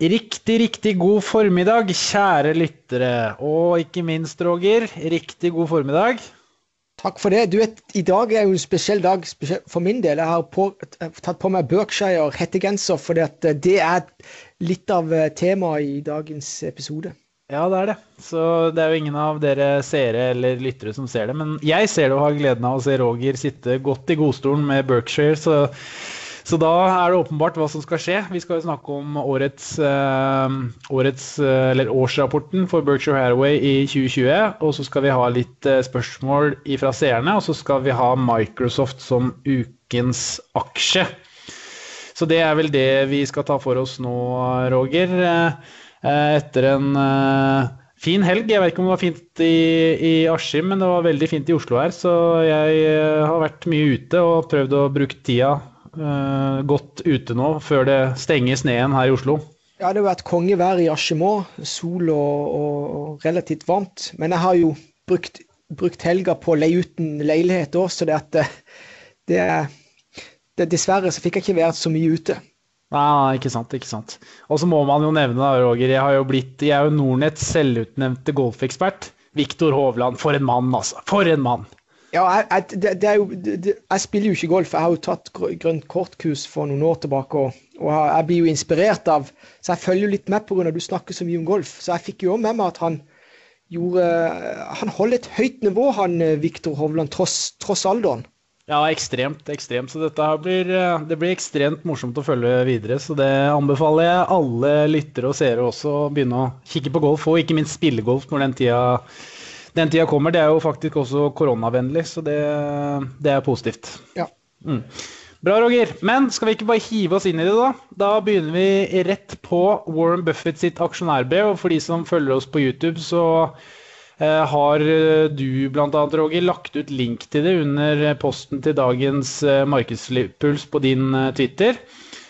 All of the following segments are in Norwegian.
Riktig, riktig god formiddag, kjære lyttere. Og ikke minst, Roger, riktig god formiddag. Takk for det. Du vet, I dag er jo en spesiell dag for min del. Jeg har, på, tatt på meg Berkshire hettegenser, for eh, det er litt av eh, temaet i dagens episode. Ja, det er det. Så det er jo ingen av dere seere eller lyttere som ser det. Men jeg ser det og har gleden av å se Roger sitte godt i godstolen med Berkshire. så så da er det åpenbart hva som skal skje. Vi skal snakke om årets, uh, årets eller årsrapporten for Berkshire Hathaway i 2020. Og så skal vi ha litt uh, spørsmål fra seerne, og så skal vi ha Microsoft som ukens aksje. Så det er vel det vi skal ta for oss nå, Roger. Etter en fin helg. Jeg vet ikke om det var fint i, i Askim, men det var veldig fint i Oslo her. Så jeg har vært mye ute og prøvd å bruke tida godt ute nå, før det stenges ned igjen her i Oslo? Ja, det har vært kongevær i Askim. Sol og, og, relativt varmt. Men jeg har jo brukt, brukt helga på å leie ut en leilighet òg, så det at det, det, det, Dessverre så fikk jeg ikke vært så mye ute. Nei, ikke sant. ikke sant. Og så må man jo nevne, da, Roger, jeg, har jo blitt, jeg er jo Nordnetts selvutnevnte golfekspert. Viktor Hovland, for en mann, altså. For en mann! Ja, jeg, det, det jo, det, jeg, spiller jo ikke golf. Jeg har jo tatt grønt kortkurs for noen år tilbake. Og, og, jeg blir jo inspirert av Så jeg følger jo litt med pga. du snakker så mye om golf. Så jeg fikk jo med meg at han gjorde Han holder et høyt nivå, han Viktor Hovland, tross, tross, alderen. Ja, ekstremt. ekstremt. Så dette blir, det blir ekstremt morsomt å følge videre. Så det anbefaler jeg alle lyttere og seere også å begynne å kikke på golf, og ikke minst spille golf når den tida den tida kommer. Det er jo faktisk også koronavennlig, så det, det er positivt. Ja. Mm. Bra, Roger. Men skal vi ikke bare hive oss inn i det, da? Da begynner vi rett på Warren Buffett sitt aksjonærbrev. Og for de som følger oss på YouTube, så eh, har du bl.a. Roger lagt ut link til det under posten til dagens eh, markedspuls på din eh, Twitter.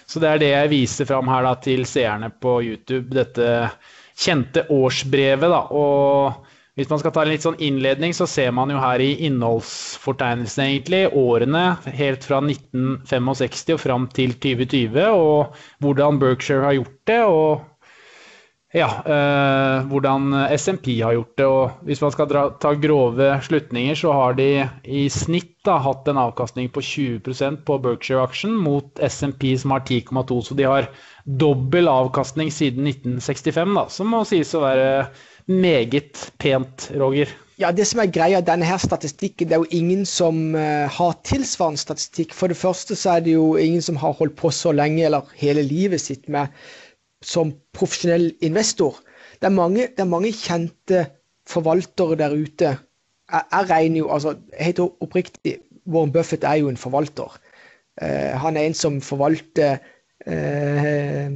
Så det er det jeg viser fram her da, til seerne på YouTube. Dette kjente årsbrevet. da, og hvis man skal ta en litt sånn innledning, så ser man jo her i innholdsfortegnelsen egentlig årene helt fra 1965 og fram til 2020, og hvordan Berkshire har gjort det, og ja, eh, hvordan SMP har gjort det. Og hvis man skal dra, ta grove slutninger, så har de i snitt da, hatt en avkastning på 20% på Berkshire-aksjen mot SMP som har 10,2, så de har dobbel avkastning siden 1965, da, som må sies å være meget pent, Roger. Ja, Det som er greia, denne her statistikken, det er jo ingen som uh, har tilsvarende statistikk. For det første så er det jo ingen som har holdt på så lenge, eller hele livet sitt, med som profesjonell investor. Det er mange, det er mange kjente forvaltere der ute. Jeg, jeg regner jo, altså helt oppriktig, Warren Buffett er jo en forvalter. Uh, han er en som forvalter uh, Eh,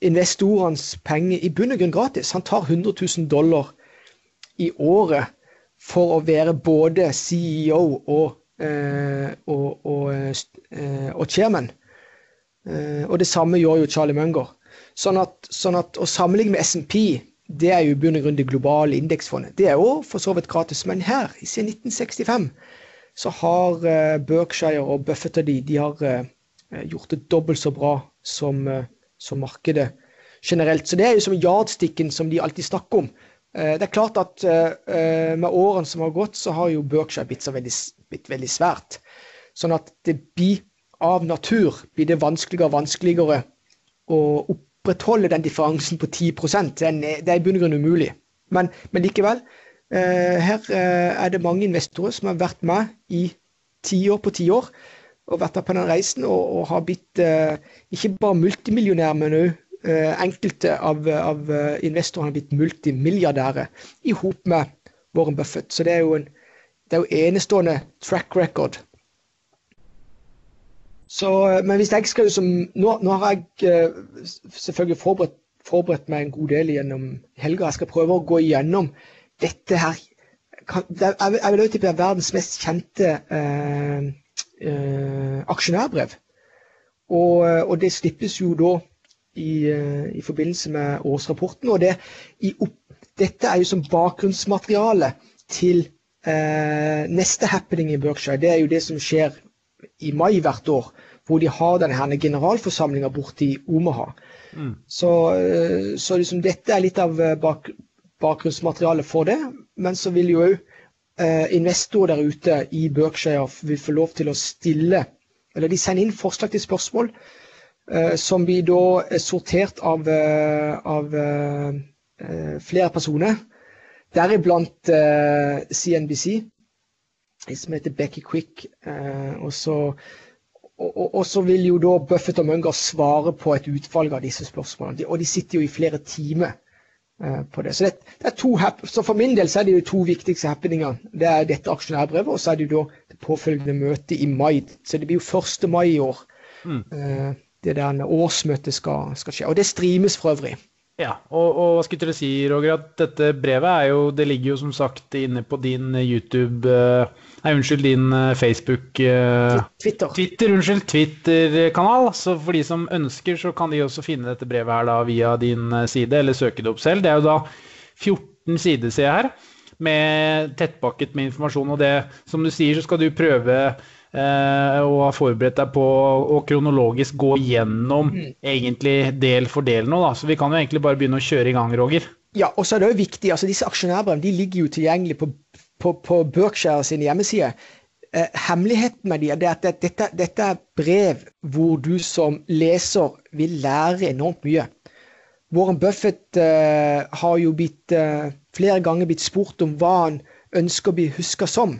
investorenes penger i bunn og grunn gratis. Han tar 100 000 dollar i året for å være både CEO og, eh, og, og, eh, og chairman. Og det samme gjør jo Charlie Munger. Sånn at, sånn at Å sammenligne med SMP, det er jo i bunn og grunn det globale indeksfondet. Det er jo for så vidt gratis. Men her, siden 1965, så har Berkshire og Buffett og de, de har gjort det dobbelt så bra som som markedet generelt. Så det er jo som yardstikken som de alltid snakker om. Eh, det er klart at eh, med årene som har gått, så har jo Berkshire blitt, veldig, blitt veldig svært. Sånn at det blir av natur blir det vanskeligere og vanskeligere å opprettholde den differansen på 10 den er, Det er i bunn og grunn umulig. Men, men likevel, eh, her er det mange investorer som har vært med i tiår på tiår og vært der på den reisen og, og har blitt eh, ikke bare multimillionær, men òg eh, enkelte av, av eh, investorene har blitt multimilliardærer i hop med Warren Buffett. Så det er jo en det er jo enestående track record. Så, men hvis jeg skal liksom Nå, nå har jeg selvfølgelig forberedt, forberedt, meg en god del gjennom helga. Jeg skal prøve å gå igjennom dette her. Jeg, vil også tippe er verdens mest kjente eh, aksjonærbrev. Og, eh, og, det slippes jo da i, eh, i forbindelse med årsrapporten. Og det, opp, dette er jo som bakgrunnsmateriale til eh, neste happening i Berkshire. Det er jo det som skjer i mai hvert år, hvor de har denne generalforsamlinga borte i Omaha. Mm. Så, eh, så liksom dette er litt av eh, bak, bakgrunnsmaterialet for det. Men så vil jo òg eh, investorer der ute i Berkshire vil få lov til å stille Eller de sender inn forslag til spørsmål eh, som blir da sortert av, eh, av flere personer. Deriblant CNBC, som heter Becky Quick. og så og, og, så vil jo da Buffett og Munger svare på et utvalg av disse spørsmålene. Og de sitter jo i flere timer på det. Så, det, det to, så for min del så er det jo to viktigste happeninger. Det er dette aksjonærbrevet, og så er det jo da det påfølgende møtet i mai. Så det blir jo 1. mai i år. Mm. Eh, det der årsmøtet skal, skal skje. Og det streames for øvrig. Ja, og, og hva skulle dere si, Roger, at dette brevet er jo, det ligger jo som sagt inne på din YouTube uh, Nei, unnskyld, din uh, Facebook uh, Twitter. Twitter, unnskyld, Twitter-kanal. Så for de som ønsker, så kan de også finne dette brevet her da via din side, eller søke det opp selv. Det er jo da 14 sider, ser jeg her, med tettpakket med informasjon. Og det, som du sier, så skal du prøve Eh, og har forberedt deg på å kronologisk gå gjennom mm. egentlig del for del nå. Da. Så vi kan jo egentlig bare begynne å kjøre i gang, Roger. Ja, og så er det jo viktig, altså Disse aksjonærbrevene de ligger jo tilgjengelig på, på, på Berkshire sin hjemmeside. Eh, hemmeligheten med de er at dette, dette, er brev hvor du som leser vil lære enormt mye. Warren Buffett eh, har jo blitt, eh, flere ganger blitt spurt om hva han ønsker å bli huska som.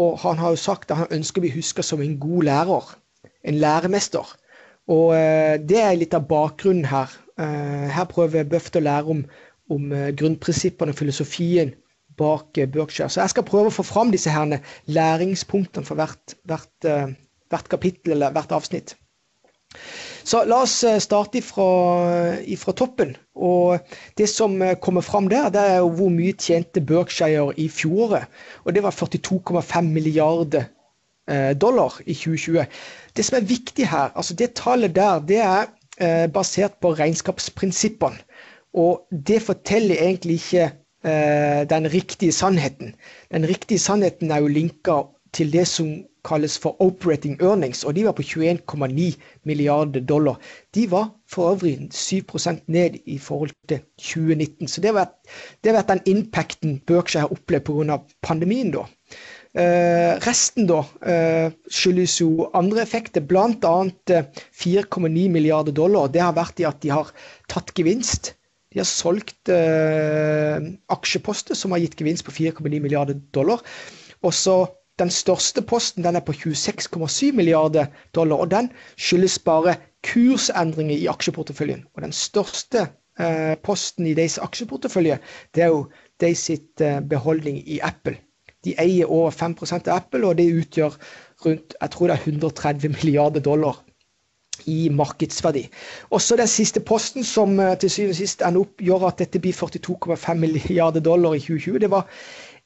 Og han har jo sagt at han ønsker å bli huska som en god lærer. En læremester. Og eh, det er litt av bakgrunnen her. Eh, her prøver Buffett å lære om, om eh, grunnprinsippene og filosofien bak Berkshire. Så jeg skal prøve å få fram disse her læringspunktene for hvert, hvert, hvert kapittel eller hvert avsnitt. Så la oss eh, starte ifra, ifra, toppen. Og det som eh, kommer fram der, det er jo hvor mye tjente Berkshire i fjoråret. Og det var 42,5 milliarder eh, dollar i 2020. Det som er viktig her, altså det tallet der, det er basert på regnskapsprinsippene. Og det forteller egentlig ikke den riktige sannheten. Den riktige sannheten er jo linka til det som kalles for operating earnings, og de var på 21,9 milliarder dollar. De var for øvrig 7% ned i forhold til 2019. Så det har vært, den impacten Berkshire har opplevd pga. pandemien. da. Uh, resten da uh, skyldes jo andre effekter, bl.a. Uh, 4,9 milliarder dollar. Det har vært i at de har tatt gevinst. De har solgt eh, aksjeposter som har gitt gevinst på 4,9 milliarder dollar. Og så den største posten den er på 26,7 milliarder dollar, og den skyldes bare kursendringer i aksjeporteføljen. Og den største eh, posten i deres aksjeportefølje, det er jo de eh, beholdning i Apple. De eier over 5% av Apple, og det utgjør rundt jeg tror det er 130 milliarder dollar i markedsverdi. Også den siste posten, som eh, til syvende og sist ender opp, gjør at dette blir 42,5 milliarder dollar i 2020. Det var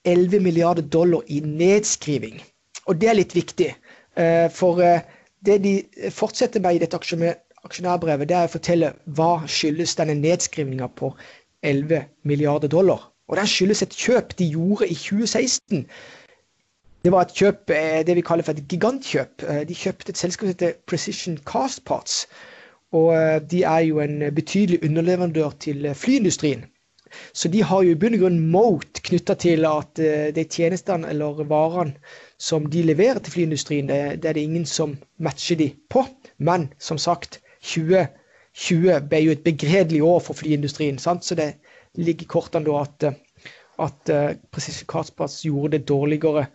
11 milliarder dollar i nedskriving. Og det er litt viktig. Eh, for eh, det de fortsetter med i dette aksjonærbrevet, det er å fortelle hva skyldes denne nedskrivninga på 11 milliarder dollar. Og den skyldes et kjøp de gjorde i 2016. Det var et kjøp, eh, det vi kaller for et gigantkjøp. De kjøpte et selskap som heter Precision Cast Parts. Og de er jo en betydelig underleverandør til flyindustrien. Så de har jo i bunn og grunn moat knytta til at de tjenestene eller varene som de leverer til flyindustrien, det, det, er det ingen som matcher de på. Men som sagt, 2020 ble jo et begredelig år for flyindustrien. Sant? Så det ligger i kortene da at, at Precision Cast Parts gjorde det dårligere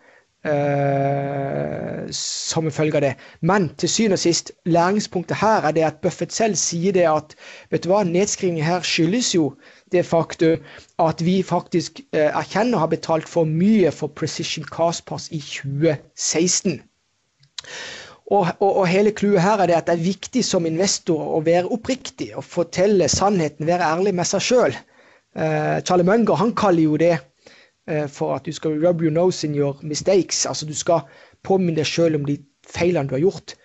Uh, som en følge av det. Men til syvende og sist, læringspunktet her er det at Buffett selv sier det at vet du hva, nedskrivningen her skyldes jo det faktum at vi faktisk uh, erkjenner å ha betalt for mye for Precision Cast Pass i 2016. Og, og, og hele clouet her er det at det er viktig som investor å være oppriktig og fortelle sannheten, være ærlig med seg sjøl. Eh, Charlie Munger han kaller jo det Eh, for at du skal rub your nose in your mistakes. Altså du skal påminne deg sjøl om de feilene du har gjort.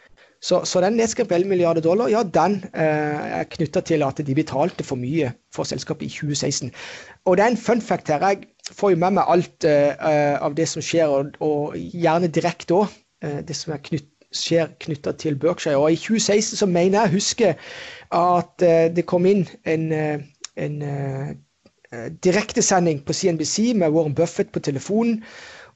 Så, så den nedskrevne på 11 milliarder dollar, ja, den eh, er knytta til at de betalte for mye for selskapet i 2016. Og det er en fun fact her. Jeg får jo med meg alt eh, av det som skjer, og, og gjerne direkte òg. Eh, det som knytt, skjer knytta til Berkshire. Og i 2016 så mener jeg å huske at uh, det kom inn en, en direktesending på CNBC med Warren Buffett på telefonen.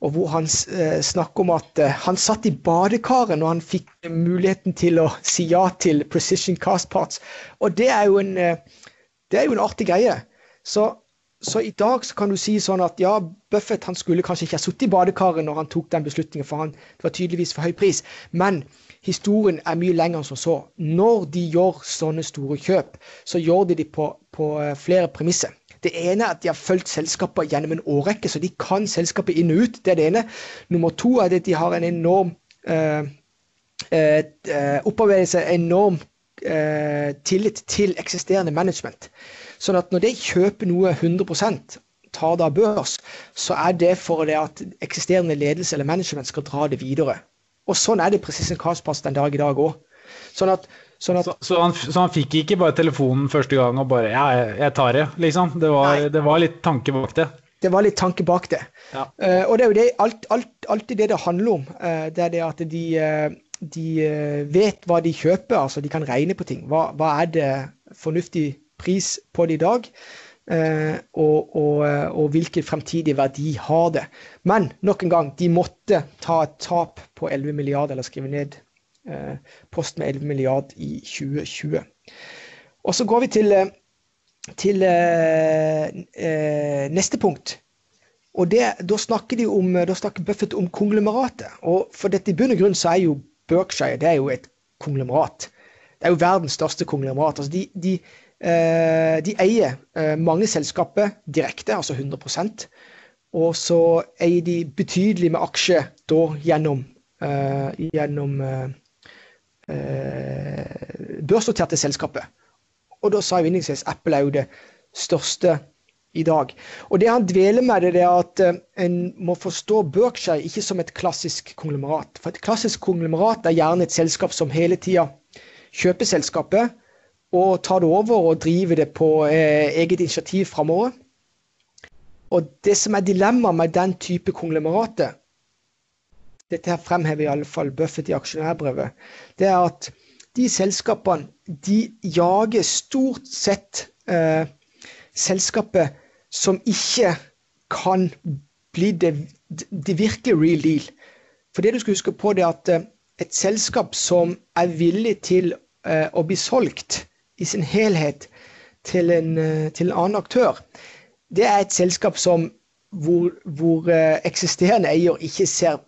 Og hvor han snakker om at han satt i badekaret når han fikk muligheten til å si ja til Precision Cast Parts. Og det er jo en, det er jo en artig greie. Så så i dag så kan du si sånn at ja, Buffett han skulle kanskje ikke ha sittet i badekaret når han tok den beslutningen, for han, det var tydeligvis for høy pris. Men historien er mye lenger enn som så. Når de gjør sånne store kjøp, så gjør de det på, på eh, flere premisser. Det ene er at de har fulgt selskaper gjennom en årrekke, så de kan selskapet inn og ut. Det er det ene. Nummer to er at de har en enorm eh, uh, opparbeidet enorm eh, tillit til eksisterende management. Sånn at når de kjøper noe 100 tar av børs, så er det for det at eksisterende ledelse eller management skal dra det videre. Og sånn er det presis en Castpass den dag i dag òg. Sånn at, sånn så, så, han, så, han, fikk ikke bare telefonen første gang og bare Ja, jeg tar det, liksom? Det var, det var litt tanke bak det? Det var litt tanke bak det. Ja. Uh, og det er jo det, alt, alt, alltid det det handler om. Uh, det er det at de, uh, de vet hva de kjøper. altså De kan regne på ting. Hva, hva er det fornuftig pris på det i dag. Eh, og, og, og, hvilken fremtidig verdi har det. Men nok en gang, de måtte ta et tap på 11 milliarder, eller skrive ned eh, post med 11 milliard i 2020. Og så går vi til, eh, til neste punkt. Og det, da, snakker om, da snakker Buffett om konglomeratet. Og for dette i bunn og grunn så er jo Berkshire det er jo et konglomerat. Det er jo verdens største konglomerat. Altså de, de, Eh, de eier eh, mange selskaper direkte, altså 100% Og så eier de betydelig med aksjer da gjennom, eh, gjennom børsnoterte selskapet. Og da sa jeg innledningsvis Apple er jo det største i dag. Og det han dveler med, det er at en må forstå Berkshire ikke som et klassisk konglomerat. For et klassisk konglomerat er gjerne et selskap som hele tida kjøper selskapet og tar det over og driver det på eh, eget initiativ framover. Og det som er dilemmaet med den type konglomerater, dette her fremhever i alle fall Buffett i aksjonærbrevet, det er at de selskapene de jager stort sett eh, selskapet som ikke kan bli det, det virkelige real deal. For det du skal huske på, det er at eh, et selskap som er villig til eh, å bli solgt, i sin helhet til en, eh, til en annen aktør, det er et selskap som, hvor, hvor eh, eksisterende eier ikke ser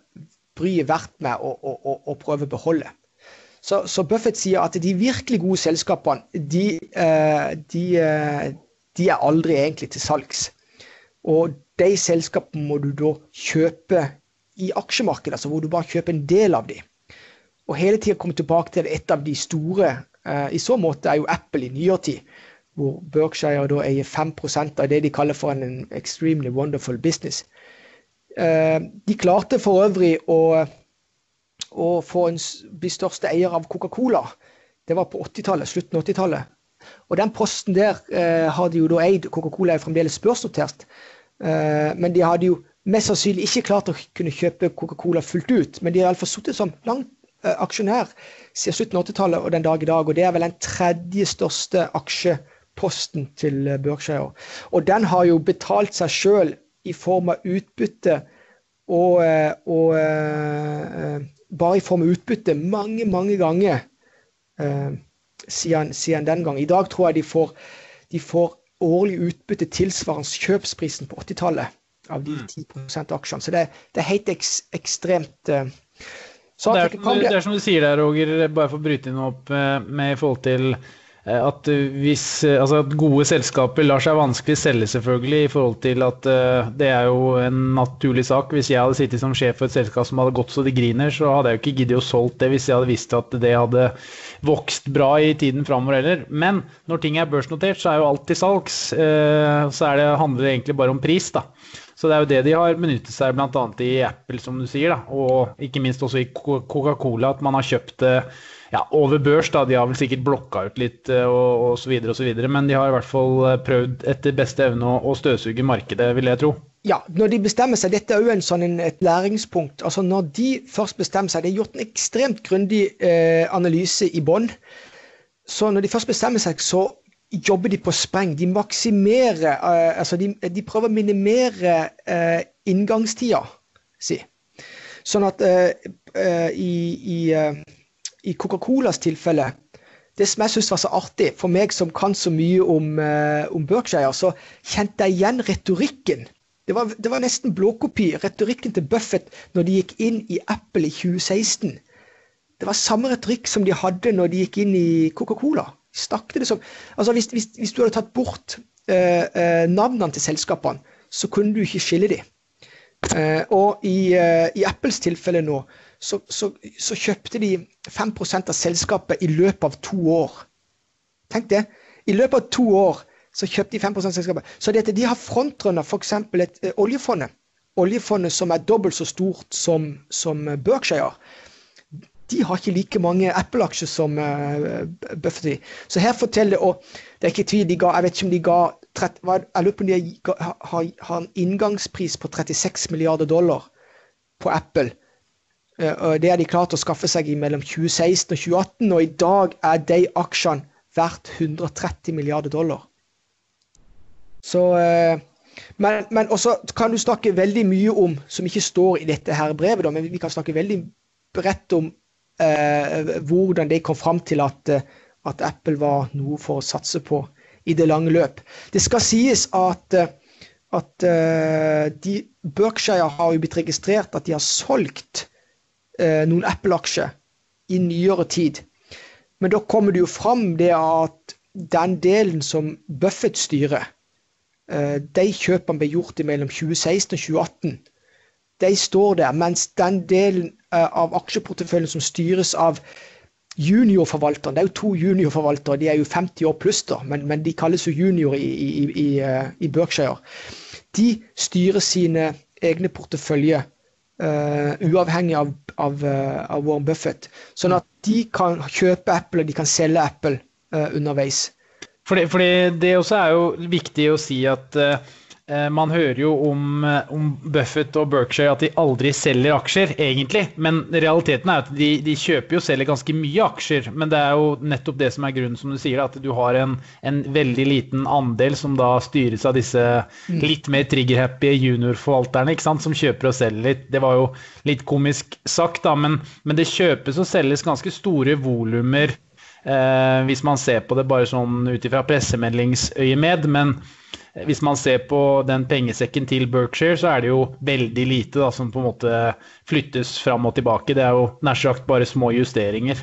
bryet verdt med å, å, å, prøve å beholde. Så, så, Buffett sier at de virkelig gode selskapene, de, eh, de, de er aldri egentlig til salgs. Og de selskapene må du da kjøpe i aksjemarkedet, altså hvor du bare kjøper en del av dem. Og hele tida komme tilbake til et av de store Eh, I så måte er jo Apple i nyere tid, hvor Berkshire da eier 5% av det de kaller for en extremely wonderful business. Eh, de klarte for øvrig å, å en, bli største eier av Coca-Cola. Det var på 80-tallet, slutten av 80-tallet. Og den posten der eh, har jo da eid. Coca-Cola er fremdeles børsnotert. Eh, men de hadde jo mest sannsynlig ikke klart å kunne kjøpe Coca-Cola fullt ut. Men de har iallfall sittet som langt Eh, aksjonær siden slutten av 80-tallet og den dag i dag. Og det er vel den tredje største aksjeposten til eh, Berkshire. Og den har jo betalt seg sjøl i form av utbytte og, eh, og uh, bare i form av utbytte mange, mange ganger uh, siden, siden, den gang. I dag tror jeg de får, de får årlig utbytte tilsvarende kjøpsprisen på 80-tallet av de 10 mm. aksjene. Så det, det er helt eks, ekstremt uh, det er, det, er, som du sier der, Roger, bare for å bryte inn opp med, i forhold til eh, at, hvis, eh, altså at gode selskaper lar seg vanskelig selge, selvfølgelig, i forhold til at uh, det er jo en naturlig sak. Hvis jeg hadde sittet som sjef for et selskap som hadde gått så det griner, så hadde jeg jo ikke giddet å solgt det hvis jeg hadde visst at det hadde vokst bra i tiden framover heller. Men når ting er børsnotert, så er jo alt til salgs. Uh, så det, handler det egentlig bare om pris, da. Så det er jo det de har benyttet seg bl.a. i Apple, som du sier, da, og ikke minst også i Coca-Cola, at man har kjøpt det ja, over børs. da, De har vel sikkert blokka ut litt og osv., men de har i hvert fall prøvd etter beste evne å, støvsuge markedet, vil jeg tro. Ja, når de bestemmer seg, dette er jo en sånn et læringspunkt. altså Når de først bestemmer seg, det er gjort en ekstremt grundig eh, analyse i bånn. Så når de først bestemmer seg, så jobber de på spreng. De maksimerer eh, Altså, de, de, prøver å minimere eh, inngangstida si. Sånn at eh, eh i, i, eh, i Coca-Colas tilfelle det som jeg syns var så artig, for meg som kan så mye om, om Berkshire, så kjente jeg igjen retorikken det var, det var nesten blåkopi, retorikken til Buffett når de gikk inn i Apple i 2016. Det var samme retorikk som de hadde når de gikk inn i Coca-Cola. De altså hvis, hvis, hvis, du hadde tatt bort eh, eh, navnene til selskapene, så kunne du ikke skille dem. Eh, og i, eh, i, Apples tilfelle nå, så, så, så kjøpte de 5% av selskapet i løpet av to år. Tenk det. I løpet av to år så kjøpte de 5% selskapet. Så dette, de har frontrunner f.eks. eh, oljefondet. Oljefondet som er dobbelt så stort som, som Berkshire. De har ikke like mange Apple-aksjer som uh, Buffett. Så her forteller og Det er ikke tvil, de ga, jeg vet ikke om de ga 30, Jeg lurer på om de har, har, en inngangspris på 36 milliarder dollar på Apple. Uh, det har de klart å skaffe seg i mellom 2016 og 2018, og i dag er de aksjene verdt 130 milliarder dollar. Så, eh, men, men også kan du snakke veldig mye om, som ikke står i dette her brevet, men vi kan snakke veldig bredt om eh, hvordan de kom fram til at, eh, at, Apple var noe for å satse på i det lange løp. Det skal sies at, eh, at de, Berkshire har jo blitt registrert at de har solgt eh, noen Apple-aksjer i nyere tid. Men da kommer det jo fram det at den delen som Buffett styrer, Eh, de kjøpene ble gjort mellom 2016 og 2018. De står der, mens den delen eh, av aksjeporteføljen som styres av juniorforvalteren Det er jo to juniorforvaltere, de er jo 50 år pluss, da, men, men de kalles jo junior i, i, i, eh, i Berkshire. De styrer sine egne porteføljer uh, uavhengig av, av, av, Warren Buffett. Sånn at de kan kjøpe Apple og de kan selge Apple uh, underveis. Fordi, fordi, det også er jo viktig å si at uh, man hører jo om, om, Buffett og Berkshire at de aldri selger aksjer, egentlig. Men realiteten er at de, de, kjøper og selger ganske mye aksjer. Men det er jo nettopp det som er grunnen, som du sier, at du har en, en veldig liten andel som da styres av disse mm. litt mer trigger-happy juniorforvalterne, ikke sant, som kjøper og selger litt. Det var jo litt komisk sagt, da, men, men det kjøpes og selges ganske store volumer Eh, hvis man ser på det bare sånn ut ifra pressemeldingsøyemed. Men hvis man ser på den pengesekken til Berkshire, så er det jo veldig lite da, som på en måte flyttes fram og tilbake. Det er jo nær sagt bare små justeringer.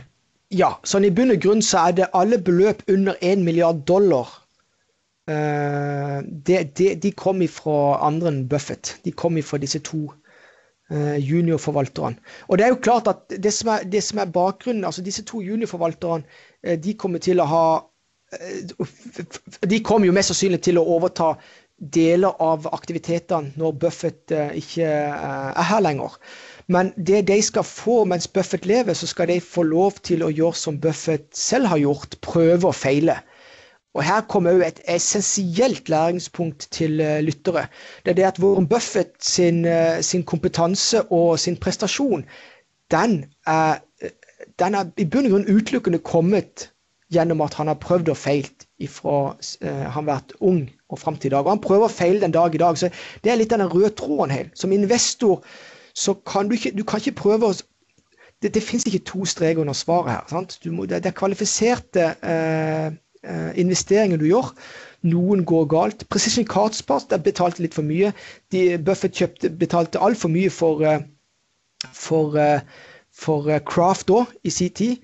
Ja, sånn i bunn og grunn så er det alle beløp under 1 milliard dollar. Uh, de, de, de kom ifra andre enn Buffett. De kom ifra disse to uh, juniorforvalterne. Og det er jo klart at det som er, det som er bakgrunnen, altså disse to juniorforvalterne uh, de kommer til å ha eh, De kommer jo mest sannsynlig til å overta deler av aktivitetene når Buffett eh, ikke er her lenger. Men det de skal få mens Buffett lever, så skal de få lov til å gjøre som Buffett selv har gjort, prøve og feile. Og Her kommer òg et essensielt læringspunkt til lyttere. Det er det at Warren Buffett sin, sin kompetanse og sin prestasjon, den er den er i bunn og grunn utelukkende kommet gjennom at han har prøvd og feilt fra uh, han har vært ung og fram til i dag. Og han prøver å feile den dag i dag. Så det er litt den røde tråden her. Som investor så kan du ikke, du kan ikke prøve å Det, det fins ikke to streker under svaret her. Må, det, er kvalifiserte uh, uh, investeringer du gjør. Noen går galt. Precision Cardspart betalte litt for mye. De, Buffett kjøpte, betalte altfor mye for, for for eh, Craft da, i sin tid.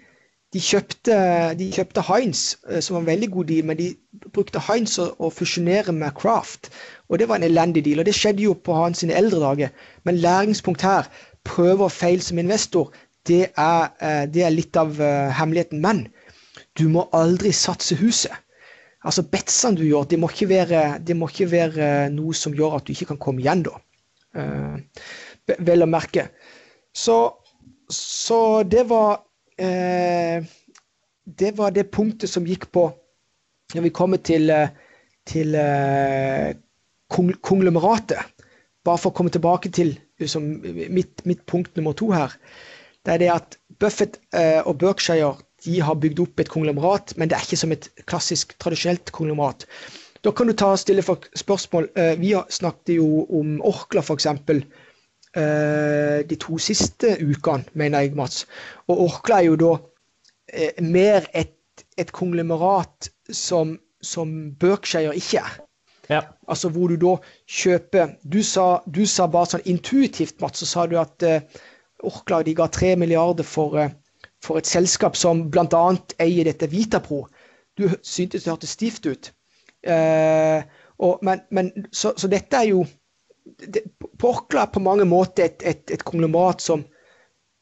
De kjøpte, de kjøpte Heinz, eh, som var en veldig god deal, men de brukte Heinz å, å fusjonere med Craft. Og det var en elendig deal. Og det skjedde jo på hans eldre dager. Men læringspunkt her, prøve og feil som investor, det er, eh, det er litt av hemmeligheten. Men du må aldri satse huset. Altså Betsene du gjør, det må, være, det må, ikke være, noe som gjør at du ikke kan komme igjen, da. vel å merke. Så så det var eh, det var det punktet som gikk på Når vi kommer til, til uh, konglomeratet. Bare for å komme tilbake til liksom, mitt, mitt, punkt nummer to her. Det er det at Buffett og Berkshire de har bygd opp et konglomerat, men det er ikke som et klassisk, tradisjonelt konglomerat. Da kan du ta og stille for spørsmål. Vi snakket jo om Orkla, f.eks. Uh, de to siste ukene, mener jeg, Mats. Og Orkla er jo da uh, mer et, et konglomerat som, som Berkshire ikke er. Ja. Altså hvor du da kjøper Du sa, du sa bare sånn intuitivt, Mats, så sa du at uh, Orkla de ga tre milliarder for, uh, for, et selskap som bl.a. eier dette Vitapro. Du syntes det hørtes stivt ut. Uh, og, men, men, så, så, dette er jo det, Orkla er på mange måter et, et, et konglomerat som,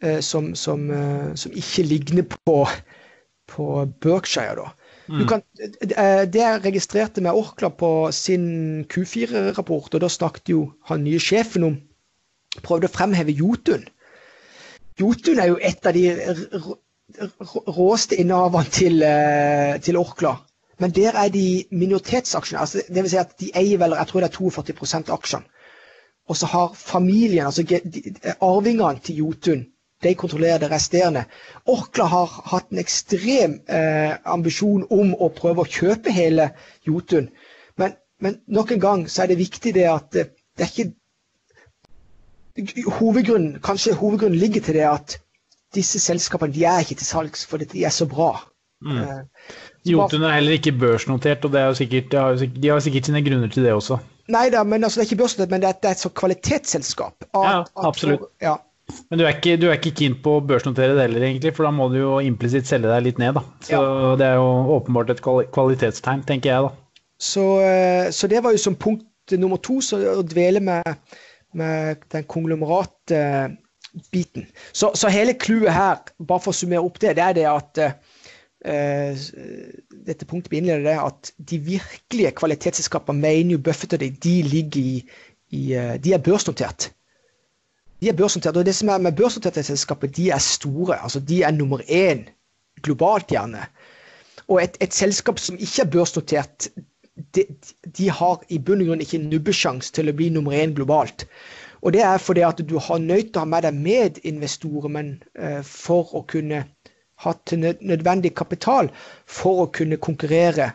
uh, som, som, som, ikke ligner på, på Berkshire, da. Mm. Kan, eh, det jeg registrerte med Orkla på sin Q4-rapport, og da snakket jo han nye sjefen om Prøvde å fremheve Jotun. Jotun er jo et av de råeste innehaverne til, eh, til Orkla. Men der er de minoritetsaksjene. Altså, det vil si at de eier vel jeg tror det er 42 av aksjene. Og så har familien, altså arvingene til Jotun, de kontrollerer det resterende. Orkla har hatt en ekstrem eh, ambisjon om å prøve å kjøpe hele Jotun. Men, men, nok en gang så er det viktig det at eh, det er ikke Hovedgrunnen, kanskje hovedgrunnen ligger til det at disse selskapene de er ikke til salgs fordi de er så bra. Mm. Eh, Jotun er heller ikke børsnotert, og sikkert, de, har sikkert, de, har sikkert, sine grunner til det også. Nei da, men altså, det er ikke børsnotert, men det er, det er et så kvalitetsselskap. At, ja, absolutt. At, ja, men du er, ikke, du er ikke keen på å børsnotere det heller, egentlig, for da må du jo implisitt selge deg litt ned. da. Så ja. det er jo åpenbart et kvalitetstegn, tenker jeg da. Så, eh, så det var jo som punkt nummer to, så å dvele med, med den konglomeratbiten. Så, så hele clouet her, bare for å summere opp det, det er det at uh, dette punktet innleder det at de virkelige kvalitetsselskapene jo Buffett og de, de ligger i, i uh, De er børsnotert. De er børsnotert, og det som er med børsnoterte selskaper, de er store. altså De er nummer én globalt, gjerne. Og et, et selskap som ikke er børsnotert, de, de, har i bunn og grunn ikke nubbesjanse til å bli nummer én globalt. Og det er fordi at du har nødt til å ha med deg medinvestorer men, for å kunne ha til nødvendig kapital for å kunne konkurrere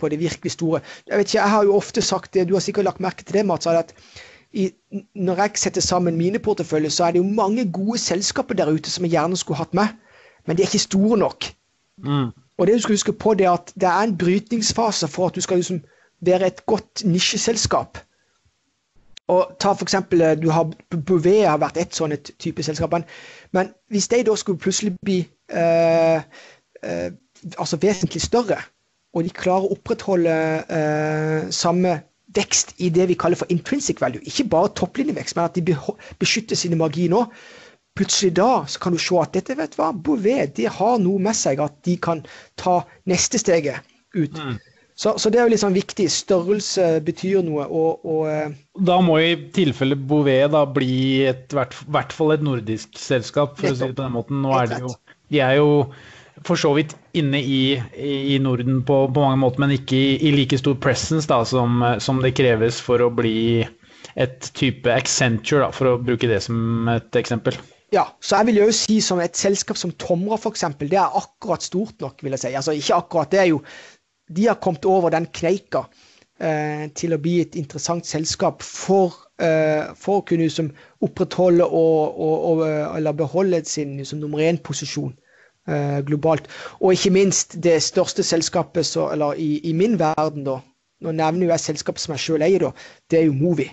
på det virkelig store. Jeg vet ikke, jeg har jo ofte sagt det, du har sikkert lagt merke til det, Mats, at i, når jeg setter sammen mine porteføljer, så er det jo mange gode selskaper der ute som jeg gjerne skulle hatt med, men de er ikke store nok. Mm. Og det du skal huske på, det er at det er en brytningsfase for at du skal liksom være et godt nisjeselskap. Og ta for eksempel, eh, du har, Bouvet har vært et sånt type selskap. Men hvis de da skulle plutselig bli altså vesentlig større, og de klarer å opprettholde eh, samme vekst i det vi kaller for intrinsic value. Ikke bare topplinjevekst, men at de beskytter sine marginer. Plutselig da så kan du se at dette vet du hva, Bouvet det har noe med seg at de kan ta neste steget ut. Mm. Så, så, det er jo sånn viktig. Størrelse betyr noe. Og, og, eh, da må i tilfelle Bouvet da bli i hvert fall et nordisk selskap, for å si det på den måten. Nå er det jo, de er jo for så vidt inne i, i Norden på, på, mange måter, men ikke i, i like stor presence da, som, som, det kreves for å bli et type Accenture, da, for å bruke det som et eksempel. Ja, så jeg vil jo si som et selskap som Tomra f.eks., det er akkurat stort nok, vil jeg si. Altså ikke akkurat, det er jo De har kommet over den kneika eh, til å bli et interessant selskap for, for å kunne liksom, opprettholde og, og, og, eller beholde sin liksom, nummer én-posisjon eh, globalt. Og ikke minst det største selskapet så, eller i, i, min verden, da, nå nevner jeg selskapet som jeg selv eier, da, det er jo Movi.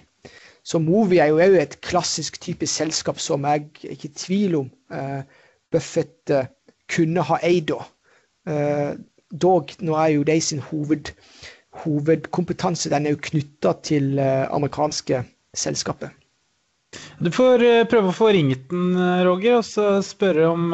Så Movi er jo òg et klassisk typisk selskap som jeg ikke i tvil om eh, Buffett eh, kunne ha eid. da. Eh, dog, nå er jo de sin hoved, hovedkompetanse den er jo knytta til eh, amerikanske selskapet. Du får eh, prøve å få ringt den, Roger, og så spørre om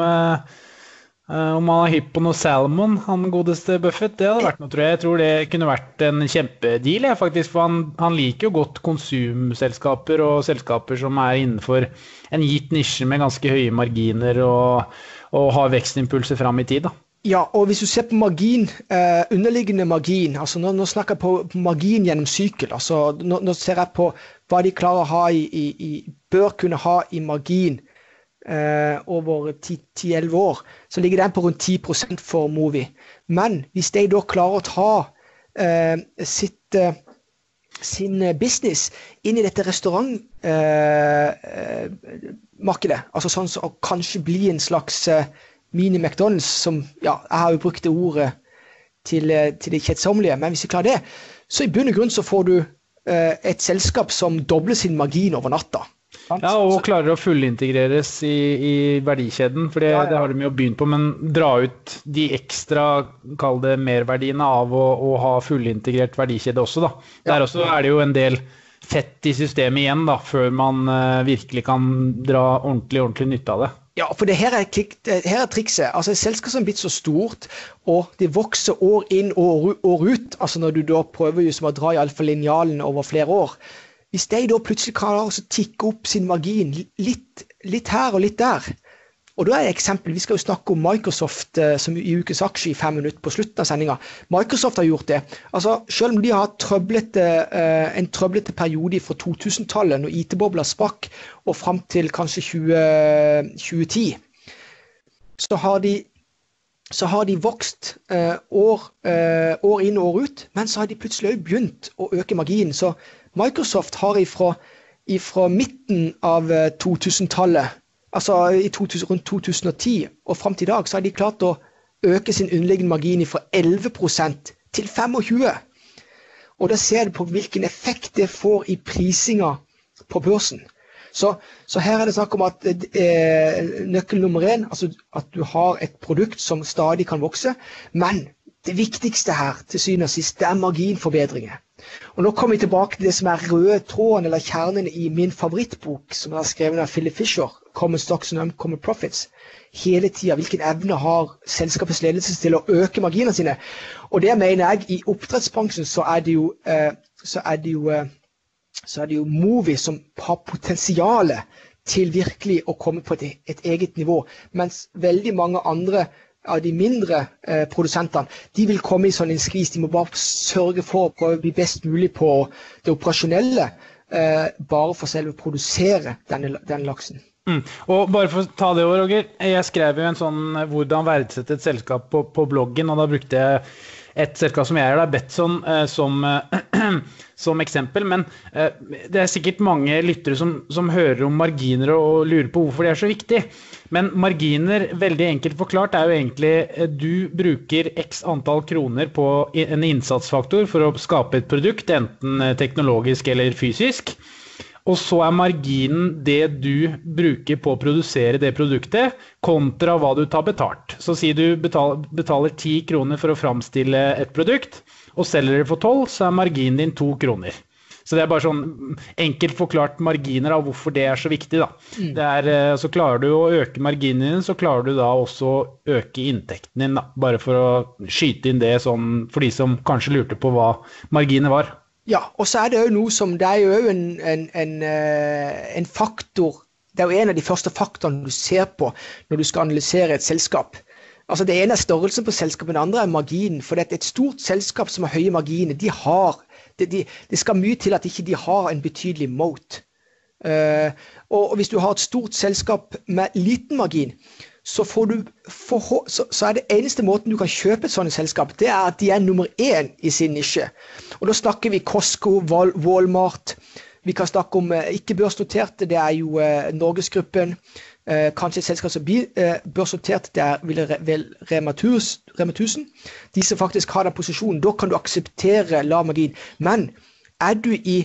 Uh, om han er hypp på noe Salmon, han godeste Buffett, det hadde vært noe, tror jeg. Jeg tror det kunne vært en kjempedeal, jeg, faktisk. For han, han, liker jo godt konsumselskaper og selskaper som er innenfor en gitt nisje med ganske høye marginer og, og har vekstimpulser fram i tid. da. Ja, og hvis du ser på magien, eh, underliggende magien altså nå, nå, snakker jeg på magien gjennom sykkel. altså nå, nå, ser jeg på hva de klarer å ha i, i, i bør kunne ha i magien eh, over 10-11 år. Så ligger den på rundt 10% for Movi. Men hvis de da klarer å ta eh, sitt eh, sin business inn i dette restaurantmarkedet. Eh, altså sånn som så, kanskje bli en slags eh, mini-McDonald's, som ja, jeg har jo brukt det ordet til, eh, til det kjedsommelige, men hvis vi klarer det, så i bunn og grunn så får du eh, et selskap som dobler sin margin over natta. Ja, og klarer å fullintegreres i, i verdikjeden, for det, ja, ja. det, har de jo begynt på. Men dra ut de ekstra, kall det merverdiene av å, å ha fullintegrert verdikjede også, da. Der også er det jo en del fett i systemet igjen, da, før man uh, virkelig kan dra ordentlig, ordentlig nytte av det. Ja, for det her er, her er trikset. Altså, selskap som er blitt så stort, og det vokser år inn og år ut altså Når du da prøver å dra i iallfall linjalen over flere år, hvis de da plutselig kan tikke opp sin margin litt, litt, her og litt der og da er eksempel, Vi skal jo snakke om Microsoft eh, som i ukens aksje i fem minutter på slutten av sendinga. Microsoft har gjort det. Altså, Selv om de har trøblete, eh, en trøblete periode fra 2000-tallet, når IT-bobla sprakk, og fram til kanskje 20, 2010, så har de så har de vokst eh, år, år, inn og år ut, men så har de plutselig òg begynt å øke marginen. Så Microsoft har ifra, ifra midten av 2000-tallet, altså 2000, rundt 2010 og fram til i dag, så har de klart å øke sin underliggende margin fra 11% til 25 Og da ser du på hvilken effekt det får i prisinga på børsen. Så, så, her er det snakk om at eh, nøkkel nummer én, altså at du har et produkt som stadig kan vokse. Men det viktigste her til syvende og sist, det er marginforbedringer. Og Nå kommer vi tilbake til det som er røde tråden eller kjernen i min favorittbok, som er skrevet av Philip Fisher, 'Common Stocks and Uncommon Profits'. Hele tida hvilken evne har selskapets ledelse til å øke marginene sine. Og det mener jeg i oppdrettsbransjen så er det jo, eh, så er det jo, eh, så er det jo Movi som har potensialet til virkelig å komme på et, et eget nivå, mens veldig mange andre av de mindre eh, produsentene, de vil komme i sånn en skvis. De må bare sørge for å prøve å bli best mulig på det operasjonelle, eh, bare for selv å produsere denne, denne laksen. Mm. Og bare for å ta det over, Roger. Jeg skrev jo en sånn eh, 'Hvordan verdsette et selskap' på, på bloggen, og da brukte jeg et selskap som jeg er, da, Betson, eh, som, eh, som, eksempel. Men eh, det er sikkert mange lyttere som, som, hører om marginer og lurer på hvorfor de er så viktig. Men marginer, veldig enkelt forklart, er jo egentlig du bruker x antall kroner på en innsatsfaktor for å skape et produkt, enten teknologisk eller fysisk. Og så er marginen det du bruker på å produsere det produktet, kontra hva du tar betalt. Så si du betaler ti kroner for å framstille et produkt, og selger det for tolv, så er marginen din to kroner. Så det er bare sånn enkelt forklart marginer av hvorfor det er så viktig. Da. Mm. Er, eh, så klarer du å øke marginen din, så klarer du da også å øke inntekten din. Da. Bare for å skyte inn det sånn for de som kanskje lurte på hva marginer var. Ja, og så er det òg noe som Det er jo en, en, en, eh, en, faktor Det er jo en av de første faktorene du ser på når du skal analysere et selskap. Altså Det ene er størrelsen på selskapet, det andre er marginen. For et stort selskap som har høye marginer, de har det, de, de skal mye til at ikke de har en betydelig moat. Uh, og hvis du har et stort selskap med liten margin, så, for, så, så, er det eneste måten du kan kjøpe et sånt selskap, det er at de er nummer én i sin nisje. Og da snakker vi Costco, Walmart. Vi kan snakke om eh, ikke-børsnoterte, det er jo eh, Norgesgruppen. Eh, kanskje et selskap som blir eh, børsnotert, det er vel, vel Rema 1000. De som faktisk har den posisjonen. Da kan du akseptere lav margin. Men er du i,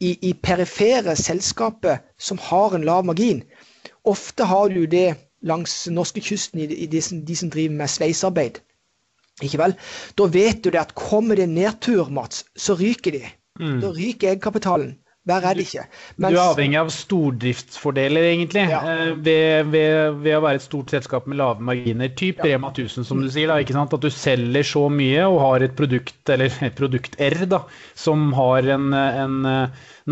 i, i perifere selskapet som har en lav margin, ofte har du det langs norskekysten i, i de, som, de som driver med sveisearbeid. Ikke vel? Da vet du det at kommer det nedtur, Mats, så ryker de. Mm. Da ryker egenkapitalen. Der er det ikke. Mens, du er avhengig av stordriftsfordeler, egentlig, ja. Eh, ved, ved, ved, å være et stort selskap med lave marginer. Typ ja. Rema 1000, som du sier. da, ikke sant? At du selger så mye og har et produkt, eller et produkt-R, da, som har en, en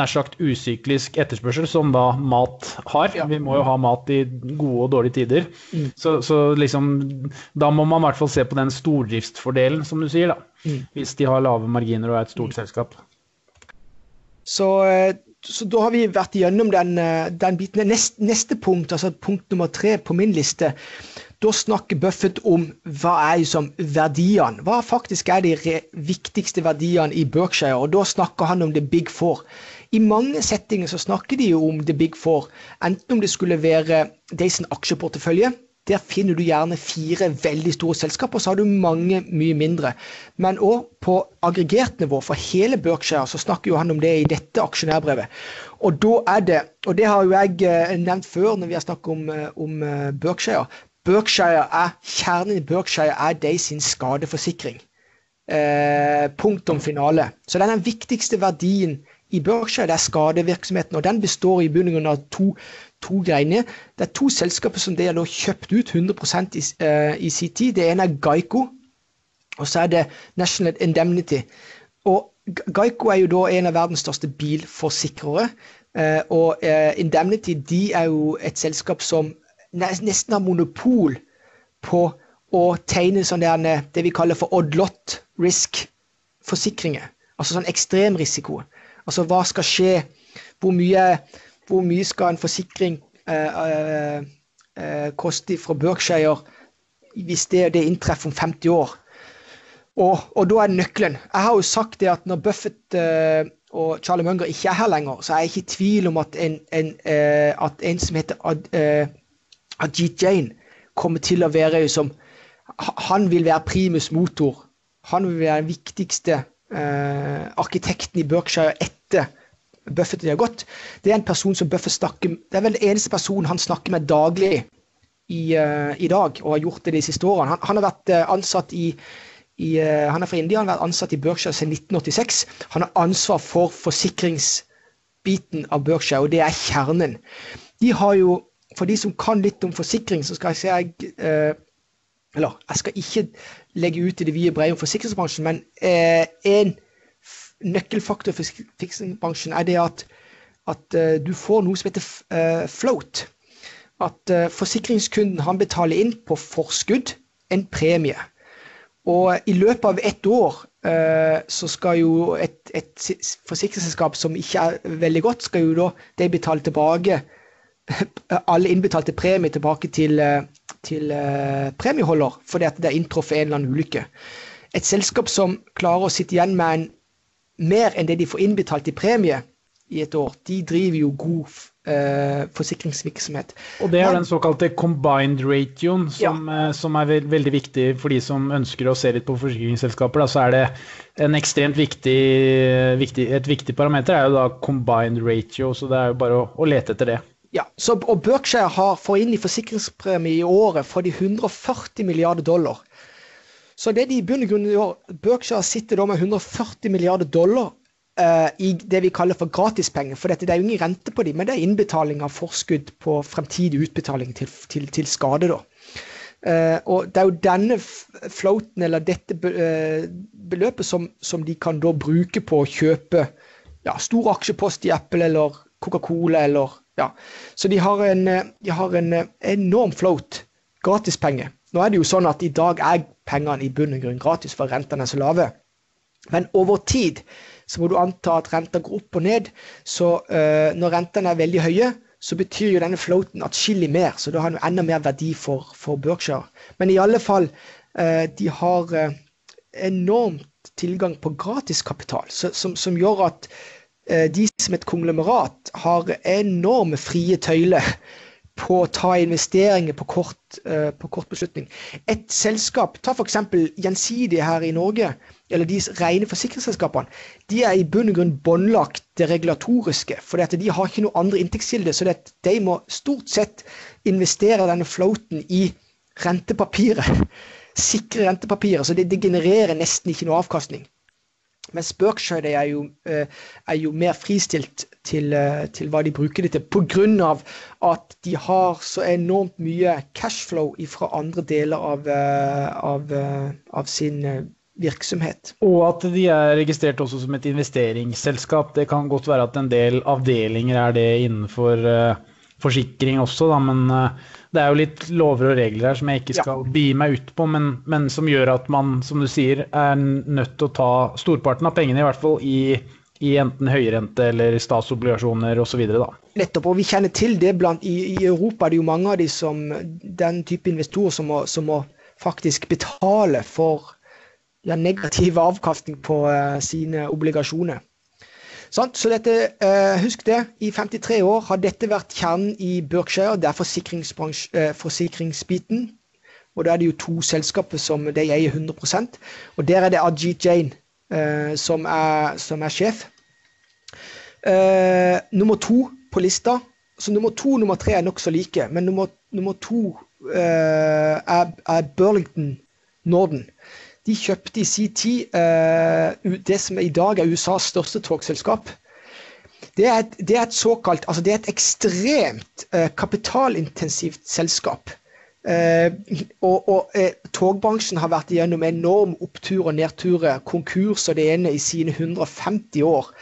nær sagt usyklisk etterspørsel, som da mat har. Ja. Vi må jo ha mat i gode og dårlige tider. Mm. Så, så, liksom, da må man i hvert fall se på den stordriftsfordelen, som du sier, da. Mm. Hvis de har lave marginer og er et stort mm. selskap. Så, eh, så, da har vi vært gjennom den, eh, den biten. Neste, neste, punkt, altså punkt nummer tre på min liste, da snakker Buffett om hva er liksom verdiene. Hva faktisk er de viktigste verdiene i Berkshire? Og da snakker han om the big four. I mange settinger så snakker de jo om the big four. Enten om det skulle være deres aksjeportefølje, der finner du gjerne fire veldig store selskaper, og så har du mange mye mindre. Men òg på aggregert nivå for hele Berkshire, så snakker jo han om det i dette aksjonærbrevet. Og da er det, og det har jo jeg eh, nevnt før når vi har snakket om, eh, om eh, Berkshire, Berkshire er, Kjernen i Berkshire er de sin skadeforsikring. Eh, punktum finale. Så den viktigste verdien i Berkshire, det er skadevirksomheten. Og den består i bunn av to to greiene. Det er to selskaper som de har kjøpt ut 100 i, uh, i sin tid. Det ene er Geico, og så er det National Indemnity. Og Geico er jo da en av verdens største bilforsikrere. Uh, og uh, Indemnity de er jo et selskap som nesten har monopol på å tegne sånn der, det vi kaller for odd-lot risk-forsikringer. Altså sånn ekstrem risiko. Altså hva skal skje? Hvor mye hvor mye skal en forsikring eh, eh, eh, koste fra Berkshire hvis det, det inntreffer om 50 år? Og, og, da er nøkkelen. Jeg har jo sagt det at når Buffett eh, og Charlie Munger ikke er her lenger, så er jeg ikke i tvil om at en, en, uh, at en som heter uh, Ajit Jain, kommer til å være som Han vil være primus motor. Han vil være den viktigste arkitekten i Berkshire etter Buffett har gått, det er en person som Buffett snakker Det er vel den eneste personen han snakker med daglig i, uh, i dag, og har gjort det de siste årene. Han, han har vært uh, ansatt i, i uh, Han er fra India, han har vært ansatt i Berkshire siden 1986. Han har ansvar for forsikringsbiten av Berkshire, og det er kjernen. De har jo, For de som kan litt om forsikring, så skal jeg si jeg Eller jeg skal ikke legge ut i det vide brede om forsikringsbransjen, men en nøkkelfaktor for fiksingbransjen er det at, at uh, du får noe som heter uh, float. At uh, forsikringskunden han betaler inn på forskudd en premie. Og i løpet av ett år så skal jo et, et forsikringsselskap som ikke er veldig godt, skal jo da de betale tilbake alle innbetalte premier tilbake til, til premieholder fordi at det er inntruffet en eller annen ulykke. Et selskap som klarer å sitte igjen med en mer enn det de får innbetalt i premie i et år, de driver jo god eh, forsikringsvirksomhet. Og det er den såkalte combined ratioen som, ja. eh, som er veld, veldig viktig for de som ønsker å se litt på forsikringsselskaper. Da, så er det en ekstremt viktig, viktig, Et viktig parameter er jo da combined ratio, så det er jo bare å, å lete etter det. Ja, så, og Berkshire har får inn i forsikringspremie i året for de 140 milliarder dollar. Så det de i bunn og grunn gjør, Berkshire sitter da med 140 milliarder dollar uh, i det vi kaller for gratispenger. For dette, det er jo ingen rente på dem, men det er innbetaling av forskudd på fremtidig utbetaling til, til, til skade. da. Uh, og det er jo denne floaten, eller dette uh, beløpet, som, som, de kan da bruke på å kjøpe ja, stor aksjepost i Apple eller Coca-Cola eller ja. Så de har en, de har en enorm float, gratispenger. Nå er det jo sånn at i dag er pengene i bunn og grunn gratis, for rentene er så lave. Men over tid så må du anta at renta går opp og ned. Så uh, når rentene er veldig høye, så betyr jo denne floaten atskillig mer. Så da har den enda mer verdi for, for Berkshire. Men i alle fall, uh, de har uh, enormt tilgang på gratiskapital, som, som, gjør at de som et konglomerat har enorme frie tøyler på å ta investeringer på kort, uh, på kort beslutning. Et selskap, ta f.eks. Gjensidige her i Norge, eller de rene forsikringsselskapene, de er i bunn og grunn båndlagt det regulatoriske. For de har ikke noen andre inntektskilder, så de må stort sett investere denne floaten i rentepapiret. Sikre rentepapiret, Så det, det genererer nesten ikke noe avkastning. Mens Berkshire er jo, er jo mer fristilt til, til, hva de bruker det til, pga. at de har så enormt mye cashflow fra andre deler av, av, av sin virksomhet. Og at de er registrert også som et investeringsselskap. Det kan godt være at en del avdelinger er det innenfor forsikring også, da, men det er jo litt lover og regler her som jeg ikke skal ja. bi meg ut på, men, men, som gjør at man, som du sier, er nødt til å ta storparten av pengene, i hvert fall i, i enten høyrente eller statsobligasjoner osv. Nettopp, og vi kjenner til det blant i, i Europa. Det er jo mange av de som, den type investorer som må, som må faktisk betale for ja, negativ avkastning på uh, sine obligasjoner. Så dette, uh, husk det, i 53 år har dette vært kjernen i Berkshire. Det er uh, forsikringsbiten. Og da er det jo to selskaper som de eier 100% Og der er det Ajit Jain som er, som, er, sjef. nummer to på lista så nummer to og nummer tre er nokså like, men nummer, nummer to er, er Burlington Norden. De kjøpte i sin tid uh, det som i dag er USAs største togselskap. Det er et, det er et såkalt Altså, det er et ekstremt uh, kapitalintensivt selskap. Uh, og, og togbransjen har vært igjennom enorm opptur og nedturer, konkurs og det ene i sine 150 år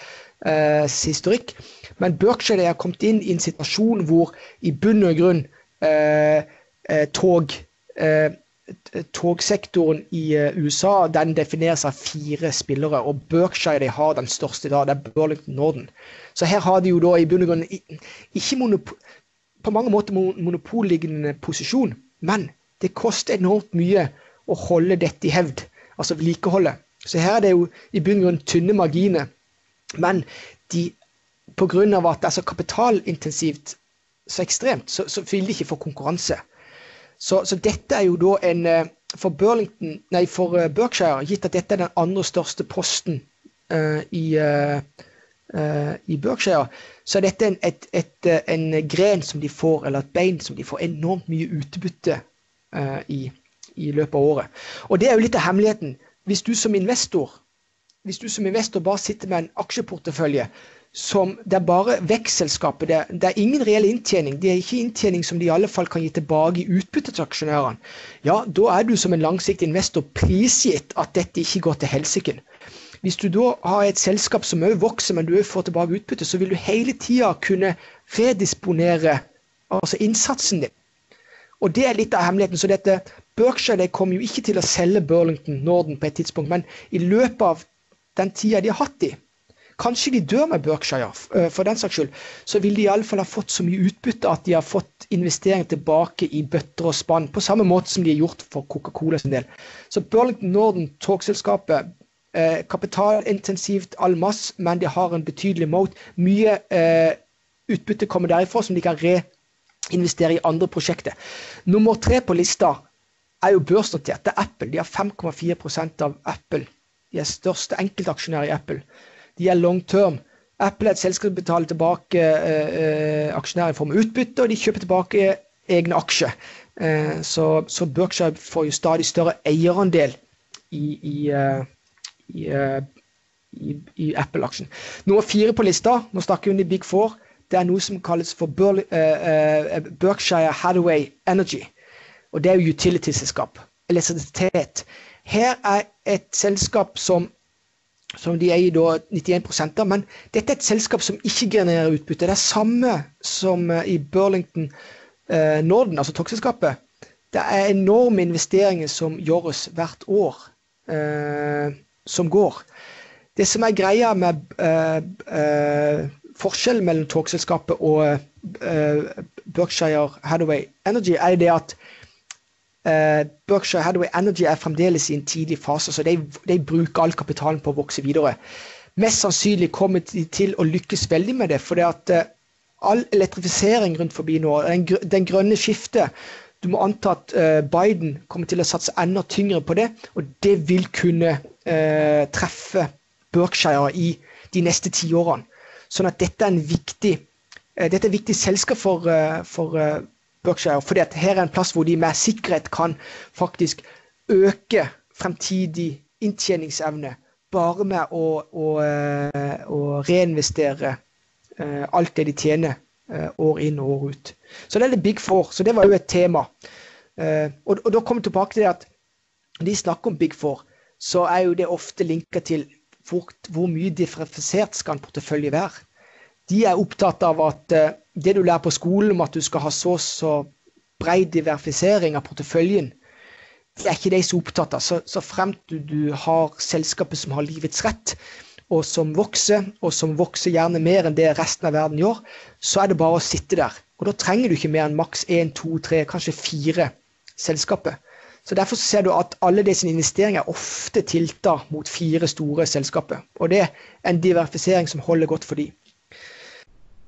historikk. Men Berkshire har kommet inn i en situasjon hvor i bunn og grunn tog togsektoren i eh, USA den defineres av fire spillere, og Berkshire de har den største i. Det er Burlington Norden. Så her har de jo da i bunn og grunn ikke på mange måter monopollignende posisjon, men det koster enormt mye å holde dette i hevd, altså vedlikeholdet. Så her er det jo i bunn og grunn tynne marginer. Men de, pga. at det er så kapitalintensivt så ekstremt, så, så vil de ikke få konkurranse. Så, så, dette er jo da en eh, For Burlington, nei, for eh, Berkshire, gitt at dette er den andre største posten uh, i, uh, uh, i, Berkshire, så er dette en, et, et, en, gren som de får, eller et bein som de får enormt mye utbytte i, i løpet av året. Og det er jo litt av hemmeligheten. Hvis du som investor hvis du som investor bare sitter med en aksjeportefølje som det er bare vekstselskapet. Det, det, er ingen reell inntjening. Det er ikke inntjening som de i alle fall kan gi tilbake i utbytte til aksjonærene. Ja, da er du som en langsiktig investor prisgitt at dette ikke går til helsiken. Hvis du da har et selskap som òg vokser, men du òg får tilbake utbytte, så vil du hele tida kunne redisponere altså innsatsen din. Og det er litt av hemmeligheten. Så dette Berkshire kommer jo ikke til å selge Burlington Norden på et tidspunkt, men i løpet av den tida de har hatt de, Kanskje de dør med Berkshire, eh, for den saks skyld. Så vil de iallfall ha fått så mye utbytte at de har fått investering tilbake i bøtter og spann. På samme måte som de har gjort for Coca-Cola sin del. Så Burlington Norden, togselskapet, eh, kapitalintensivt all mass, men de har en betydelig mote. Mye eh, utbytte kommer derifra som de kan reinvestere i andre prosjekter. Nummer tre på lista er jo børsnotert. Det er Apple. De har 5,4% av Apple. De er største enkeltaksjonær i Apple de er long term. Apple er et selskap som betaler tilbake eh, eh, aksjonærer i form av utbytte, og de kjøper tilbake egne aksjer. Eh, så, så, Berkshire får jo stadig større eierandel i, i, i, i, uh, i Apple-aksjen. Nummer fire på lista, nå snakker vi om de big four, det er noe som kalles for Bur eh, Berkshire Hathaway Energy. Og det er jo utility-selskap. Elektrisitet. Her er et selskap som som de eier da 91 av. Men dette er et selskap som ikke genererer utbytte. Det er samme som eh, i Burlington eh, Norden, altså togselskapet. Det er enorme investeringer som gjøres hvert år eh, som går. Det som er greia med eh, eh forskjellen mellom togselskapet og eh, Berkshire Hathaway Energy, er det at Berkshire Hathaway Energy er fremdeles i en tidlig fase, så de, de, bruker all kapitalen på å vokse videre. Mest sannsynlig kommer de til å lykkes veldig med det, for det at uh, all elektrifisering rundt forbi nå, den, grønne skiftet Du må anta at uh, Biden kommer til å satse enda tyngre på det, og det vil kunne treffe Berkshire i de neste tiårene. Sånn at dette er en viktig dette er viktig selskap for, for Berkshire. fordi at her er en plass hvor de med sikkerhet kan faktisk øke fremtidig inntjeningsevne bare med å, å, eh, å reinvestere uh, alt det de tjener uh, år inn og år ut. Så det er det big four. Så det var jo et tema. Og, og, da kommer vi tilbake til det at når de snakker om big four, så er jo det ofte linka til hvor, hvor mye differensiert skal en portefølje være. De er opptatt av at det du lærer på skolen om at du skal ha så så brei diversifisering av porteføljen, det er ikke de som opptatt av. Så, så fremt du, du har selskapet som har livets rett, og som vokser, og som vokser gjerne mer enn det resten av verden gjør, så er det bare å sitte der. Og da trenger du ikke mer enn maks én, to, tre, kanskje fire selskaper. Så Derfor ser du at alle disse investeringer er ofte tilta mot fire store selskaper. Og det er en diversifisering som holder godt for de.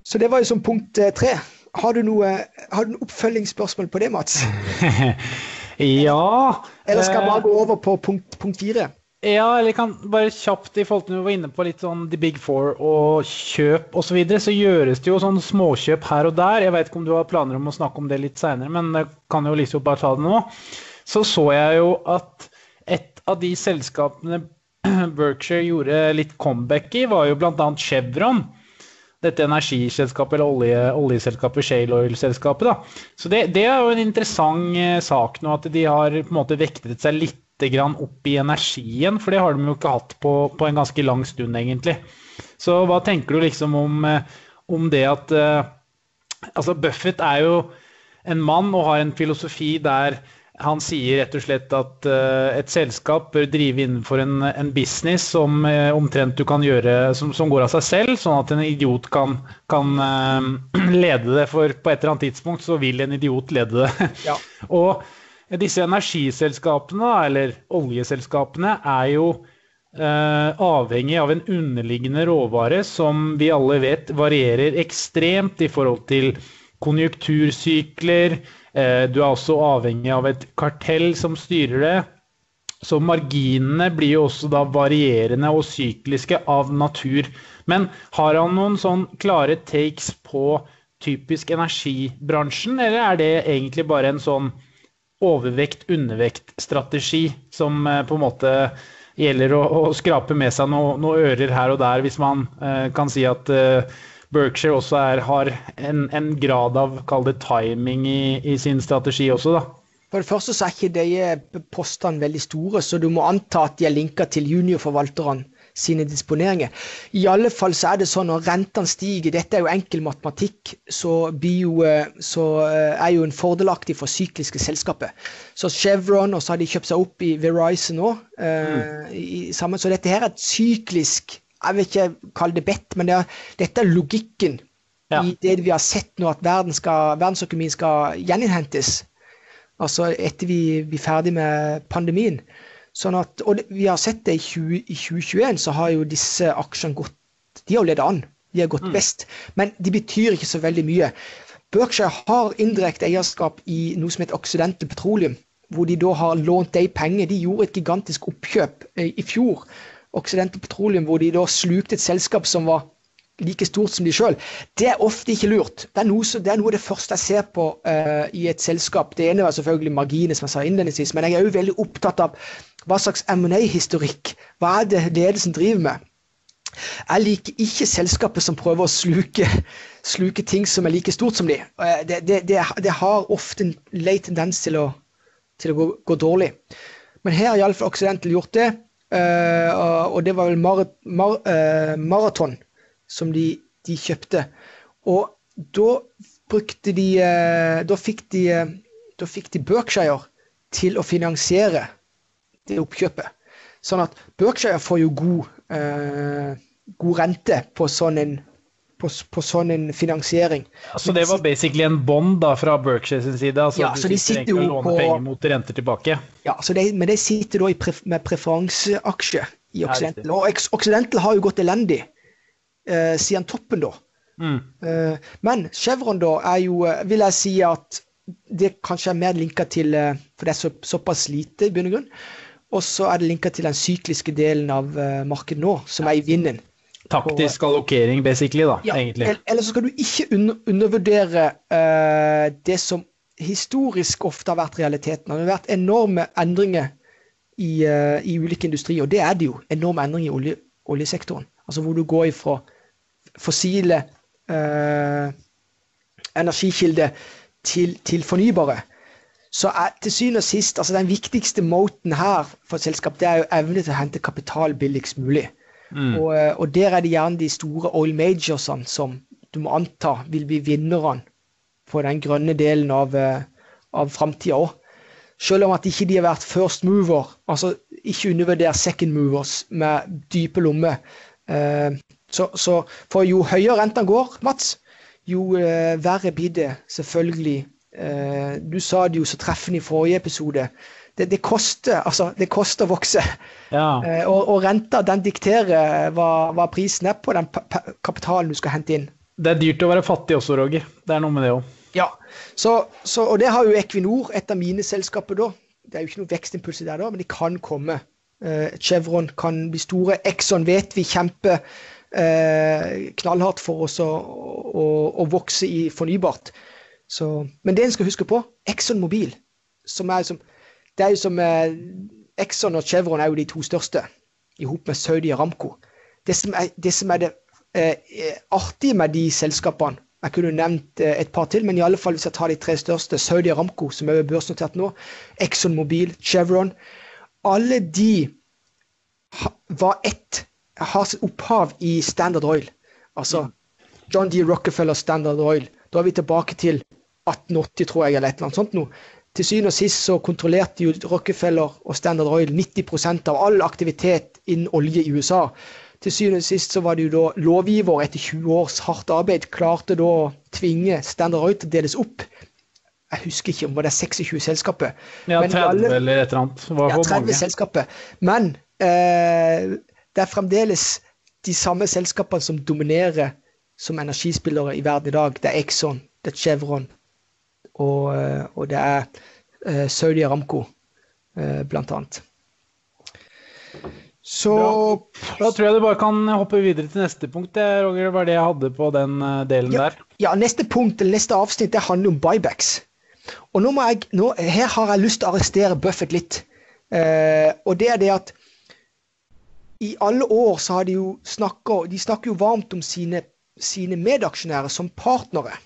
Så det var jo som punkt eh, tre. Har du noe har du oppfølgingsspørsmål på det, Mats? ja. Eller skal jeg bare gå over på punkt, punkt fire? Ja, eller kan bare kjapt i forhold til vi var inne på litt sånn The Big Four og kjøp osv., så, videre, så gjøres det jo sånn småkjøp her og der. Jeg vet ikke om du har planer om å snakke om det litt seinere, men jeg kan jo liksom bare ta det nå. Så så jeg jo at et av de selskapene Berkshire gjorde litt comeback i, var jo bl.a. Chevron dette energiselskapet, eller olje, oljeselskapet, shale oil-selskapet. da. Så det, det, er jo en interessant eh, sak nå, at de har på en måte vektet seg litt opp i energien. For det har de jo ikke hatt på, på en ganske lang stund, egentlig. Så hva tenker du liksom om, eh, om det at uh, Altså, Buffett er jo en mann og har en filosofi der han sier rett og slett at uh, et selskap bør drive innenfor en, en business som uh, omtrent du kan gjøre som, som, går av seg selv, sånn at en idiot kan, kan uh, lede det. For på et eller annet tidspunkt så vil en idiot lede det. Ja. og disse energiselskapene, eller oljeselskapene, er jo avhengig av en underliggende råvare som vi alle vet varierer ekstremt i forhold til konjunktursykler Eh, du er også avhengig av et kartell som styrer det. Så marginene blir jo også da varierende og sykliske av natur. Men har han noen sånn klare takes på typisk energibransjen, eller er det egentlig bare en sånn overvekt-undervekt-strategi som eh, på en måte gjelder å, å skrape med seg noen noe ører her og der, hvis man eh, kan si at eh, Berkshire også er, har en, en, grad av kall det timing i, i, sin strategi også, da. For det første så er ikke de postene veldig store, så du må anta at de er linka til juniorforvalterne sine disponeringer. I alle fall så er det sånn når rentene stiger, dette er jo enkel matematikk, så, bio, eh, så eh, er jo en fordelaktig for sykliske selskaper. Så Chevron, og så har de kjøpt seg opp i Verizon nå. Eh, mm. så dette her er et syklisk jeg vil ikke kalle det bedt, men det er, dette er logikken ja. i det vi har sett nå, at verden skal, verdensøkonomien skal gjeninnhentes. Altså etter vi blir ferdig med pandemien. Sånn at, og vi har sett det i, 20, i 2021, så har jo disse aksjene gått De har jo ledet an. De har gått mm. best. Men de betyr ikke så veldig mye. Berkshire har indirekte eierskap i noe som heter Occidental Petroleum, hvor de da har lånt de penger. De gjorde et gigantisk oppkjøp eh, i fjor Occidental Petroleum, hvor de da slukte et selskap som var like stort som de sjøl. Det er ofte ikke lurt. Det er noe, det, er noe det første jeg ser på uh, i et selskap. Det ene var selvfølgelig marginene, som jeg sa innledningsvis, men jeg er òg veldig opptatt av hva slags M&A-historikk. Hva er det ledelsen driver med? Jeg liker ikke selskapet som prøver å sluke, sluke ting som er like stort som de. Uh, det, det, det, har ofte en lei tendens til å, til å gå, gå, dårlig. Men her har iallfall Occidental gjort det. Uh, og det var vel mar mar uh, Maraton som de, de, kjøpte. Og da brukte de uh, Da fikk de da fikk de Berkshire til å finansiere det oppkjøpet. Sånn at Berkshire får jo god, god rente på sånn en på, på, sånn en finansiering. Så det var basically en bånd fra Berkshire sin side? Altså ja, så de sitter jo på penger mot renter tilbake? Ja, de, men de sitter da pref, med preferanseaksje i Occidental. Ja, og Occidental har jo gått elendig eh, siden toppen, da. Mm. Eh, men Chevron, da, er jo eh, Vil jeg si at det kanskje er mer linka til eh, For det er så, såpass lite, i bunn og grunn. Og så er det linka til den sykliske delen av uh, markedet nå, som er i vinden. Taktisk allokering, basically, da, ja, egentlig. Eller så skal du ikke under, undervurdere uh, det som historisk ofte har vært realiteten. Det har vært enorme endringer i, uh, i ulike industrier. Og det er det jo. Enorm endring i olje, oljesektoren. Altså hvor du går ifra fossile uh, energikilder til, til, fornybare. Så er, til syvende og sist, altså den viktigste moten her for et selskap, det er jo evne til å hente kapital billigst mulig. Mm. Og, og, der er det gjerne de store oil majorsene som du må anta vil bli vinnerne på den grønne delen av, av framtida òg. Selv om at ikke de har vært first mover, altså ikke undervurder second movers med dype lommer. Eh, så, så, for jo høyere rentene går, Mats, jo eh, verre blir det selvfølgelig. Eh, du sa det jo så treffende i forrige episode. Det, det, koster, altså, det koster å vokse. Ja. Og, og, renta den dikterer hva, hva prisen er på den kapitalen du skal hente inn. Det er dyrt å være fattig også, Roger. Det er noe med det òg. Ja, så, så, og det har jo Equinor, et av mine selskaper, da. Det er jo ikke noe vekstimpulser der, da, men de kan komme. Eh, Chevron kan bli store. Exxon vet vi kjemper eh, knallhardt for oss å, å, å, vokse i fornybart. Så, men det en skal huske på, Exxon Mobil, som er som, det er jo som eh, Exxon og Chevron er jo de to største, i med Saudi Aramco. Det som er det, som er det artige med de selskapene, jeg kunne nevnt eh, et par til, men i alle fall hvis jeg tar de tre største, Saudi Aramco, som er børsnotert nå, Exxon Mobil, Chevron Alle de var ett har sitt opphav i Standard Oil. Altså John D. Rockefeller Standard Oil. Da er vi tilbake til 1880, tror jeg, eller et eller annet sånt noe. Til syvende og sist så kontrollerte jo Rockefeller og Standard Oil 90% av all aktivitet innen olje i USA til syvende og sist så var det jo da lovgiver etter 20 års hardt arbeid klarte da å tvinge Standard Oil til å deles opp. Jeg husker ikke om det var 26 selskaper. Ja, 30 alle, eller et eller annet. ja, 30 mange. selskaper. Men eh, det er fremdeles de samme selskapene som dominerer som energispillere i verden i dag. Det er Exxon, det er Chevron, og, eh, og det er eh, Saudi Aramco, eh, blant annet. Så Bra. Da tror jeg du bare kan hoppe videre til neste punkt. Roger, det var det jeg hadde på den delen ja, der. Ja, neste punkt, eller neste avsnitt det handler om buybacks. Og nå må jeg, nå, Her har jeg lyst til å arrestere Buffett litt. Eh, og det er det at i alle år så har de jo snakket, de snakker jo varmt om sine, sine medaksjonærer som partnere.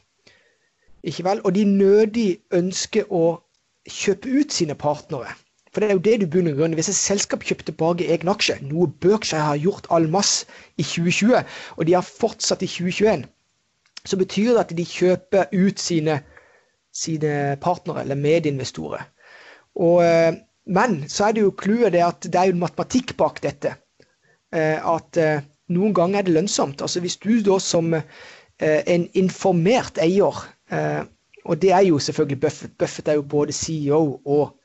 Ikke vel? Og de nødig ønsker å kjøpe ut sine partnere. For det er jo det du bunner grunn. Hvis et selskap kjøper tilbake egen aksje, noe Berkshire har gjort all masse i 2020, og de har fortsatt i 2021, så betyr det at de kjøper ut sine, sine partnere eller medinvestorer. Og, eh, men så er det jo clouet det at det er jo matematikk bak dette. Eh, at eh, noen ganger er det lønnsomt. Altså Hvis du da som en informert eier, og det er jo selvfølgelig Buffett, Buffett er jo både CEO og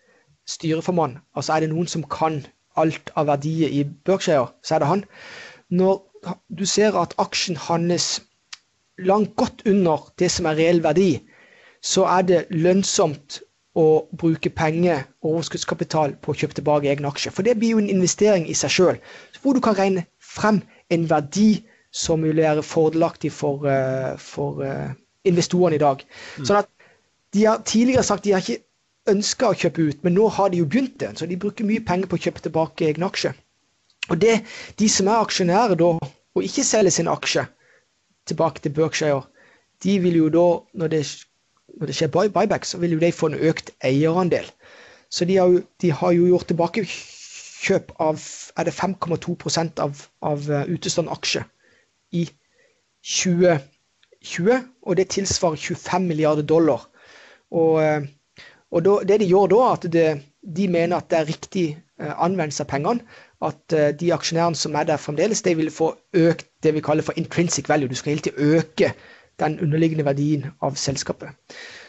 styreformann, altså er det noen som kan alt av verdier i Berkshire, så er det han. Når du ser at aksjen hans langt godt under det som er reell verdi, så er det lønnsomt å bruke penger og overskuddskapital på å kjøpe tilbake egne aksjer. For det blir jo en investering i seg sjøl, hvor du kan regne frem en verdi som vil være fordelaktig for, uh, for uh, investorene i dag. Mm. Sånn at de har tidligere sagt de har ikke ønska å kjøpe ut, men nå har de jo begynt det. Så de bruker mye penger på å kjøpe tilbake egne aksjer. Og det, de som er aksjonærer da, og ikke selger sin aksje tilbake til Berkshire, de vil jo da, når det, når det skjer buyback, så vil jo de få en økt eierandel. Så de har jo, de har jo gjort tilbakekjøp av er det 5,2 av, av eh, utestående aksjer i 2020, og det tilsvarer 25 milliarder dollar. Og eh, og da, det de gjør da, at det, de mener at det er riktig eh, anvendelse av pengene. At eh, de aksjonærene som er der fremdeles, de vil få økt det vi kaller for intrinsic value. Du skal hele tiden øke den underliggende verdien av selskapet.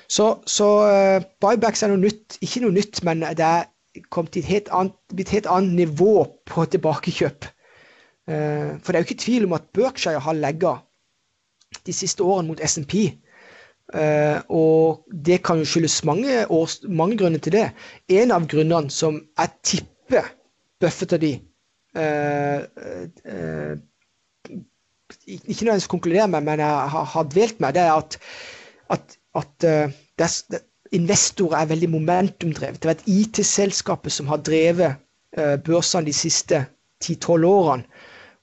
Så, så buybacks er noe nytt. Ikke noe nytt, men det er kommet til et helt annet, et helt annet nivå på tilbakekjøp. For det er jo ikke tvil om at Berkshire har legga de siste årene mot SMP Uh, og det kan jo skyldes mange, års, mange, grunner til det. En av grunnene som jeg tipper Buffett og de uh, uh, Ikke nødvendigvis konkluderer med, men jeg har, har dvelt med, det er at, at, at det, investorer er veldig momentumdrevet. Det er et IT-selskapet som har drevet børsene de siste 10-12 årene.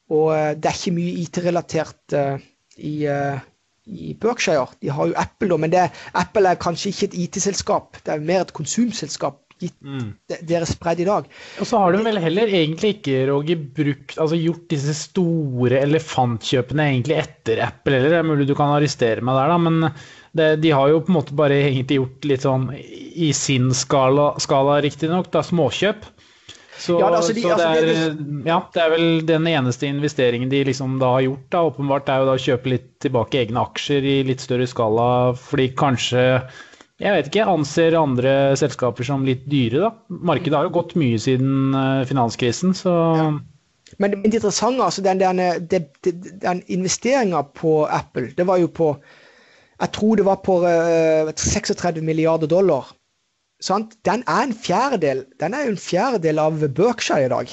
Og det er ikke mye IT-relatert i, i, Berkshire. De har jo Apple, men det, Apple er kanskje ikke et IT-selskap, det er mer et konsumselskap gitt mm. deres bredd i dag. Og så har de vel heller egentlig ikke Roger, brukt, altså gjort disse store elefantkjøpene egentlig etter Apple heller. Det er mulig du kan arrestere meg der, da, men det, de har jo på en måte bare egentlig gjort litt sånn i sin skala, skala riktignok, småkjøp. Så, ja, altså de, så det, altså, er, ja, det er vel den eneste investeringen de liksom da har gjort, da, åpenbart, er jo da å kjøpe litt tilbake egne aksjer i litt større skala, fordi kanskje jeg vet ikke, anser andre selskaper som litt dyre, da. Markedet har jo gått mye siden eh, finanskrisen, så ja. Men det interessante, altså den, den, den, den investeringa på Apple, det var jo på Jeg tror det var på eh, 36 milliarder dollar. Sant? Den er en fjerdedel Den er jo en fjerdedel av Berkshire i dag.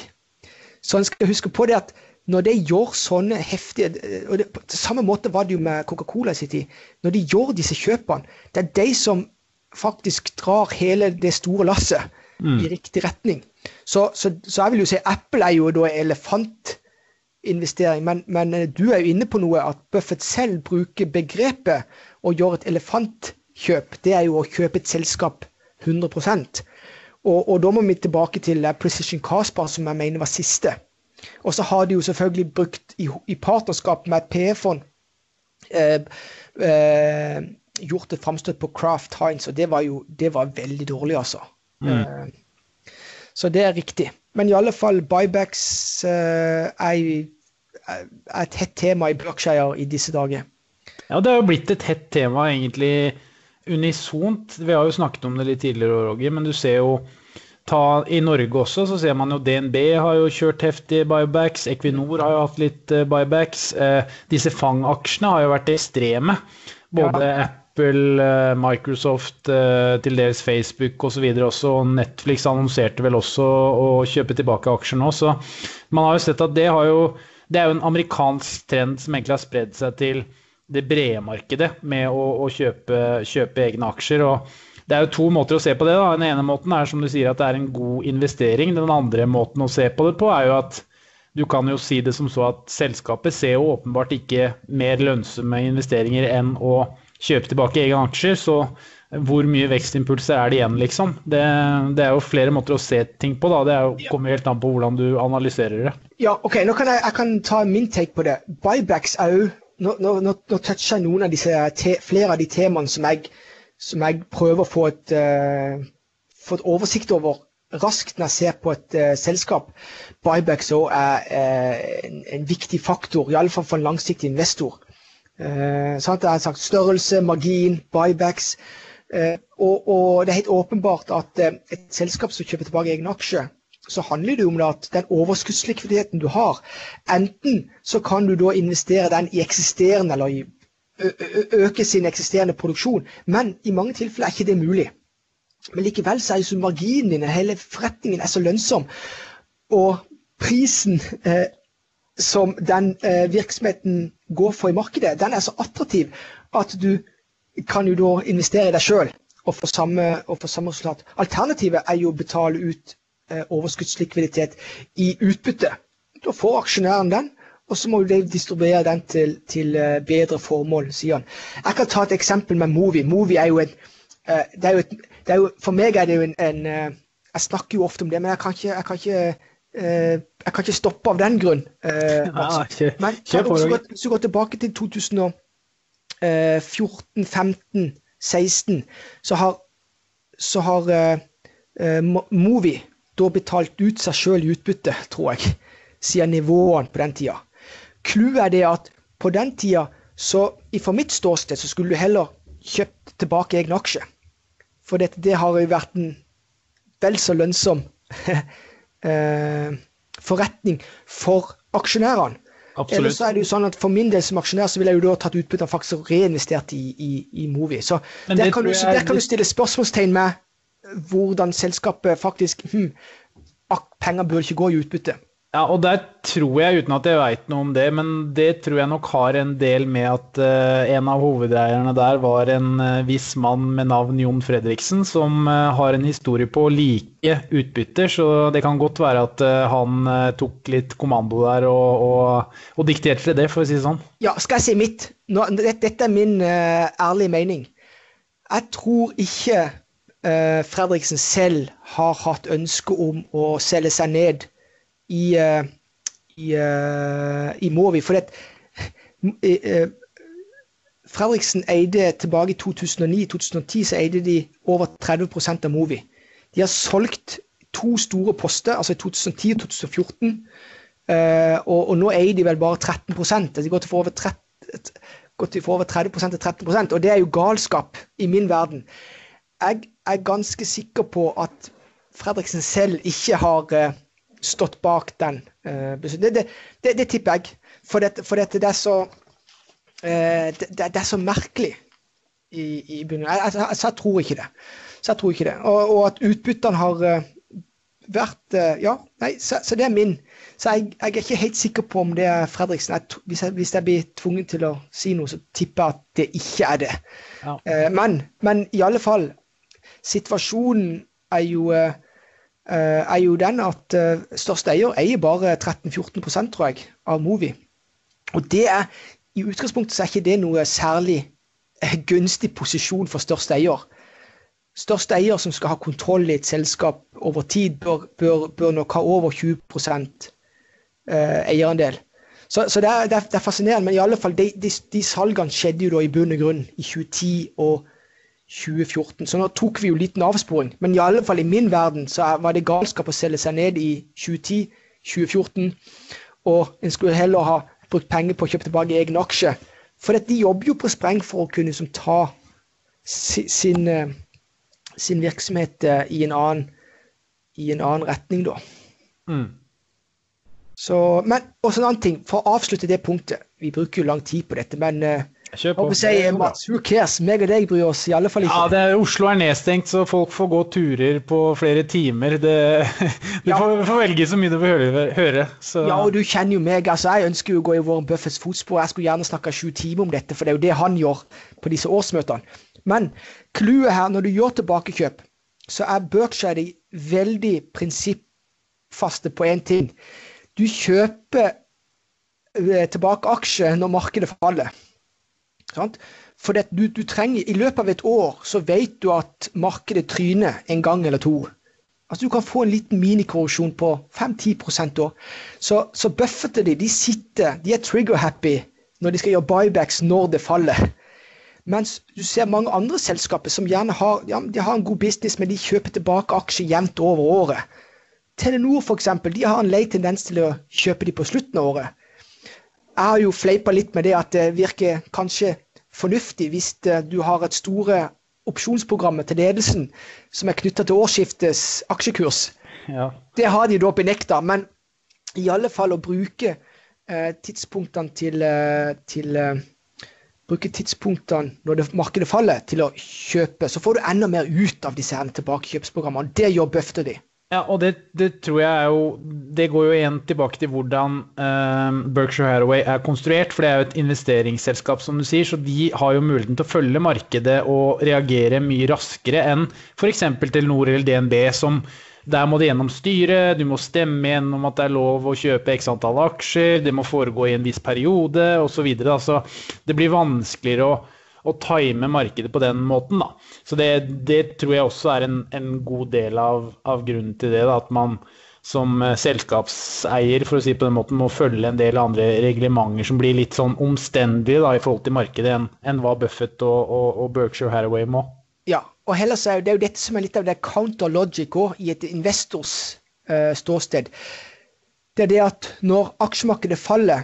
Så en skal huske på det at når de gjør sånne heftige og det, På samme måte var det jo med Coca-Cola i sin tid. Når de gjør disse kjøpene, det er de som faktisk drar hele det store lasset mm. i riktig retning. Så, så, så, jeg vil jo si Apple er jo da elefantinvestering, men, men, du er jo inne på noe at Buffett selv bruker begrepet å gjøre et elefantkjøp. Det er jo å kjøpe et selskap 100 og, og da må vi tilbake til eh, Precision Caspar, som jeg mener var siste. Og så har de jo selvfølgelig brukt i, i partnerskap med et PE-fond eh, eh, gjort et framstøt på Craft Hines, og det var jo det var veldig dårlig, altså. Mm. Eh, så det er riktig. Men i alle fall, buybacks uh, er, er et hett tema i Berkshire i disse dager. Ja, det har jo blitt et hett tema, egentlig unisont. Vi har jo snakket om det litt tidligere, Roger, men du ser jo ta, I Norge også så ser man jo DNB har jo kjørt heftige buybacks. Equinor har jo hatt litt uh, buybacks. disse Fang-aksjene har jo vært ekstreme. Både ja. Apple, eh, Microsoft, eh, til dels Facebook osv. også. Og Netflix annonserte vel også å kjøpe tilbake aksjer nå. Så man har jo sett at det, jo, det er jo en amerikansk trend som egentlig har spredd seg til det brede markedet med å, å kjøpe, kjøpe, egne aksjer. og Det er jo to måter å se på det. da. Den ene måten er som du sier at det er en god investering. Den andre måten å se på det på er jo at du kan jo si det som så at selskapet ser jo åpenbart ikke mer lønnsomme investeringer enn å kjøpe tilbake egne aksjer, så hvor mye vekstimpulser er det igjen, liksom? Det, det, er jo flere måter å se ting på, da. Det jo, kommer helt an på hvordan du analyserer det. Ja, ok, nå kan jeg, jeg kan ta min take på det. Buybacks er jo Nå, nå, nå, toucher jeg noen av disse, te, flere av de temaene som jeg, som jeg prøver å få et, uh, få et oversikt over raskt når jeg ser på et uh, selskap. Buybacks òg er uh, en, en, viktig faktor, iallfall for en langsiktig investor. Uh, sant? Jeg har sagt størrelse, margin, buybacks. Uh, og, og, det er helt åpenbart at et selskap som kjøper tilbake egne aksjer, så handler det om at den overskuddslikviditeten du har, enten så kan du da investere den i eksisterende eller i øke sin eksisterende produksjon, men i mange tilfeller er ikke det mulig. Men likevel så er jo marginen din, hele forretningen, er så lønnsom. Og prisen eh, som den eh, virksomheten går for i markedet, den er så attraktiv at du kan jo da investere i deg sjøl og, få samme, samme resultat. Alternativet er jo å betale ut overskuddslikviditet i utbytte. Da får aksjonæren den, og så må de distribuere den til, til uh, bedre formål, sier han. Jeg kan ta et eksempel med Movi. Movi er jo en uh, det er jo et, det er jo, For meg er det jo en, en Jeg snakker jo ofte om det, men jeg kan ikke, jeg kan ikke jeg kan ikke stoppe av den grunn. Eh, altså. Men hvis du går tilbake til 2014, 15, 16, så har, så har uh, Movi da betalt ut seg sjøl i utbytte, tror jeg, siden nivåene på den tida. Clouet er det at på den tida, så fra mitt ståsted, så skulle du heller kjøpt tilbake egne aksjer. For det, det har jo vært en vel så lønnsom uh, forretning for aksjonærene. Absolutt. Ellers så er det jo sånn at For min del som aksjonær så ville jeg jo da tatt utbytte og faktisk reinvestert i, i, i Movi. Så der kan, du, der kan, du, stille spørsmålstegn med hvordan selskapet faktisk hm, Penger bør ikke gå i utbytte. Ja, og der tror jeg, uten at jeg veit noe om det, men det tror jeg nok har en del med at uh, en av hovedeierne der var en uh, viss mann med navn Jon Fredriksen, som uh, har en historie på å like utbytter, så det kan godt være at han tok litt kommando der og, og, og dikterte det, for å si det sånn. Ja, skal jeg si mitt? Nå, dette, dette er min ærlige mening. Jeg tror ikke Fredriksen selv har hatt ønske om å selge seg ned i, eh, i, eh, i Movi. For det, eh, Fredriksen eide tilbake i 2009-2010 så eide de over 30% av Movi. De har solgt to store poster, altså i 2010 og 2014. og, og, nå eier de vel bare 13% altså De går til for over 30, gått fra over 30% til 13% og det er jo galskap i min verden. Jeg er ganske sikker på at Fredriksen selv ikke har stått bak den. beslutningen. det, det, det, tipper jeg. For, det, for det, er så uh, det, er så merkelig i, i bunnen. Jeg, jeg, jeg, jeg, tror ikke det. Så jeg tror ikke det. Og, og at utbyttene har vært Ja, nei, så, så, det er min. Så jeg, jeg, er ikke helt sikker på om det er Fredriksen. Hvis jeg, hvis, jeg, blir tvunget til å si noe, så tipper jeg at det ikke er det. Ja. men, men i alle fall, situasjonen er jo Eh, er jo den at eh, største eier eier bare 13-14 tror jeg, av Movi. Og det er, i utgangspunktet så er ikke det noe særlig eh, gunstig posisjon for største eier. Største eier som skal ha kontroll i et selskap over tid, bør, bør, bør nok ha over 20% eierandel. Så, så det, er, det, er, fascinerende. Men i alle fall, de, de, de salgene skjedde jo da i bunn og grunn i 2010 og 2011. 2014. Så nå tok vi jo liten avsporing. Men i alle fall i min verden så var det galskap å selge seg ned i 2010, 2014. Og en skulle heller ha brukt penger på å kjøpe tilbake egne aksjer. For de jobber jo på spreng for å kunne liksom, ta sin, eh, sin, virksomhet eh, i en annen, i en annen retning, da. Mm. Så, men også en annen ting, for å avslutte det punktet Vi bruker jo lang tid på dette, men uh, Kjør på. Si, Mats, who cares? Meg og deg bryr oss i alle fall ikke. Ja, er, Oslo er nedstengt, så folk får gå turer på flere timer. Det, du ja. får, får, velge så mye du vil høre. Så. Ja, og du kjenner jo meg. altså Jeg ønsker jo å gå i Warren Buffets fotspor. Jeg skulle gjerne snakka sju timer om dette, for det er jo det han gjør på disse årsmøtene. Men clouet her, når du gjør tilbakekjøp, så er Berkshire veldig prinsippfaste på én ting. Du kjøper eh, tilbake aksjer når markedet faller. Sant? For du, du, trenger, I løpet av et år så vet du at markedet tryner en gang eller to. Altså Du kan få en liten minikorrosjon på 5-10 år. Så, så buffertet de, de sitter, de er trigger-happy når de skal gjøre buybacks når det faller. Mens du ser mange andre selskaper som gjerne har, ja, de har en god business, men de kjøper tilbake aksjer jevnt over året. Telenor for eksempel, De har en lei tendens til å kjøpe de på slutten av året. Jeg har jo fleipa litt med det at det virker kanskje fornuftig hvis eh, du har et store opsjonsprogrammet til ledelsen som er knytta til årsskiftets aksjekurs. Ja. Det har de da benekta, men i alle fall å bruke eh, tidspunktene til, eh, til eh, Bruke tidspunktene når det, markedet faller, til å kjøpe. Så får du enda mer ut av disse tilbakekjøpsprogrammene. Det gjør Bøfter de. Ja, og det, det, tror jeg er jo Det går jo igjen tilbake til hvordan um, Berkshire Hathaway er konstruert. For det er jo et investeringsselskap, som du sier, så de har jo muligheten til å følge markedet og reagere mye raskere enn f.eks. Telenor eller DNB, som der må det gjennom styret, du må stemme gjennom at det er lov å kjøpe x antall aksjer, det må foregå i en viss periode osv. Så det blir vanskeligere å å time markedet på den måten. Da. Så det, det, tror jeg også er en, en god del av, av, grunnen til det. Da, at man som eh, selskapseier for å si på den måten, må følge en del andre reglementer som blir litt sånn omstendelige da, i forhold til markedet enn, en hva Buffett og, og, og, Berkshire Hathaway må. Ja, og heller så er det jo dette som er litt av det counter logic i et investors uh, ståsted. Det er det at når aksjemarkedet faller,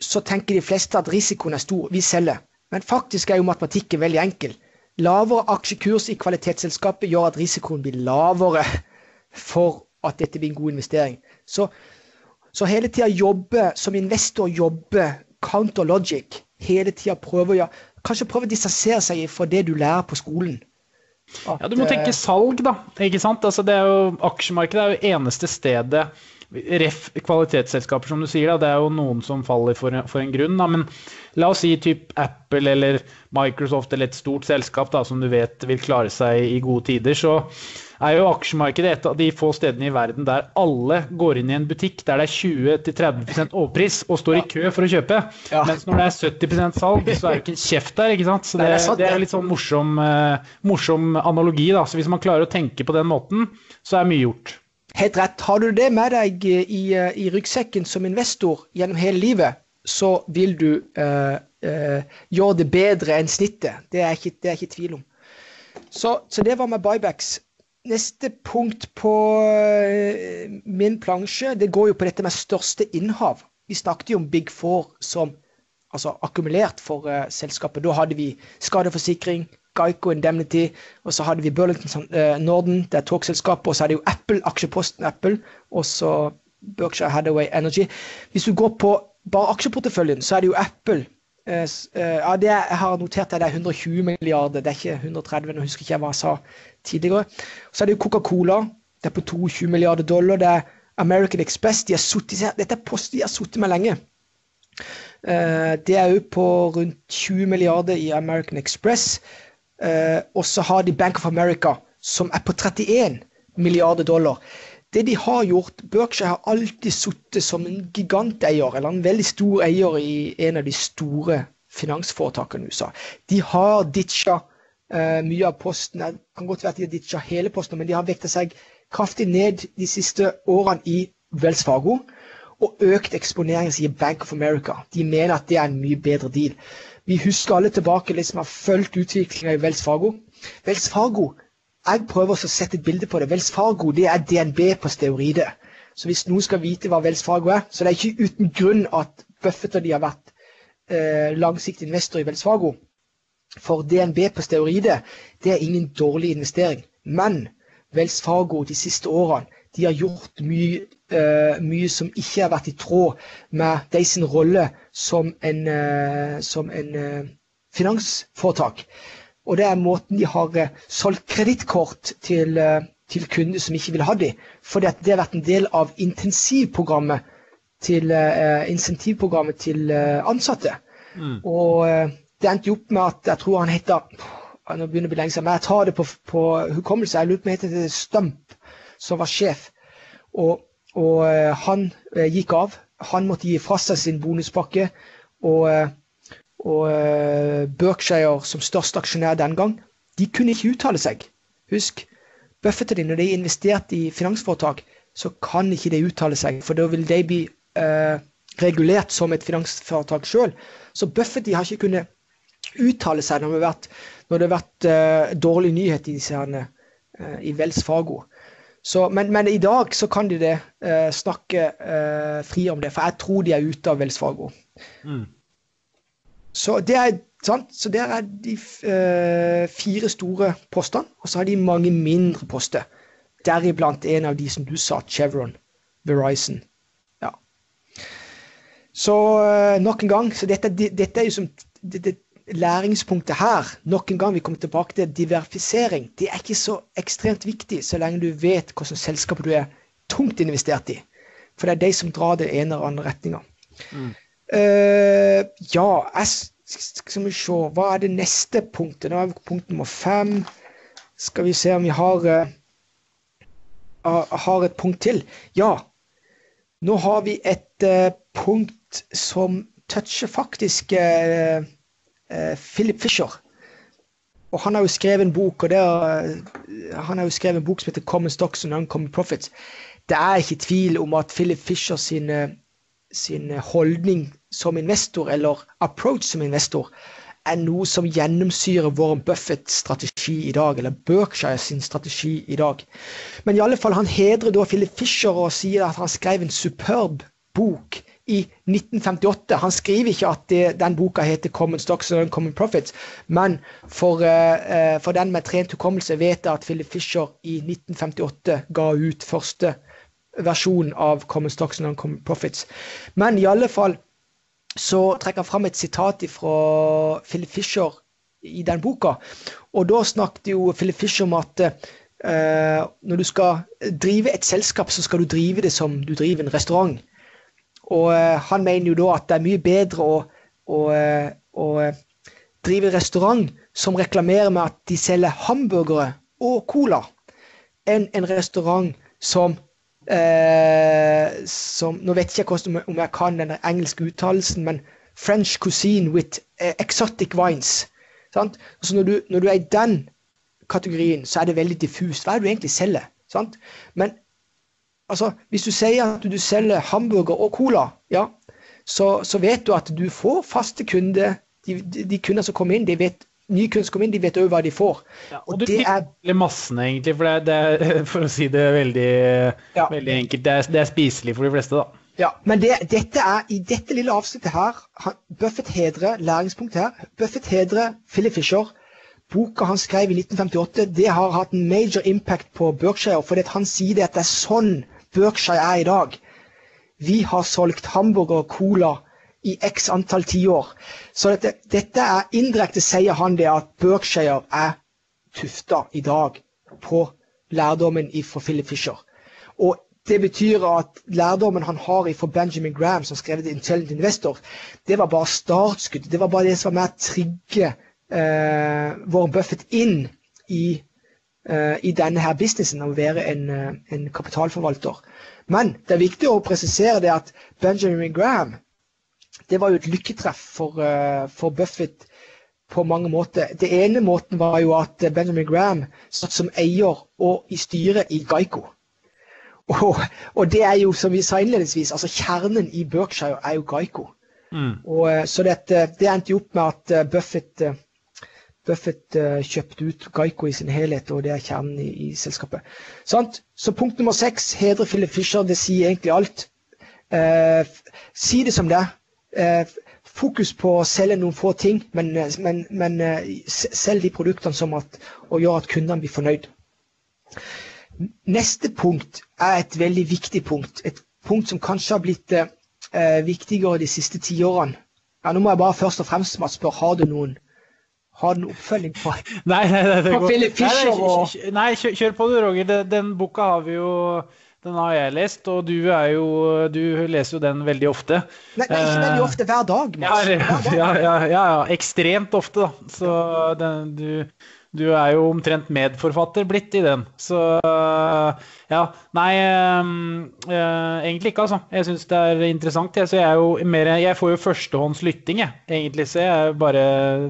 så tenker de fleste at risikoen er stor. Vi selger. Men faktisk er jo matematikken veldig enkel. Lavere aksjekurs i kvalitetsselskapet gjør at risikoen blir lavere for at dette blir en god investering. Så, så hele tida jobbe som investor, jobbe counter logic. Hele tida prøve å Kanskje prøve å distansere seg fra det du lærer på skolen. At, ja, Du må tenke salg, da. ikke sant? Altså, det er jo, aksjemarkedet er jo eneste stedet ref kvalitetsselskaper, som du sier. Da. Det er jo noen som faller for, for en grunn. Da. Men la oss si typ Apple eller Microsoft eller et stort selskap da, som du vet vil klare seg i gode tider. så er jo aksjemarkedet et av de få stedene i verden der alle går inn i en butikk der det er 20-30% overpris og står i kø for å kjøpe. Ja. Mens når det er 70% salg, så er det ikke en kjeft der. ikke sant? Så det, det er litt sånn morsom, uh, morsom analogi. da. Så hvis man klarer å tenke på den måten, så er mye gjort. Helt rett. Har du det med deg i, i ryggsekken som investor gjennom hele livet, så vil du eh, eh, gjøre det bedre enn snittet. Det er ikke, det er ikke tvil om. Så, så det var med buybacks. Neste punkt på eh, min plansje det går jo på dette med største innhav. Vi snakket jo om Big Four som altså akkumulert for selskapet. Da hadde vi skadeforsikring, Geico Indemnity, og så hadde vi Burlington uh, Norden, det er togselskapet, og så er det jo Apple, aksjeposten Apple, og så Berkshire Hathaway Energy. Hvis du går på bare aksjeporteføljen, så er det jo Apple Uh, ja, det jeg har notert er, det er 120 milliarder, det er ikke 130, nå husker ikke jeg hva jeg sa tidligere. Så er det jo Coca-Cola, det er på 22 milliarder dollar. Det er American Express, de har suttet, dette er post de har sittet med lenge. Uh, det er jo på rundt 20 milliarder i American Express. Uh, og så har de Bank of America, som er på 31 milliarder dollar. Det de har gjort Berkshire har alltid sittet som en giganteier, eller en veldig stor eier i en av de store finansforetakene i USA. De har ditcha uh, mye av posten. Det kan godt være at de har ditcha hele posten, men de har vekta seg kraftig ned de siste årene i Wells Fargo. Og økt eksponering, sier Bank of America. De mener at det er en mye bedre deal. Vi husker alle tilbake liksom har fulgt utviklinga i Wells Fargo. Wells Fargo jeg prøver å sette et bilde på det. Wells Fargo det er DNB på steorider. Så hvis noen skal vite hva Wells Fargo er, så det er ikke uten grunn at Buffett og de har vært eh, langsiktig investor i Wells Fargo. For DNB på steorider det er ingen dårlig investering. Men Wells Fargo de siste årene de har gjort mye, mye som ikke har vært i tråd med de sin rolle som en, uh, som en uh, finansforetak. Og det er måten de har eh, solgt kredittkort til, eh, til, kunder som ikke vil ha dem. Fordi det har vært en del av intensivprogrammet til, insentivprogrammet til ansatte. Mm. Og det endte jo opp med at jeg tror han heter Nå begynner å bli lenge siden, men jeg tar det på, på hukommelse. Jeg lurer på om han het Stump, som var sjef. Og, og han gikk av. Han måtte gi fra seg sin bonuspakke. Og og uh, Berkshire som største aksjonær den gang, de kunne ikke uttale seg. Husk, Buffett og de, når de investerte i finansforetak, så kan ikke de uttale seg, for da vil de bli uh, regulert som et finansforetak sjøl. Så Buffett de har ikke kunnet uttale seg når det har vært, det har vært uh, dårlig nyhet i, disse, i Wells Fargo. Så, men, men, i dag så kan de det, snakke fri om det, for jeg tror de er ute av Wells Fargo. Mm. Så det er, sant? Så der er de uh, fire store postene, og så har de mange mindre poster. Deriblant en av de som du sa, Chevron, Verizon. Ja. Så uh, nok en gang Så dette, dette er jo som det, det, læringspunktet her. Nok en gang vi kommer tilbake til diversifisering. Det er ikke så ekstremt viktig så lenge du vet hvilket selskap du er tungt investert i. For det er de som drar det ene eller andre retninga. Mm. Uh, ja, jeg, skal vi se Hva er det neste punktet? Nå er vi på punkt nummer fem. Skal vi se om vi har, uh, har et punkt til. Ja. Nå har vi et uh, punkt som toucher faktisk Philip Fisher. Og han har jo skrevet en bok, og er, han har jo skrevet en bok som heter 'Common Stocks and Uncommon Profits'. Det er ikke tvil om at Philip Fisher sin, sin holdning som investor, eller approach som investor, er noe som gjennomsyrer Warren Buffetts strategi i dag, eller Berkshire sin strategi i dag. Men i alle fall, han hedrer da Philip Fisher og sier at han skrev en superb bok i 1958. Han skriver ikke at det, den boka heter 'Common Stocks and Common Profits', men for, uh, for den med trent hukommelse vet jeg at Philip Fisher i 1958 ga ut første versjon av 'Common Stocks and Common Profits'. Men i alle fall så trekker han fram et sitat fra Philip Fisher i den boka. Og da snakket jo Philip Fisher om at uh, Når du skal drive et selskap, så skal du drive det som du driver en restaurant. Og uh, han mener jo da at det er mye bedre å, å, å drive restaurant som reklamerer med at de selger hamburgere og cola, enn en restaurant som eh, som, Nå vet jeg ikke om jeg kan den engelske uttalelsen, men French cuisine with eh, exotic wines. Når, du, når, du, er i den kategorien, så er det veldig diffust. Hva er det du egentlig selger? Sant? Men altså, hvis du sier at du selger hamburger og cola, ja, så, så vet du at du får faste kunder. De, de, de kunder som kommer inn, de vet nye kunder som kommer inn, de vet òg hva de får. Ja, og, og det er massene, egentlig, for, det, det, for å si det veldig, ja. veldig enkelt. Det er, det er, spiselig for de fleste, da. Ja, men det, dette er, i dette lille avsnittet her Buffett hedrer læringspunktet her. Buffett hedrer Philip Fisher. Boka han skrev i 1958, det har hatt en major impact på Berkshire. fordi han sier det at det er sånn Berkshire er i dag. Vi har solgt hamburger og cola i x antall tiår. Så dette, dette er indirekte sier han det at Berkshire er tufta i dag på lærdommen fra Philip Fisher. Og det betyr at lærdommen han har fra Benjamin Graham, som skrev The Intelligent Investor, det var bare startskuddet. Det var bare det som var med å trigge eh, Warren Buffett inn i, i denne her businessen å være en, eh, en, kapitalforvalter. Men det er viktig å presisere det at Benjamin Graham det var jo et lykketreff for, uh, for, Buffett på mange måter. Det ene måten var jo at Benjamin Graham satt som eier og i styret i Geico. Og, og, det er jo, som vi sa innledningsvis, altså kjernen i Berkshire er jo Geico. Mm. Og, eh, så det, det endte jo opp med at eh, Buffett, Buffett kjøpte ut Geico i sin helhet, og det er kjernen i, i selskapet. Sant? Så punkt nummer seks, hedre Philip Fisher, det sier egentlig alt. Eh, si det som det. Eh, fokus på å selge noen få ting, men, eh, men, men eh, selg de produktene som at, og gjør at kundene blir fornøyd. Neste punkt er et veldig viktig punkt. Et punkt som kanskje har blitt eh, viktigere de siste tiårene. Ja, nå må jeg bare først og fremst spørre har du noen har du noen oppfølging på, nei, nei, nei, på Philip Fisher? Nei, nei, kjør, kjør på du, Roger. Den, den boka har vi jo den har jeg lest, og du, jo, du leser jo den veldig ofte. Nei, nei ikke veldig ofte. Hver dag. Ja, ja, ja, ja, ekstremt ofte, da. Så den, du, du, er jo omtrent medforfatter blitt i den. Så ja. Nei, øh, egentlig ikke, altså. Jeg syns det er interessant. Jeg, så jeg, er jo mer, jeg får jo førstehånds lytting, jeg. Egentlig. Så jeg bare,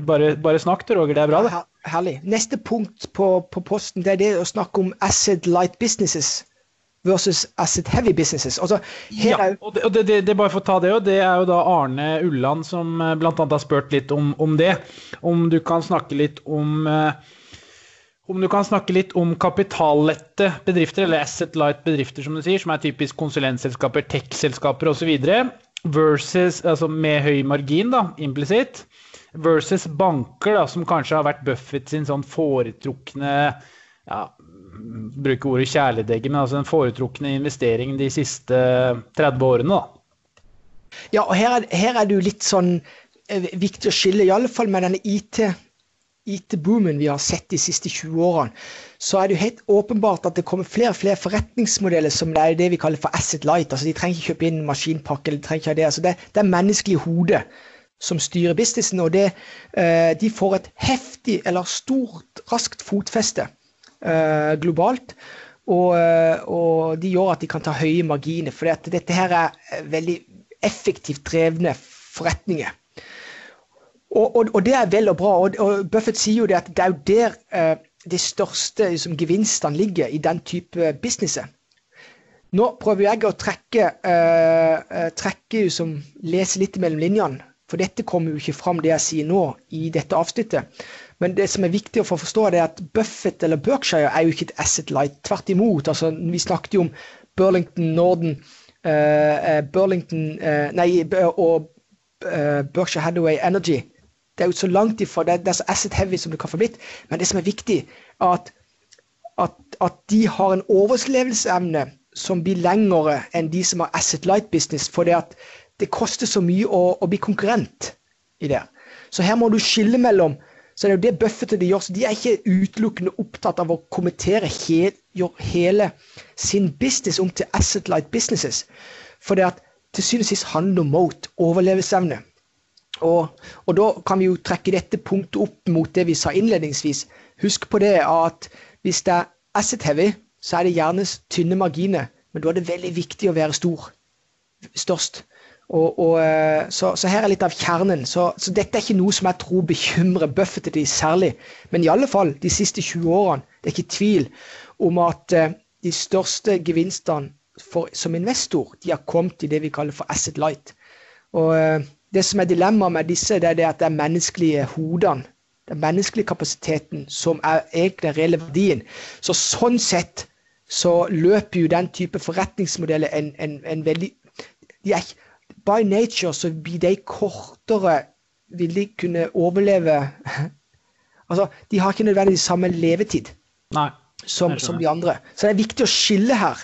bare, bare snakk du, Roger. Det er bra, det. Herlig. Neste punkt på, på posten det er det å snakke om asset light businesses versus asset heavy businesses. Altså, ja, og det, og det, det, det, bare for å ta det, det er jo da Arne Ulland som eh, bl.a. har spurt litt om, om, det. Om du kan snakke litt om eh, om du kan snakke litt om kapitallette bedrifter, eller asset light bedrifter, som du sier, som er typisk konsulentselskaper, tech-selskaper osv., versus altså med høy margin, da, implisitt, versus banker, da, som kanskje har vært Buffett sin sånn foretrukne ja, bruke ordet kjæledegge, men altså den foretrukne investeringen de siste 30 årene, da. Ja, og her er, her er det jo litt sånn eh, viktig å skille, i alle fall med denne IT IT-boomen vi har sett de siste 20 årene, så er det jo helt åpenbart at det kommer flere og flere forretningsmodeller som det er det vi kaller for asset light. altså De trenger ikke kjøpe inn maskinpakke. eller de trenger ikke Det altså det, det er menneskelig hode som styrer businessen. Og det, eh, de får et heftig eller stort, raskt fotfeste Eh, globalt. Og, eh, og, de gjør at de kan ta høye marginer. For dette her er veldig effektivt drevne forretninger. Og, og, og, det er vel og bra. Og, Buffett sier jo det at det er jo der eh, de største liksom, gevinstene ligger i den type businesser. Nå prøver jeg å trekke, eh, trekke som lese litt mellom linjene. For dette kommer jo ikke fram det jeg sier nå i dette avsnittet. Men det som er viktig å få forstå, er at Buffett eller Berkshire er jo ikke et asset light. Tvert imot. Altså, vi snakket jo om Burlington Norden uh, Burlington uh, Nei, og uh, Berkshire Hathaway Energy. Det er jo så langt ifra det, det er så asset heavy som det kan få blitt. Men det som er viktig, er at, at, at de har en overlevelsesevne som blir lengre enn de som har asset light business. For det, at det koster så mye å, å bli konkurrent i det. Så her må du skille mellom så det er jo det Buffett og de gjør. Så de er ikke utelukkende opptatt av å kommentere he, hele sin business om til asset-light businesses. For det at til syvende og sist handler om mot overlevelsesevne. Og, og, da kan vi jo trekke dette punktet opp mot det vi sa innledningsvis. Husk på det at hvis det er asset heavy, så er det gjerne tynne marginer. Men da er det veldig viktig å være stor. Størst. Og, og, eh, så, så, her er litt av kjernen. Så, så, dette er ikke noe som jeg tror bekymrer Buffett de særlig. Men i alle fall de siste 20 årene. Det er ikke tvil om at uh, de største gevinstene for, som investor de har kommet i det vi kaller for asset light. Og uh, Det som er dilemmaet med disse, det er det at det er menneskelige hodene. Den menneskelige kapasiteten som er egentlig den reelle verdien. Så sånn sett så løper jo den type forretningsmodeller en, en, en veldig de er, By nature så blir de kortere Vil de kunne overleve Altså, de har ikke nødvendigvis samme levetid Nei, som, som, de andre. Så det er viktig å skille her.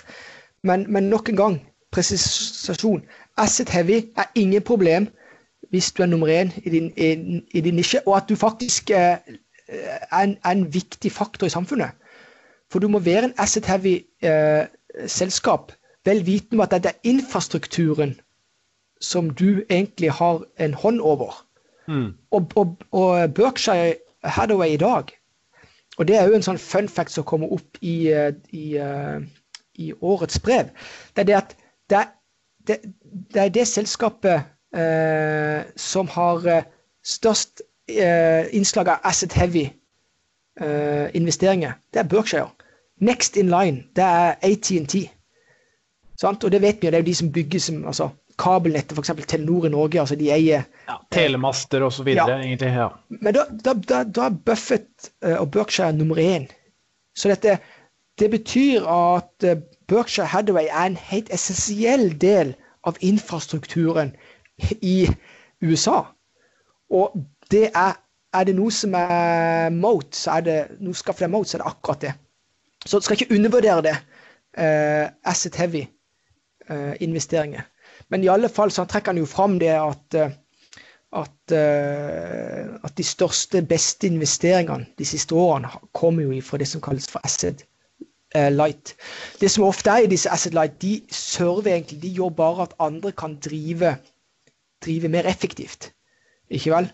Men, men nok en gang, presisasjon. Asset heavy er ingen problem hvis du er nummer én i din, i, i din nisje, og at du faktisk er en, er en viktig faktor i samfunnet. For du må være en asset-heavy eh, selskap, vel vitende om at det er infrastrukturen som du egentlig har en hånd over. Mm. Og, og, og, Berkshire Hathaway i dag, og det er jo en sånn fun fact som kommer opp i, eh, i, eh, i årets brev, det er det at det, det, det er det selskapet eh, som har eh, størst eh, innslag av asset-heavy eh, investeringer, det er Berkshire. Next in line, det er ATNT. Og det vet vi, det er jo de som bygger som, altså, kabelnettet, f.eks. Telenor i Norge. altså De eier ja, Telemaster osv. Ja. egentlig. ja. Men da, da, da, da er Buffett uh, og Berkshire nummer én. Så dette, det betyr at uh, Berkshire Hathaway er en helt essensiell del av infrastrukturen i USA. Og det er er det noe som er moat, så er det noe skaffer deg moat, så er det akkurat det. Så skal ikke undervurdere det. Uh, asset heavy uh, investeringer. Men i alle fall så trekker han jo fram det at, uh, at, at, de største, beste investeringene de siste årene kommer jo fra det som kalles for asset light. Det som ofte er i disse asset light, de server egentlig, de gjør bare at andre kan drive, drive mer effektivt. Ikke vel?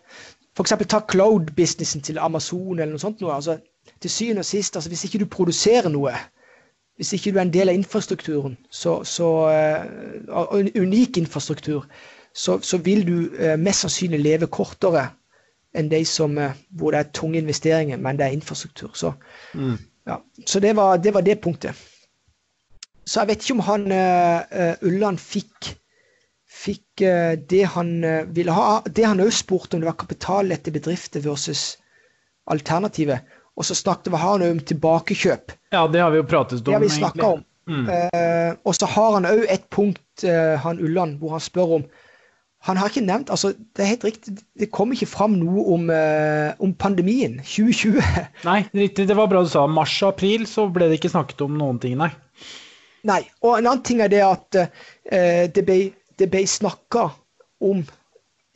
F.eks. ta cloud-businessen til Amazon eller noe sånt. Noe. Altså, til syvende og sist, altså, hvis ikke du produserer noe, hvis ikke du er en del av infrastrukturen, så, så og en unik infrastruktur, så, så vil du uh, mest sannsynlig leve kortere enn de som, uh, hvor det er tunge investeringer, men det er infrastruktur. Så, mm. ja. så det, var, det, var, det punktet. Så jeg vet ikke om han Ulland fikk fikk uh, det han eh, ville ha. Det han òg spurte om, det var kapitallette bedrifter versus alternativet. Og så snakket vi han om tilbakekjøp. Ja, det har vi jo pratet om. Det har vi snakka om. Mm. Uh, og så har han òg et punkt, uh, han Ulland, hvor han spør om Han har ikke nevnt altså Det er helt riktig, det kom ikke fram noe om, uh, om pandemien 2020. Nei, riktig. Det var bra du sa. Mars-april så ble det ikke snakket om noen ting, nei. Nei. Og en annen ting er det at det ble det ble snakka om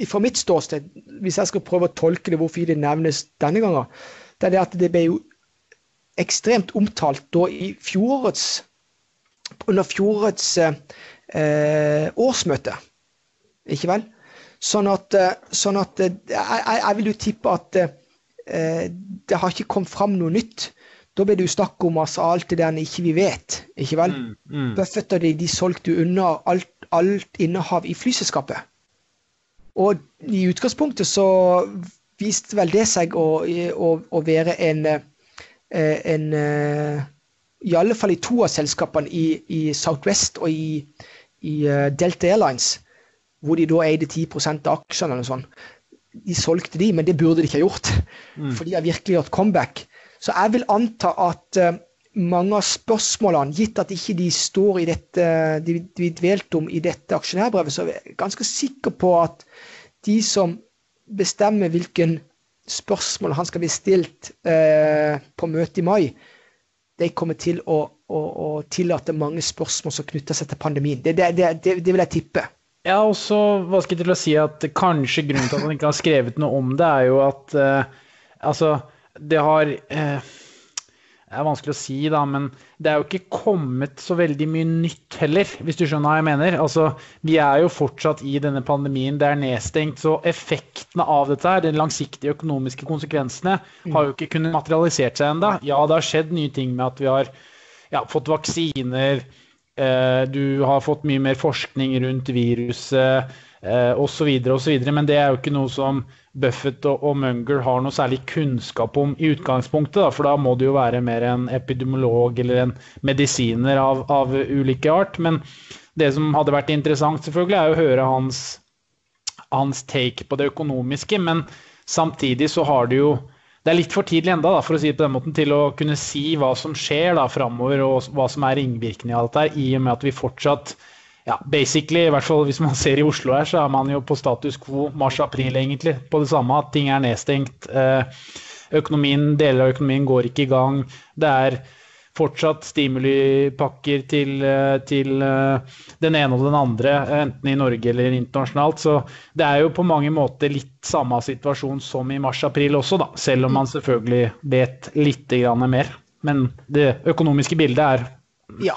fra mitt ståsted, hvis jeg skal prøve å tolke det hvorfor det nevnes denne gangen, det er det at det ble jo ekstremt omtalt da i fjorårets under fjorårets eh, årsmøte. Ikke vel? Sånn at, eh, sånn at eh, jeg, jeg, vil jo tippe at eh, det har ikke kommet fram noe nytt. Da ble det jo snakk om altså, alt det der ikke vi vet. ikke vel? Mm, mm. Buffett og de, de solgte jo unna alt alt innehav i flyselskapet. Og i utgangspunktet så viste vel det seg å, å, å være en, eh, en eh, I alle fall i to av selskapene, i, i Southwest og i, i, eh, Delta Airlines, hvor de da eide 10 av aksjene eller noe sånt. De solgte de, men det burde de ikke ha gjort. Mm. For de har virkelig gjort comeback. Så jeg vil anta at mange av spørsmålene, gitt at ikke de står i dette, de, dvelt om i dette aksjonærbrevet, så er jeg ganske sikker på at de som bestemmer hvilken spørsmål han skal bli stilt eh, på møtet i mai, de kommer til å, å, å, tillate mange spørsmål som knytter seg til pandemien. Det, det, det, det vil jeg tippe. Ja, og så hva jeg til å si at kanskje grunnen til at han ikke har skrevet noe om det, er jo at eh, Altså, det har eh, Det er vanskelig å si, da, men det er jo ikke kommet så veldig mye nytt heller, hvis du skjønner hva jeg mener. Altså, vi er jo fortsatt i denne pandemien, det er nedstengt. Så effektene av dette her, de langsiktige økonomiske konsekvensene, har jo ikke kunnet materialisert seg ennå. Ja, det har skjedd nye ting med at vi har ja, fått vaksiner. Eh, du har fått mye mer forskning rundt viruset eh, osv. osv. Men det er jo ikke noe som Buffett og, Munger har noe særlig kunnskap om i utgangspunktet. Da, for da må det jo være mer en epidemiolog eller en medisiner av, av ulike art. Men det som hadde vært interessant, selvfølgelig, er å høre hans, hans take på det økonomiske. Men samtidig så har det jo det er litt for tidlig enda, da, for å si det på den måten, til å kunne si hva som skjer da framover, og hva som er ringvirkningene av dette, i og med at vi fortsatt ja, basically, i hvert fall hvis man ser i Oslo her, så er man jo på status quo mars-april, egentlig. På det samme, at ting er nedstengt. Eh, økonomien, Deler av økonomien går ikke i gang. Det er fortsatt stimulipakker til, eh, til eh, den ene og den andre, enten i Norge eller internasjonalt. Så det er jo på mange måter litt samme situasjon som i mars-april også, da. Selv om man selvfølgelig vet litt mer. Men det økonomiske bildet er Ja.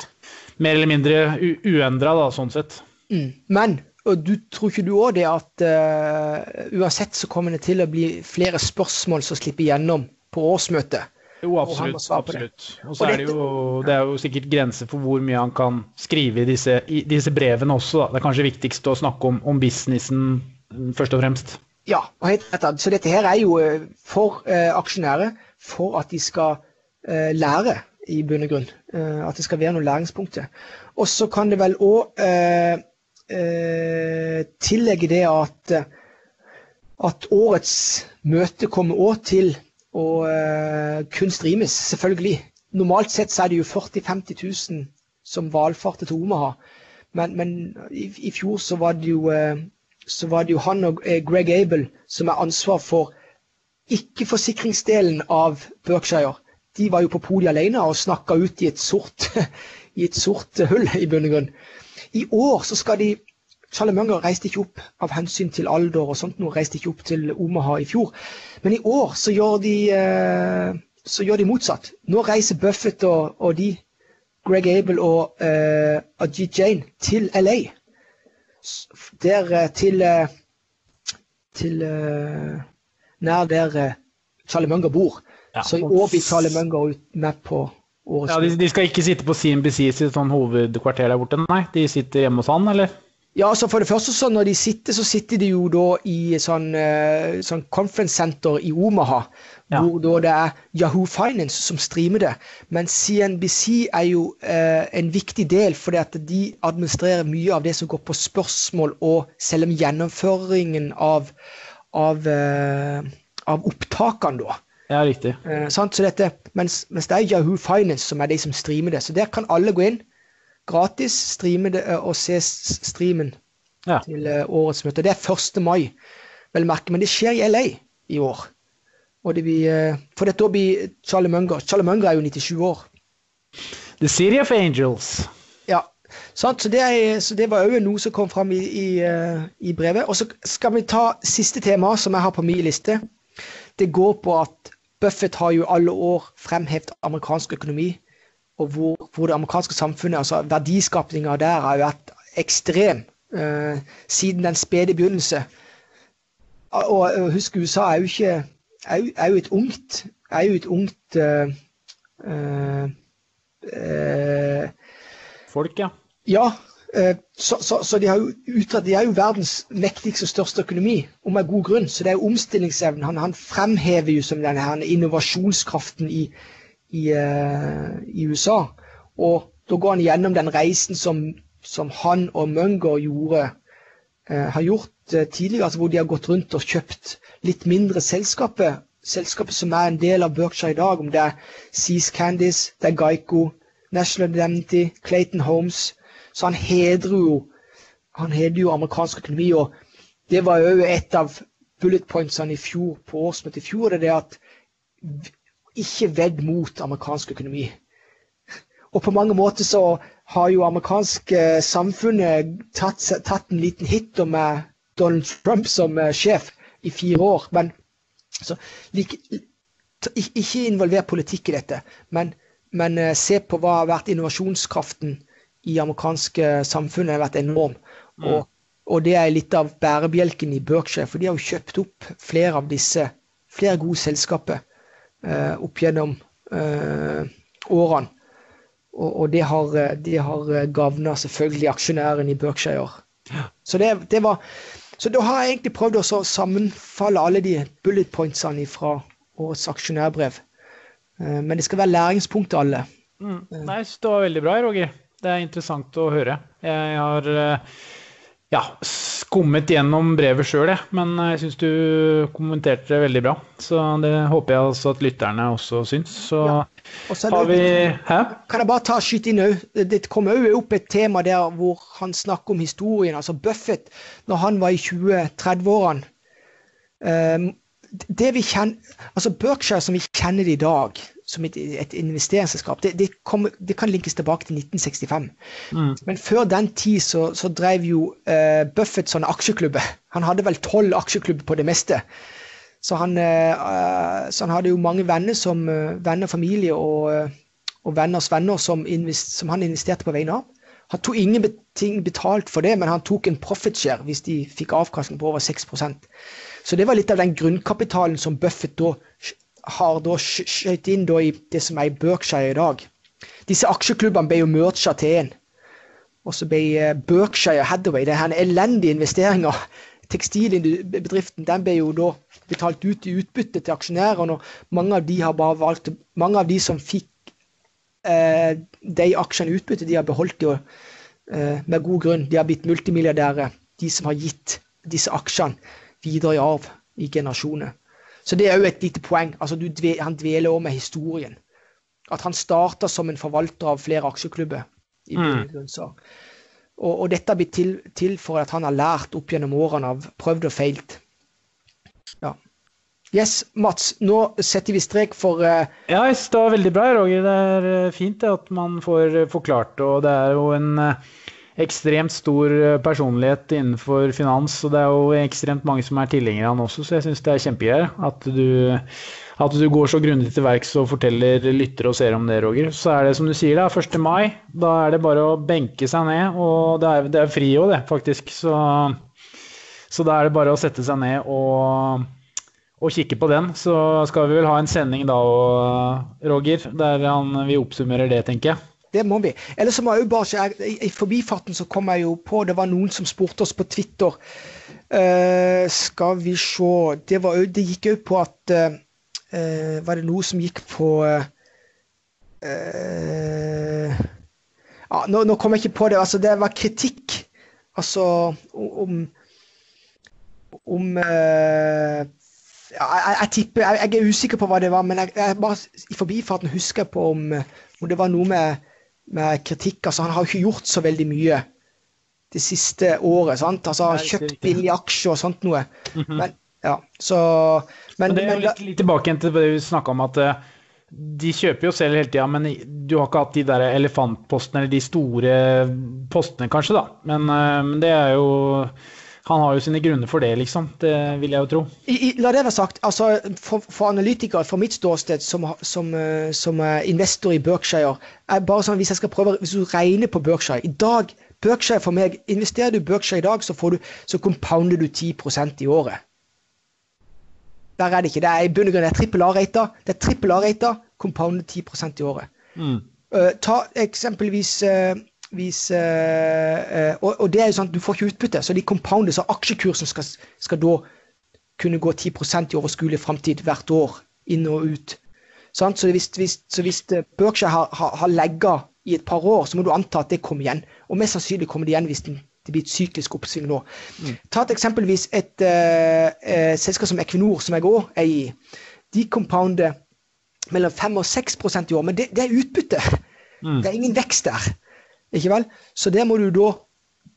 Mer eller mindre uendra, sånn sett. Mm. Men og du tror ikke du òg det at uh, uansett så kommer det til å bli flere spørsmål som slipper gjennom på årsmøtet? Jo, absolutt. absolutt. Og så er det jo, det er jo sikkert grenser for hvor mye han kan skrive i disse, i disse brevene også. Da. Det er kanskje viktigst å snakke om, om businessen først og fremst. Ja, og. Så dette her er jo eh, for uh, aksjonærer for at de skal uh, lære i bunn og grunn. Uh, at det skal være noen læringspunkter. Og så kan det vel òg tillegge det at, at årets møte kommer òg til å uh, kun streames, selvfølgelig. Normalt sett så er det jo 40 000-50 000 som valfarter til Omaha. Men, men i, i, fjor så var, jo, uh, så var det jo han og Greg Abel som er ansvar for ikke-forsikringsdelen av Berkshire. De var jo på podiet alene og snakka ut i et sort, i et sort hull, i bunn og grunn. I år så skal de Charlie Munger reiste ikke opp av hensyn til alder og sånt, noe reiste ikke opp til Omaha i fjor. Men i år så gjør de, eh, så gjør de motsatt. Nå reiser Buffett og, og de, Greg Abel og uh, Ajit Jane, til LA. Der til, til uh, nær der Charlie Munger bor. Ja, så i år blir Charlie Munger med på årets Ja, de, de, skal ikke sitte på CNBC sitt sånn hovedkvarter der borte, nei? De sitter hjemme hos han, eller? Ja, altså For det første, så når de sitter, så sitter de jo da i sånn, uh, sånn conference center i Omaha. Ja. Hvor da det er Yahoo Finance som streamer det. Men CNBC er jo eh, en viktig del, fordi at de administrerer mye av det som går på spørsmål og selv om gjennomføringen av, av, eh, av opptakene, da. Ja, riktig. så dette, mens, mens, det er Yahoo Finance som er de som streamer det. Så der kan alle gå inn gratis streame det, og se streamen ja. til årets møte. Det er 1. mai, vel merke, men det skjer i LA i år. Og det blir, for dette år blir Charlie Munger Charlie Munger er jo 97 år. The City of Angels. Ja. Sant? Så, det er, så det var òg noe som kom fram i, i, i, brevet. Og så skal vi ta siste tema som jeg har på min liste. Det går på at Buffett har jo alle år fremhevet amerikansk økonomi og hvor, hvor, det amerikanske samfunnet, altså verdiskapninga der, har vært ekstrem eh, siden den spede begynnelse. Og og husk, USA er jo ikke er jo, er jo et ungt er jo et ungt uh, Folk, ja. Ja. Så, så, så, de jo utrett, de er jo verdens mektigste og største økonomi, og med god grunn. Så det er jo omstillingsevnen. Han, han fremhever jo som denne her innovasjonskraften i, i, uh, i, USA. Og da går han gjennom den reisen som, som han og Munger gjorde, uh, har gjort tidligere, altså hvor de har gått rundt og kjøpt litt mindre selskaper. Selskapet som er en del av Berkshire i dag, om det er Seas Candies, det er Geico, National Indemnity, Clayton Homes. Så han hedrer jo han hedrer jo amerikansk økonomi. og Det var jo et av bullet pointsene i fjor, på årsmøtet i fjor. det er at ikke vedd mot amerikansk økonomi. Og på mange måter så har jo amerikansk eh, samfunnet tatt, tatt, en liten hit med Donald Trump som eh, sjef i fire år. Men så, like, ikke involver politikk i dette, men, men se på hva har vært innovasjonskraften i amerikanske samfunnet har vært enorm. Mm. Og, og, det er litt av bærebjelken i Berkshire, for de har jo kjøpt opp flere av disse, flere gode selskaper eh, opp gjennom eh, årene. Og, og, det har, de har gavna selvfølgelig aksjonæren i Berkshire. Så det, det var så da har jeg egentlig prøvd å sammenfalle alle de bullet pointsene fra årets aksjonærbrev. Eh, men det skal være læringspunkt til alle. Mm. Nei, det var veldig bra, Roger. Det er interessant å høre. Jeg har eh, ja, skummet gjennom brevet sjøl, men jeg syns du kommenterte det veldig bra. Så det håper jeg også at lytterne også syns. Så, ja. også har vi Hæ? Kan jeg bare ta skyte inn òg? Det kom òg opp et tema der hvor han snakker om historien. Altså Buffett, når han var i 20-30-årene. Um, det vi kjenner, altså Berkshire som vi kjenner det i dag, som et, et investeringsselskap, det, det, det, kan linkes tilbake til 1965. Mm. Men før den tid så, så drev jo uh, Buffett sånne aksjeklubber. Han hadde vel tolv aksjeklubber på det meste. Så han, uh, så han hadde jo mange venner, som, uh, venner familie og, og venners venner som, invest, som, han investerte på vegne av. Han tok ingenting betalt for det, men han tok en profit share hvis de fikk avkastning på over 6 Så det var litt av den grunnkapitalen som Buffett da har da skjøt inn da i det som er i Berkshire i dag. Disse aksjeklubbene ble jo mercha til én. Og så ble eh, Berkshire Hathaway, det her elendige investeringa, tekstilbedriften, den ble jo da betalt ut i utbytte til aksjonærene. Og mange av de har bare valgt Mange av de som fikk eh, de aksjene i utbytte, de har beholdt det eh, med god grunn. De har blitt multimilliardærer, de som har gitt disse aksjene videre i arv i generasjoner. Så det er òg et lite poeng. Altså, du, han dveler òg med historien. At han starta som en forvalter av flere aksjeklubber. i mm. og, og, dette har blitt til, til, for at han har lært opp gjennom årene av prøvd og feilt. Ja. Yes, Mats, nå setter vi strek for uh... Ja, det var veldig bra, Roger. Det er eh, fint det, at man får forklart det. Og det er jo en uh ekstremt stor eh, personlighet innenfor finans, og det er jo ekstremt mange som er tilhengere av han også, så jeg syns det er kjempegreier at, at, du går så grundig til verks og forteller lyttere og seere om det, Roger. Så er det som du sier, da, 1. mai. Da er det bare å benke seg ned, og det er, det er fri òg, det, faktisk. Så, så da er det bare å sette seg ned og og kikke på den, så skal vi vel ha en sending da òg, Roger, der han, vi oppsummerer det, tenker jeg. Det må vi. Eller så må jeg jo bare jeg, I forbifarten så kom jeg jo på Det var noen som spurte oss på Twitter. Uh, skal vi se Det, var, det gikk òg på at uh, Var det noe som gikk på uh, ja, nå, nå kom jeg ikke på det. Altså, det var kritikk altså om om ja, jeg, jeg, tipper jeg, jeg, er usikker på hva det var, men jeg, jeg bare i forbifarten husker på om, om det var noe med med kritikk. Altså, han har jo ikke gjort så veldig mye det siste året. sant? Altså, Han har kjøpt billige aksjer og sånt noe. Mm -hmm. Men ja, så men, men Det er jo litt, litt tilbake til det vi snakka om, at uh, de kjøper jo selv hele tida, men du har ikke hatt de der elefantpostene, eller de store postene, kanskje, da. Men men det er jo han har jo sine grunner for det, liksom. Det vil jeg jo tro. I, i, la det være sagt. altså For, for analytikere, fra mitt ståsted som, som, eh, som, investor i Berkshire er bare sånn, Hvis jeg skal prøve, hvis du regner på Berkshire I dag, Berkshire for meg, Investerer du i Berkshire i dag, så, får du, så compounder du 10% i året. Der er det ikke. Det er i bunn og grunn trippel A-rata. Det er trippel A-rata, compounder 10 i året. Mm. Uh, ta eksempelvis uh, hvis, uh, og, og, det er jo sånn at du får ikke utbytte, så de compounder, så aksjekursen skal, skal da kunne gå 10% i overskuelig framtid hvert år, inn og ut. Sånn? Så, hvis, hvis, så hvis Berkshire har, har, har legga i et par år, så må du anta at det kommer igjen. Og mest sannsynlig kommer det igjen hvis det blir et syklisk oppsving nå. Mm. Ta et eksempelvis et uh, uh, selskap som Equinor, som jeg òg er i. De compounder mellom 5 og 6 i år, men det, det er utbytte. Mm. Det er ingen vekst der. Ikke vel? Så der må du da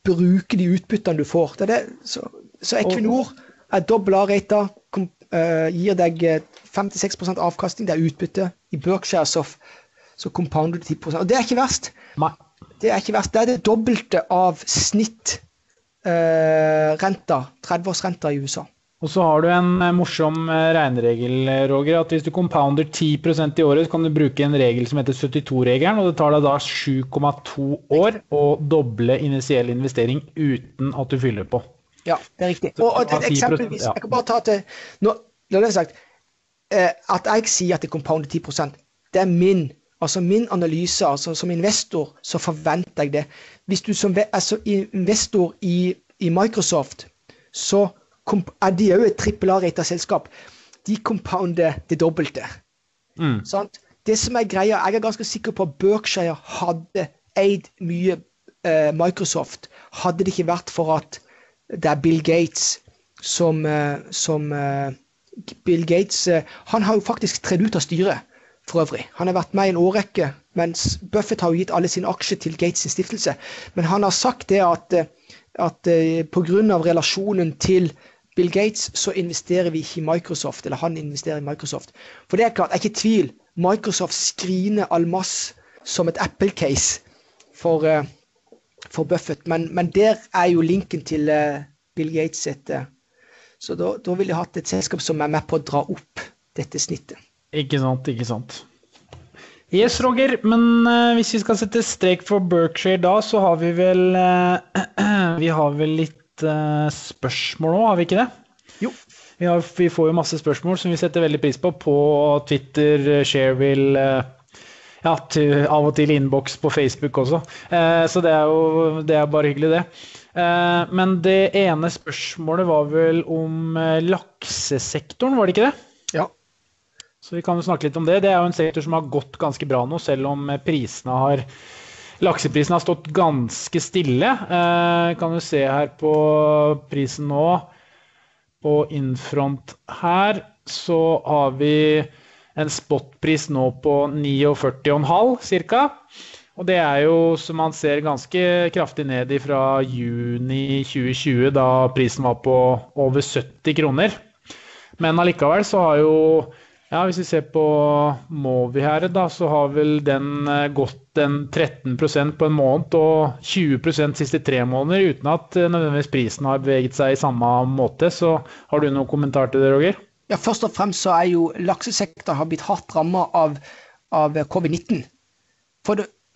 bruke de utbyttene du får. Det det. Så, så, Equinor er dobbel A-rata, uh, gir deg 56 eh, avkastning, det er utbytte. I Berkshire så, så compounder du 10 Og det er ikke verst. Det er ikke verst. Det er det dobbelte av snittrenta, uh, 30-årsrenta i USA. Og så har du en eh, morsom eh, regneregel, Roger. At hvis du compounder 10% i året, så kan du bruke en regel som heter 72-regelen. Og det tar deg da 7,2 år å doble initiell investering uten at du fyller på. Ja, det er riktig. Og, og et eksempelvis, Jeg kan bare ta til Nå, La det jeg sagt eh, at jeg sier at det compounder 10% det er min altså min analyse. altså Som investor så forventer jeg det. Hvis du som altså, investor i, i Microsoft, så er de òg et trippel A-rata selskap. De compounder det dobbelte. Mm. Det som er greia, Jeg er ganske sikker på at Berkshire hadde eid mye eh, Microsoft. Hadde det ikke vært for at det er Bill Gates som, eh, som eh, Bill Gates eh, Han har jo faktisk tredd ut av styret, for øvrig. Han har vært med i en årrekke, mens Buffett har jo gitt alle sine aksjer til Gates' stiftelse. Men han har sagt det at, at pga. relasjonen til Bill Gates, så investerer vi ikke i Microsoft, eller han investerer i Microsoft. For det er klart, det er ikke tvil. Microsoft skriner all masse som et Apple-case for, uh, for, Buffett. Men, men, der er jo linken til uh, Bill Gates sitt. Uh, så da, da ville jeg hatt et selskap som er med på å dra opp dette snittet. Ikke sant, ikke sant. Yes, Roger, men hvis vi skal sette strek for Berkshire da, så har vi vel Vi har vel litt uh, spørsmål nå, har vi ikke det? Jo. Vi, har, vi, får jo masse spørsmål som vi setter veldig pris på på Twitter, eh, Shareville uh, ja, av og til innboks på Facebook også. Uh, så det er jo det er bare hyggelig, det. men det ene spørsmålet var vel om laksesektoren, var det ikke det? Ja. Så vi kan jo snakke litt om det. Det er jo en sektor som har gått ganske bra nå, selv om prisene har Lakseprisen har stått ganske stille. Eh, kan du se her på prisen nå. På Infront her så har vi en spotpris nå på 49,5 ca. Og det er jo, som man ser, ganske kraftig ned fra juni 2020, da prisen var på over 70 kroner. Men allikevel så har jo ja, Hvis vi ser på Movi her, da, så har vel den eh, gått en 13% på en måned og 20% siste tre måneder, uten at eh, nødvendigvis prisen har beveget seg i samme måte. Så har du noen kommentar til det, Roger? Ja, Først og fremst så er jo laksesektoren har blitt hardt ramma av, av covid-19.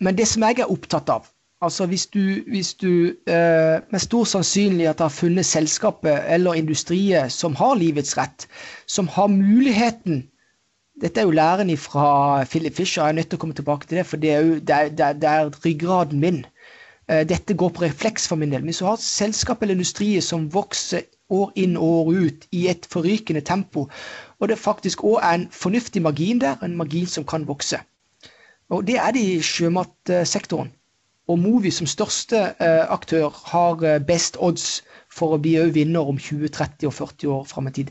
Men det som jeg er opptatt av, altså hvis du, hvis du eh, med stor sannsynlighet har funnet selskapet eller industrier som har livets rett, som har muligheten dette er jo læren fra Philip Fisher. Jeg er nødt til å komme tilbake til det, for det er, jo, det er, det er, det er ryggraden min. Eh, dette går på refleks for min del. Hvis du har et selskap eller industri som vokser år inn og år ut i et forrykende tempo, og det faktisk òg er en fornuftig margin der, en margin som kan vokse. Og Det er det i sjømatsektoren. Og Movi som største eh, aktør har eh, best odds for å bli vinner om 20, 30 og 40 år fram i tid.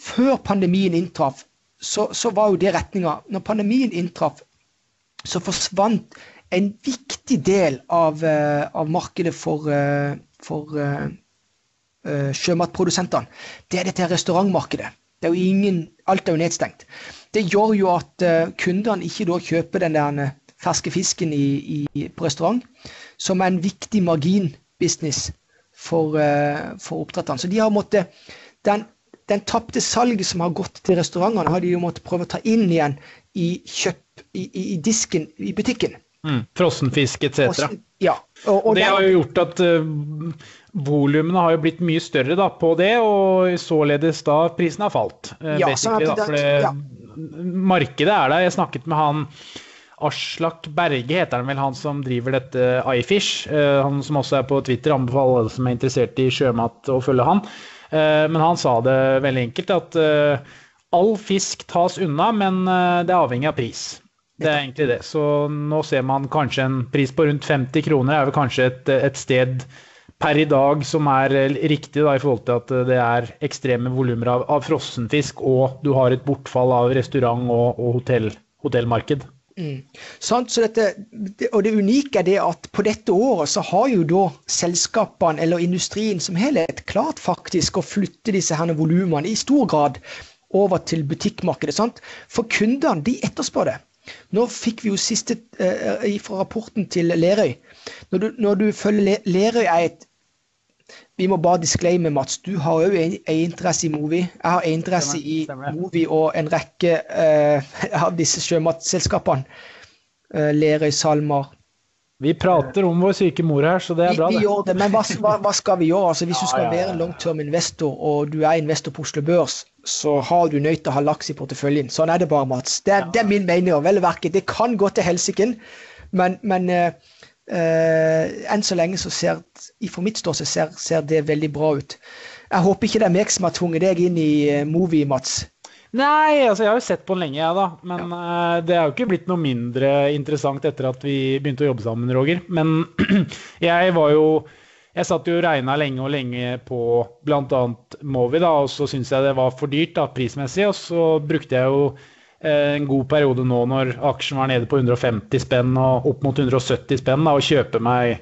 Før pandemien inntraff, så, så var jo det retninga. Når pandemien inntraff, så forsvant en viktig del av, uh, av markedet for, uh, for uh, sjømatprodusentene. Det er dette restaurantmarkedet. Det er ingen, alt er jo nedstengt. Det gjør jo at kundene ikke da kjøper den der ferske fisken i, i, på restaurant, som er en viktig marginbusiness for, for oppdretterne. Så de har måttet den den tapte salget som har gått til restaurantene, har de jo måttet prøve å ta inn igjen i kjøp i, i, i disken i butikken. Mm, Frossenfisk etc. Ja, og, og det har jo gjort at uh, volumene har jo blitt mye større da, på det, og således da prisen har falt. Uh, ja, sånn da, for det, ja. Markedet er der. Jeg snakket med han Aslak Berge heter han vel, han som driver dette iFish. Uh, han som også er på Twitter. Anbefaler alle som er interessert i sjømat å følge han. Eh, men han sa det veldig enkelt, at eh, all fisk tas unna, men eh, det er avhengig av pris. Det er egentlig det. Så nå ser man kanskje en pris på rundt 50 kroner, er vel kanskje et, et sted per i dag som er riktig da, i forhold til at det er ekstreme volumer av, av frossenfisk, og du har et bortfall av restaurant- og, og hotell, hotellmarked. Mm. Så dette, og det unike er det at på dette året så har jo da selskapene eller industrien som helhet klart faktisk å flytte disse her volumene i stor grad over til butikkmarkedet. Sant? For kundene de etterspør det. Nå fikk vi jo siste eh, fra rapporten til Lerøy. Når du, når du følger Lerøy er et vi må bare disclaime, Mats. Du har òg en, en, interesse i Movi. Jeg har en interesse i Movi og en rekke uh, av disse sjømatselskapene. Uh, Lerøy, SalMar. Vi prater om vår syke mor her, så det er bra. Vi, vi gjør det, Men hva, hva, hva skal vi gjøre? Altså, hvis ja, du skal ja, ja, være long term investor, og du er investor på Oslo Børs, så har du nødt til å ha laks i porteføljen. Sånn er det bare, Mats. Det, det er min mening. Vel å merke, det kan gå til helsiken, men, men Uh, enn så lenge så ser for mitt ståsted ser, ser, det veldig bra ut. Jeg håper ikke det er meg som har tvunget deg inn i uh, Movie, Mats. Nei, altså jeg har jo sett på den lenge, jeg, da. Men ja. uh, det er jo ikke blitt noe mindre interessant etter at vi begynte å jobbe sammen, Roger. Men jeg var jo Jeg satt jo og regna lenge og lenge på bl.a. Movi, da, og så syntes jeg det var for dyrt da, prismessig. Og så brukte jeg jo Eh, en god periode nå når aksjen var nede på 150 spenn og opp mot 170 spenn, da, og kjøpe meg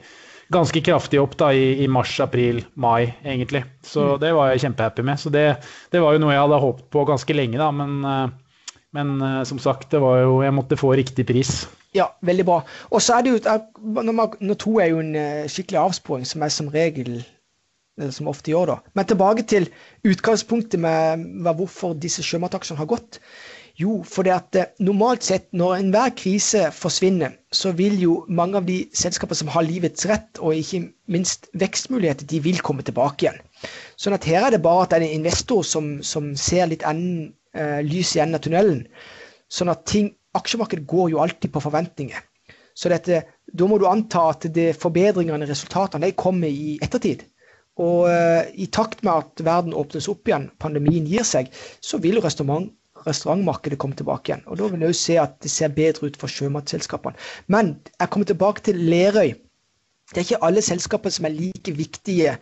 ganske kraftig opp da i, i mars, april, mai, egentlig. Så mm. det var jeg kjempehappy med. Så det, det, var jo noe jeg hadde håpet på ganske lenge, da. Men, eh, men eh, som sagt, det var jo Jeg måtte få riktig pris. Ja, veldig bra. Og så er det jo Nå tror jeg jo en skikkelig avsporing, som jeg som regel som ofte gjør, da. Men tilbake til utgangspunktet med hvorfor disse sjømataksjene har gått. Jo, for det at eh, normalt sett når enhver krise forsvinner, så vil jo mange av de selskaper som har livets rett, og ikke minst vekstmuligheter, de vil komme tilbake igjen. Sånn at her er det bare at det er en investor som, som ser litt enden, eh, lys i enden av tunnelen. Sånn at ting, aksjemarkedet går jo alltid på forventninger. Så dette, da må du anta at det forbedringene, resultatene, de kommer i ettertid. Og eh, i takt med at verden åpnes opp igjen, pandemien gir seg, så vil restaurant restaurantmarkedet kommer tilbake igjen. Og Da vil jeg jo se at det ser bedre ut for sjømatselskapene. Men jeg kommer tilbake til Lerøy. Det er ikke alle selskaper som er like viktige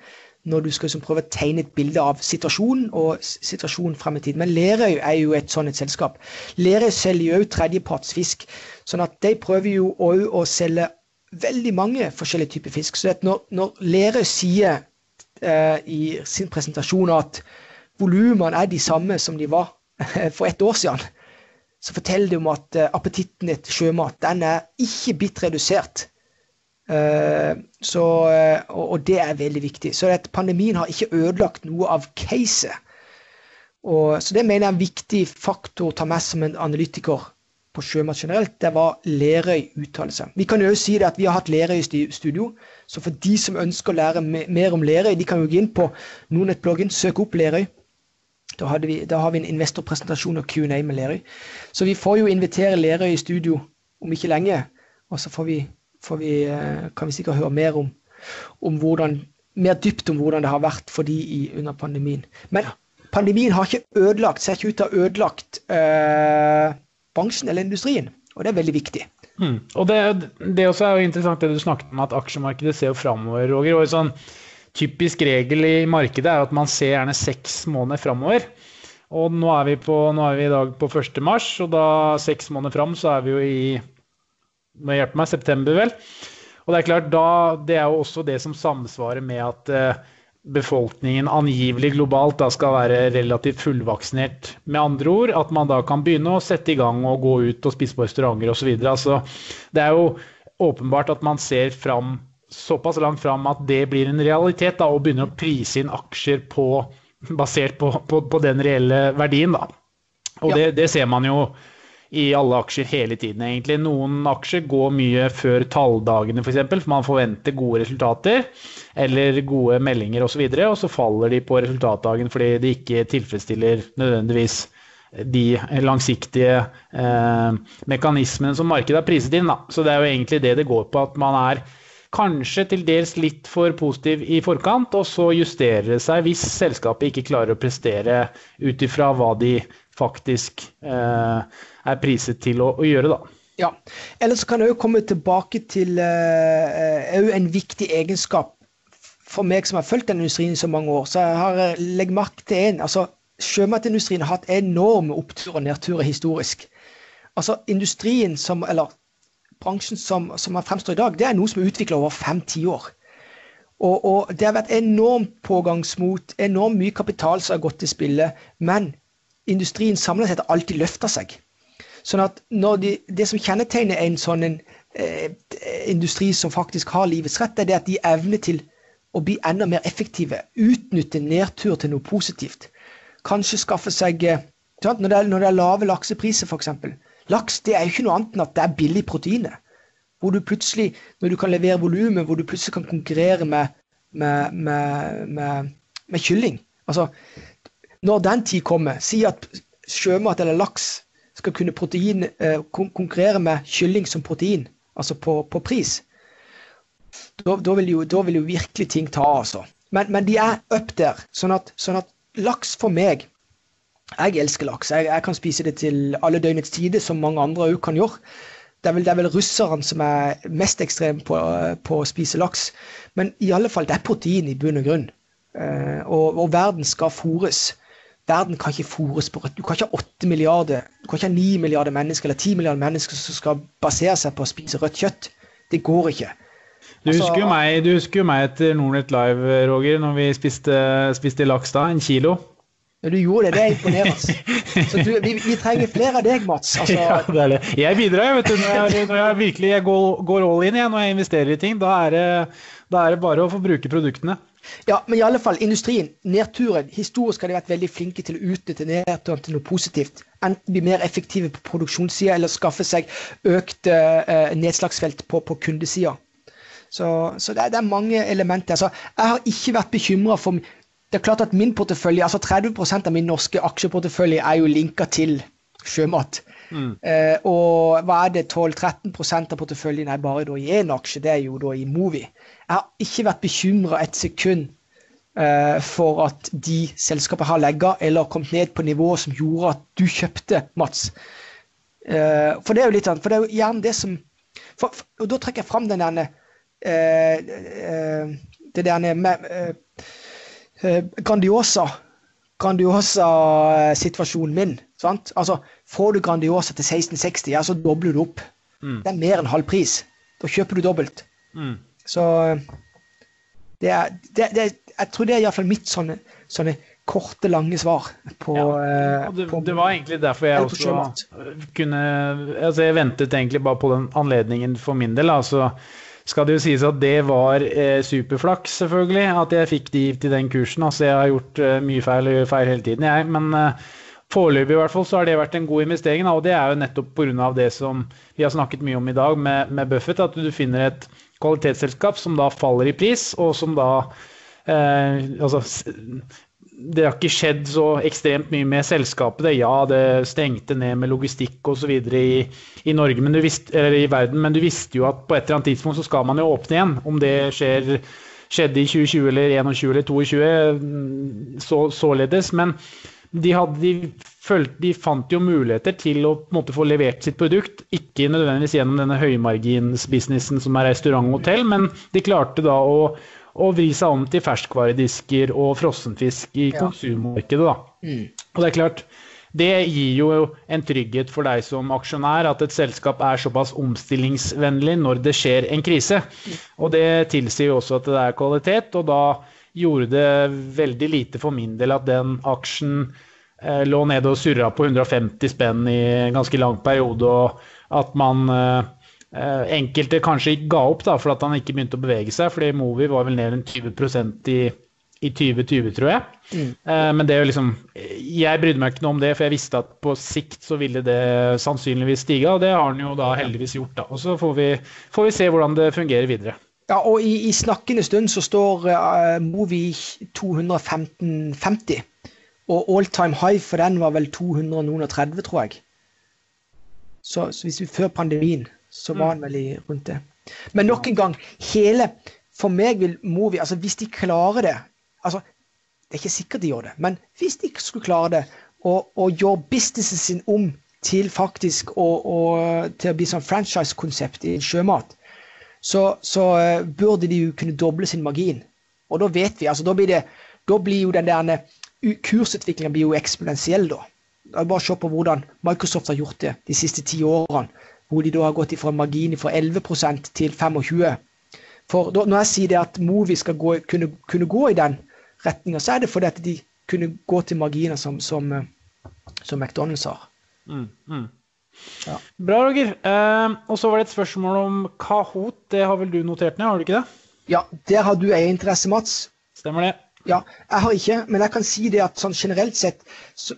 når du skal liksom prøve å tegne et bilde av situasjonen og situasjonen frem i tid. Men Lerøy er jo et sånt et selskap. Lerøy selger jo tredjepartsfisk. sånn at de prøver jo òg å selge veldig mange forskjellige typer fisk. Så når, når Lerøy sier eh, i sin presentasjon at volumene er de samme som de var for ett år siden, så forteller det om at eh, appetitten etter sjømat den er ikke blitt redusert. Uh, så, uh, og, det er veldig viktig. Så at pandemien har ikke ødelagt noe av caset. så det mener jeg er en viktig faktor å ta med som en analytiker på sjømat generelt. Det var Lerøy uttalelse. Vi kan jo si det at vi har hatt Lerøy i studio. Så for de som ønsker å lære mer om Lerøy, de kan jo gå inn på Nordnett-bloggen, søke opp Lerøy. Da, vi, da, har vi en investorpresentasjon og Q&A med Lerøy. Så vi får jo invitere Lerøy i studio om ikke lenge. Og så får vi, får vi, eh, kan vi sikkert høre mer om, om hvordan, mer dypt om hvordan det har vært for de i, under pandemien. Men pandemien har ikke ødelagt, ser ikke ut til å ha ødelagt øh, bransjen eller industrien. Og det er veldig viktig. Mm. Og det, det, også er jo interessant det du snakket om, at aksjemarkedet ser jo framover, Roger. og sånn typisk regel i markedet er at man ser gjerne seks måneder framover. Og nå er, på, nå er vi, i dag på 1. mars, og da seks måneder fram så er vi jo i må hjelpe meg, september, vel. Og det er klart, da, det er jo også det som samsvarer med at eh, befolkningen angivelig globalt da skal være relativt fullvaksinert. Med andre ord at man da kan begynne å sette i gang og gå ut og spise på restauranter osv. Altså, det er jo åpenbart at man ser fram såpass langt fram at det blir en realitet, da, og begynner å prise inn aksjer på, basert på, på, på, den reelle verdien. Da. Og ja. det, det, ser man jo i alle aksjer hele tiden, egentlig. Noen aksjer går mye før talldagene, f.eks., for, eksempel, for man forventer gode resultater eller gode meldinger osv., og, så og så faller de på resultatdagen fordi de ikke tilfredsstiller nødvendigvis de langsiktige eh, mekanismene som markedet har priset inn. Da. Så det er jo egentlig det det går på, at man er kanskje til dels litt for positiv i forkant, og så justerer det seg hvis selskapet ikke klarer å prestere ut ifra hva de faktisk eh, er priset til å, å, gjøre, da. Ja, Eller så kan jeg jo komme tilbake til uh, en viktig egenskap for meg som har fulgt den industrien i så mange år. Så jeg har eh, legg merke til en, altså Sjømatindustrien har hatt enorme oppturer og nedturer historisk. Altså industrien som, eller bransjen som, som fremstår i dag, det er noe som er utvikla over fem tiår. Og, og, det har vært enormt pågangsmot, enormt mye kapital som har gått til spille. Men industrien samlet sett har alltid løfta seg. Sånn at de, Det som kjennetegner en sånn en, eh, industri som faktisk har livets rett, er det at de evner til å bli enda mer effektive. Utnytte nedtur til noe positivt. Kanskje skaffe seg eh, når det, er, når det er lave laksepriser, f.eks. Laks det er jo ikke noe annet enn at det er billig proteinet. Hvor du plutselig, når du kan levere volumet, hvor du plutselig kan konkurrere med, med, med, med, kylling. Altså, når den tid kommer, si at sjømat eller laks skal kunne protein, eh, konkurrere med kylling som protein, altså på, på pris, da, da, vil jo, da, vil jo, virkelig ting ta av. Altså. Men, men, de er up der. Sånn at, sånn at laks for meg Jeg elsker laks. Jeg, jeg, kan spise det til alle døgnets tider, som mange andre òg kan gjøre. Det er vel, det er vel russerne som er mest ekstreme på, på, å spise laks. Men i alle fall, det er protein i bunn og grunn. Eh, og, og, verden skal fôres. Verden kan ikke fôres på rødt. Du kan ikke ha 8 milliarder, du kan ikke ha 9 milliarder mennesker eller 10 milliarder mennesker som skal basere seg på å spise rødt kjøtt. Det går ikke. Du altså, husker, jo meg, du husker meg etter Nordnett Live, Roger, når vi spiste, spiste laks da. En kilo. Ja, du gjorde det. Det er imponerende. Så du, vi, vi, trenger flere av deg, Mats. Altså, ja, det er det. Jeg bidrar, vet du. Når jeg, når jeg virkelig jeg går, går, all in igjen, når jeg investerer i ting, da er, det, da er det bare å få bruke produktene. Ja, men i alle fall, industrien, nedturen. Historisk har de vært veldig flinke til å utnytte nedturen til noe positivt. Enten bli mer effektive på produksjonssida, eller skaffe seg økt uh, nedslagsfelt på, på kundesida. Så, så det, er, det, er, mange elementer. Altså, jeg har ikke vært bekymra for Det er klart at min portefølje, altså 30% av min norske aksjeportefølje er jo linka til sjømat. Mm. Eh, og hva er det 12-13% av porteføljen er bare da i én aksje, det er jo da i Movi. Jeg har ikke vært bekymra et sekund eh, for at de selskapene har legga eller kommet ned på nivået som gjorde at du kjøpte, Mats. Eh, for det er jo litt annet, for det er jo gjerne det som for, for, Og da trekker jeg fram den derne Eh, eh, det der med eh, Grandiosa. Grandiosa-situasjonen min. Sant? Altså, Får du Grandiosa til 1660, ja, så dobler du opp. Mm. Det er mer enn halv pris. Da kjøper du dobbelt. Mm. Så det er, det, det, Jeg tror det er iallfall mitt sånne, sånne korte, lange svar på, ja, det, på, det, var egentlig derfor jeg også kunne altså Jeg ventet egentlig bare på den anledningen for min del. altså skal det jo sies at det var eh, superflaks, selvfølgelig, at jeg fikk de til den kursen. Altså, jeg har gjort eh, mye feil, feil hele tiden, jeg. Men eh, foreløpig i hvert fall så har det vært en god investering. Og det er jo nettopp pga. det som vi har snakket mye om i dag med, med, Buffett, at du finner et kvalitetsselskap som da faller i pris, og som da eh, altså, det har ikke skjedd så ekstremt mye med selskapet. Ja, det stengte ned med logistikk osv. I, i Norge, men visste, eller i verden, men du visste jo at på et eller annet tidspunkt så skal man jo åpne igjen. Om det skjer, skjedde i 2020 eller 2021 eller 2022, så, således. Men de, hadde, de, følte, de, fant jo muligheter til å måte, få levert sitt produkt. Ikke nødvendigvis gjennom denne høymarginsbusinessen som er restaurant og hotell, men de klarte da å og vri seg om til ferskvaredisker og frossenfisk i konsummarkedet. Da. Mm. Og det er klart, det gir jo en trygghet for deg som aksjonær at et selskap er såpass omstillingsvennlig når det skjer en krise. Og det tilsier jo også at det er kvalitet, og da gjorde det veldig lite for min del at den aksjen eh, lå nede og surra på 150 spenn i en ganske lang periode, og at man Eh, enkelte kanskje ga opp da, for at han ikke begynte å bevege seg, fordi Movi var vel ned enn 20% i, i 2020, tror jeg. Mm. Eh, men det er jo liksom Jeg brydde meg ikke noe om det, for jeg visste at på sikt så ville det sannsynligvis stige, og det har han jo da heldigvis gjort. da. Og så får vi, får vi se hvordan det fungerer videre. Ja, og i, i snakkende stund så står uh, Movi 215,50. Og all time high for den var vel 230, tror jeg. Så, så hvis vi før pandemien så var han mm. veldig rundt det. Men nok en gang, hele For meg vil Movi altså Hvis de klarer det altså Det er ikke sikkert de gjør det, men hvis de skulle klare det, og, og gjøre businessen sin om til faktisk å, og, til å bli sånn franchise-konsept i sjømat, så, så uh, burde de jo kunne doble sin margin. Og da vet vi, altså da blir det da blir jo den der kursutviklingen blir jo eksponentiell, da. Bare se på hvordan Microsoft har gjort det de siste ti årene hvor de da har gått fra margin fra 11% til 25 For da, Når jeg sier det at Movi skal gå, kunne, kunne, gå i den retninga, så er det fordi at de kunne gå til marginer som, som, som McDonald's har. Mm, mm. Ja. Bra, Roger. Eh, og så var det et spørsmål om Kahoot. Det har vel du notert ned, har du ikke det? Ja, der har du eierinteresse, Mats. Stemmer det. Ja, jeg har ikke, men jeg kan si det at sånn generelt sett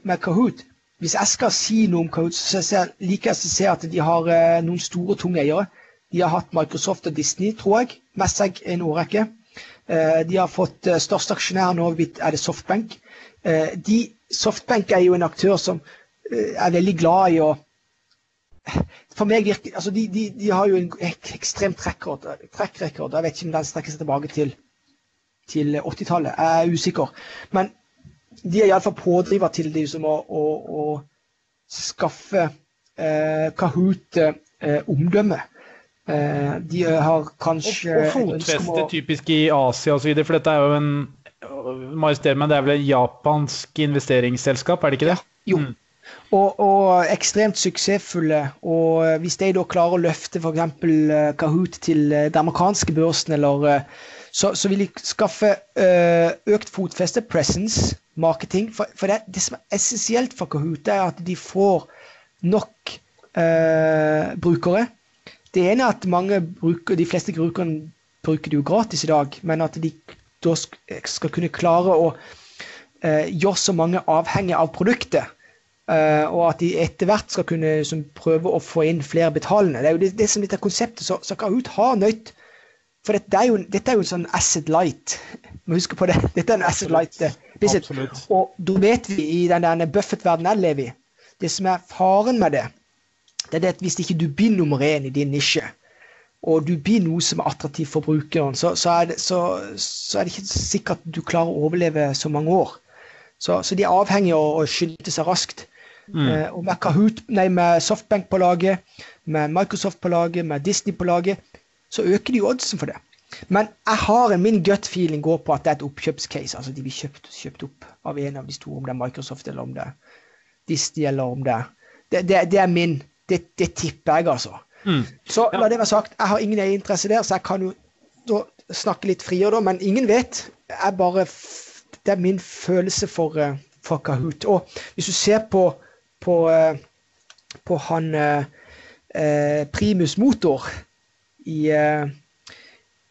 med Kahoot Hvis jeg skal si noe om Kahoot, så liker jeg å se at de har eh, noen store, tunge eiere. De har hatt Microsoft og Disney, tror jeg, med seg en årrekke. Eh, de har fått eh, største aksjonær nå, er det Softbank. De, Softbank er jo en aktør som er veldig glad i å for meg virker, altså de, de, de har jo en ekstrem trekkrekord. Jeg vet ikke om den strekker seg tilbake til til 80-tallet. Jeg er usikker. Men de er iallfall pådriver til de som å, å, å skaffe eh, Kahoot eh, omdømme. Eh, de har kanskje Og, og fotfeste typisk i Asia osv., for dette er jo en Majester, men det er vel et japansk investeringsselskap, er det ikke det? Ja, jo. Mm. Og, og, ekstremt suksessfulle. Og hvis de da klarer å løfte f.eks. Eh, Kahoot til den amerikanske børsen, eller så, så vil de skaffe økt fotfeste, presence, marketing. For, for det, det, som er essensielt for Kahoot, er at de får nok uh, brukere. Det ene er at mange bruker, de fleste brukerne bruker det jo gratis i dag, men at de da skal kunne klare å uh, gjøre så mange avhengig av produktet. Uh, og at de etter hvert skal kunne liksom, prøve å få inn flere betalende. Det er jo det, det som litt konseptet. Så, så Kahoot har nødt For dette er, jo, dette er jo en sånn acid light. Må huske på det. Dette er en acid light Absolutt. Og da vet vi i den der Buffett-verdenen jeg lever i, det som er faren med det, det er det at hvis ikke du blir nummer én i din nisje, og du blir noe som er attraktivt for brukeren, så, så, er det, så, så, er det, ikke sikkert at du klarer å overleve så mange år. Så, de er avhengig av å skynde seg raskt. Mm. Eh, og med Kahoot, nei, med Softbank på laget, med Microsoft på laget, med Disney på laget, så øker de oddsen for det. Men jeg har en, min gut feeling går på at det er et oppkjøpscase. altså De blir kjøpt, kjøpt opp av en av de store, om det er Microsoft eller om det er Disney eller om det er Det, det, det er min. Det, det, tipper jeg, altså. Mm. Så la det være sagt, jeg har ingen interesse der, så jeg kan jo snakke litt friere da, men ingen vet. Jeg bare Det er min følelse for, eh, for Kahoot. Og hvis du ser på på, eh, på han eh, eh, Primus Motor i,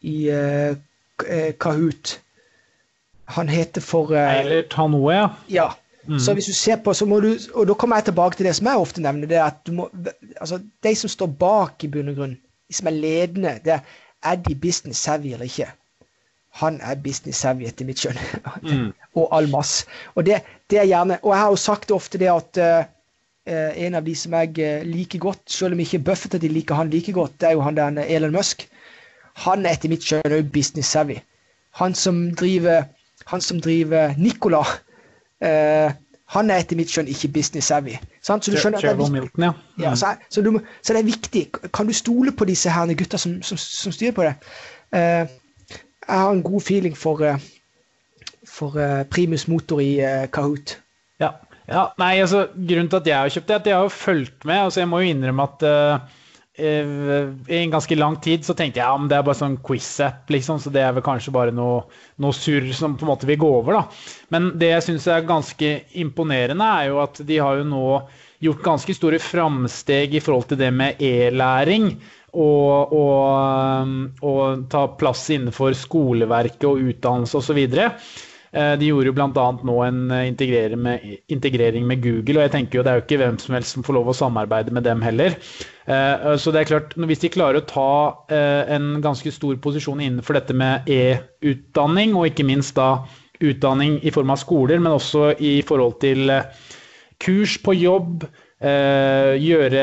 i Kahoot. Han heter for Eilert Hanoe, ja. ja. Mm. Så hvis du ser på, så må du Og da kommer jeg tilbake til det som jeg ofte nevner. det at du må, altså De som står bak, i bunn og grunn, de som er ledende, det er er de business savvy eller ikke. Han er business savvy, etter mitt skjønn. Mm. og all masse. Og det, det, er gjerne Og jeg har jo sagt ofte det at uh, Eh, en av de som jeg eh, liker godt, selv om ikke Buffett de liker han like godt, det er jo han der eh, Elon Musk. Han er etter mitt skjønn òg business savvy. Han som driver, han som driver Nicola, eh, han er etter mitt skjønn ikke business savvy. Sant? Så du skjønner at det er viktig. Ja, Ja, så, så, du, så, det er viktig. Kan du stole på disse herne gutta som, som, som styrer på det? Eh, jeg har en god feeling for, for primus motor i Kahoot. Ja, nei, altså, Grunnen til at jeg har kjøpt det, er at jeg har fulgt med. altså Jeg må jo innrømme at uh, i en ganske lang tid så tenkte jeg ja, men det er bare sånn quiz-app, liksom, så det er vel kanskje bare noe, noe surr som på en måte vil gå over. da. Men det jeg syns er ganske imponerende, er jo at de har jo nå gjort ganske store framsteg i forhold til det med e-læring. Og, og, og, ta plass innenfor skoleverket og utdannelse osv. Og, så Eh, de gjorde jo bl.a. nå en eh, med, integrering med, Google, og jeg tenker jo det er jo ikke hvem som helst som får lov å samarbeide med dem heller. Eh, så det er klart, hvis de klarer å ta en ganske stor posisjon innenfor dette med e-utdanning, og ikke minst da utdanning i form av skoler, men også i forhold til kurs på jobb, gjøre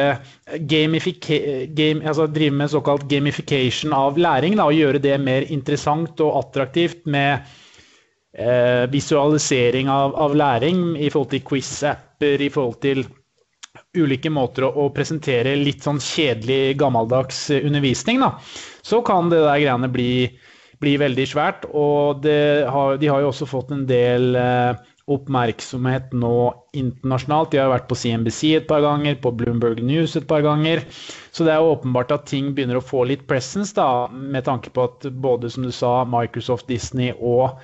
game, altså drive med såkalt gamification av læring, da, og gjøre det mer interessant og attraktivt med eh, visualisering av, av, læring i forhold til quiz-apper, i forhold til ulike måter å, å, presentere litt sånn kjedelig, gammeldags undervisning, da, så kan det der greiene bli, bli veldig svært. Og har, de har jo også fått en del eh, oppmerksomhet nå internasjonalt. De har vært på CNBC et par ganger, på Bloomberg News et par ganger. Så det er jo åpenbart at ting begynner å få litt presence, da, med tanke på at både, som du sa, Microsoft, Disney og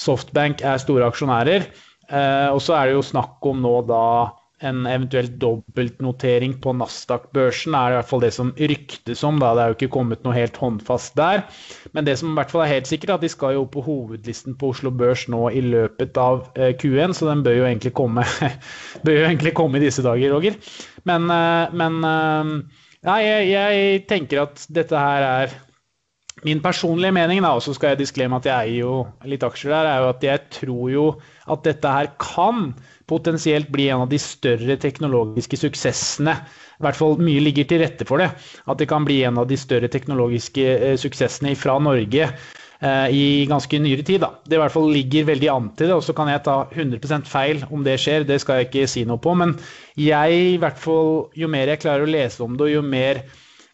Softbank er store aksjonærer. Eh, og så er det jo snakk om nå da en eventuell dobbeltnotering på Nasdaq-børsen er i hvert fall det som ryktes om. Da. Det er jo ikke kommet noe helt håndfast der. Men det som i hvert fall er helt sikkert, er at de skal jo på hovedlisten på Oslo Børs nå i løpet av eh, Q1, så den bør jo egentlig komme, jo egentlig komme i disse dager, Roger. Men, eh, men ja, jeg, jeg tenker at dette her er Min personlige mening, og så skal jeg diskleme at jeg eier jo litt aksjer der, er jo at jeg tror jo at dette her kan potensielt bli en av de større teknologiske suksessene. I hvert fall mye ligger til rette for det. At det kan bli en av de større teknologiske eh, suksessene fra Norge eh, i ganske nyere tid. Da. Det i hvert fall ligger veldig an til det, og så kan jeg ta 100% feil om det skjer. Det skal jeg ikke si noe på. Men jeg, i hvert fall, jo mer jeg klarer å lese om det, og jo mer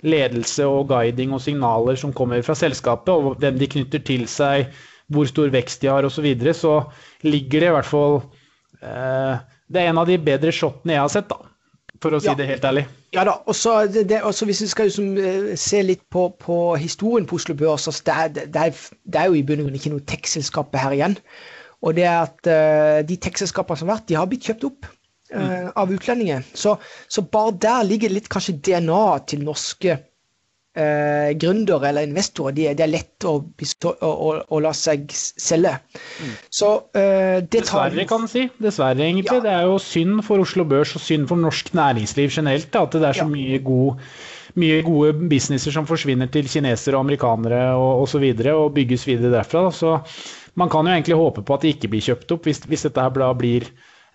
ledelse og guiding og signaler som kommer fra selskapet, og hvem de knytter til seg, hvor stor vekst de har osv., så, videre, så ligger det i hvert fall eh, Det er en av de bedre shotene jeg har sett, da, for å si ja. det helt ærlig. Ja da, og så Hvis vi skal liksom, uh, se litt på, på, historien på Oslo Børs, altså det, det, det, er, jo i bunn og grunn ikke noe tech-selskap her igjen. Og det er at uh, de tech-selskapene som har vært, de har blitt kjøpt opp uh, av utlendinger. Så, så, bare der ligger det litt kanskje DNA til norske uh, gründere eller investorer. De, det er lett å, å, å, å, la seg selge. Mm. Så uh, det tar Dessverre, kan en si. Dessverre, egentlig. Ja. Det er jo synd for Oslo Børs og synd for norsk næringsliv generelt da, at det er så ja. mye god mye gode businesser som forsvinner til kinesere og amerikanere og osv. Og, så og bygges videre derfra. Så man kan jo egentlig håpe på at det ikke blir kjøpt opp, hvis, hvis dette her blir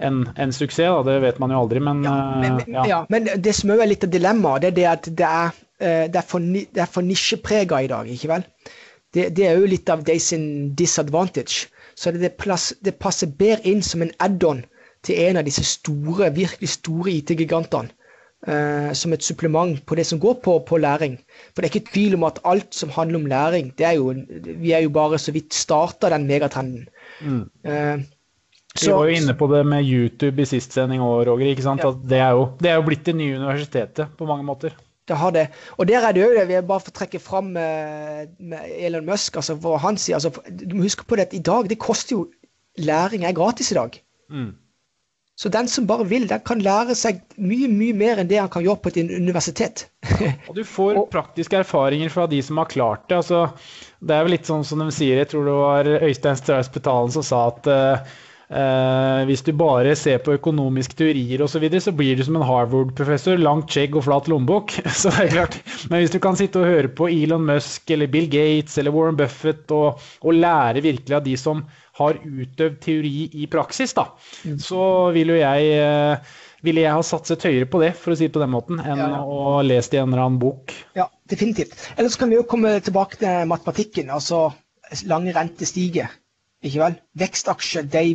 en, en, suksess. Da. Det vet man jo aldri, men ja, men, men, ja. ja, men det som er litt av dilemmaet, det er det at det er, eh, det er for, det for nisjeprega i dag, ikke vel? Det, det, er jo litt av de sin disadvantage. Så det, plass, det passer bedre inn som en add-on til en av disse store, virkelig store IT-gigantene. Uh, som et supplement på det som går på, på, læring. For det er ikke tvil om at alt som handler om læring, det er jo, vi er jo bare så vidt starta den megatrenden. Mm. Uh, vi var jo inne på det med YouTube i sist sending òg, Roger. ikke sant? Ja. Det, er jo, det, er jo, blitt det nye universitetet på mange måter. Det har det. Og der er det jo det. Vi bare får trekke fram med Elon Musk. altså hva han sier. altså, Du må huske på det at i dag, det koster jo Læring er gratis i dag. Mm. Så den som bare vil, den kan lære seg mye mye mer enn det han kan gjøre på et universitet. og du får og, praktiske erfaringer fra de som har klart det. altså, Det er vel litt sånn som de sier, jeg tror det var Øystein Strauss Betalen som sa at uh, Eh, hvis du bare ser på økonomiske teorier osv., så, videre, så blir du som en Harvard-professor. Langt skjegg og flat lommebok. Så det er klart. Men hvis du kan sitte og høre på Elon Musk eller Bill Gates eller Warren Buffett og, og lære virkelig av de som har utøvd teori i praksis, da, mm. så vil jo jeg eh, ville jeg ha satset høyere på det, for å si det på den måten, enn ja, ja. å lese i en eller annen bok. Ja, definitivt. Ellers kan vi jo komme tilbake til matematikken. Altså lange renter stiger, ikke vel? Vekstaksjer de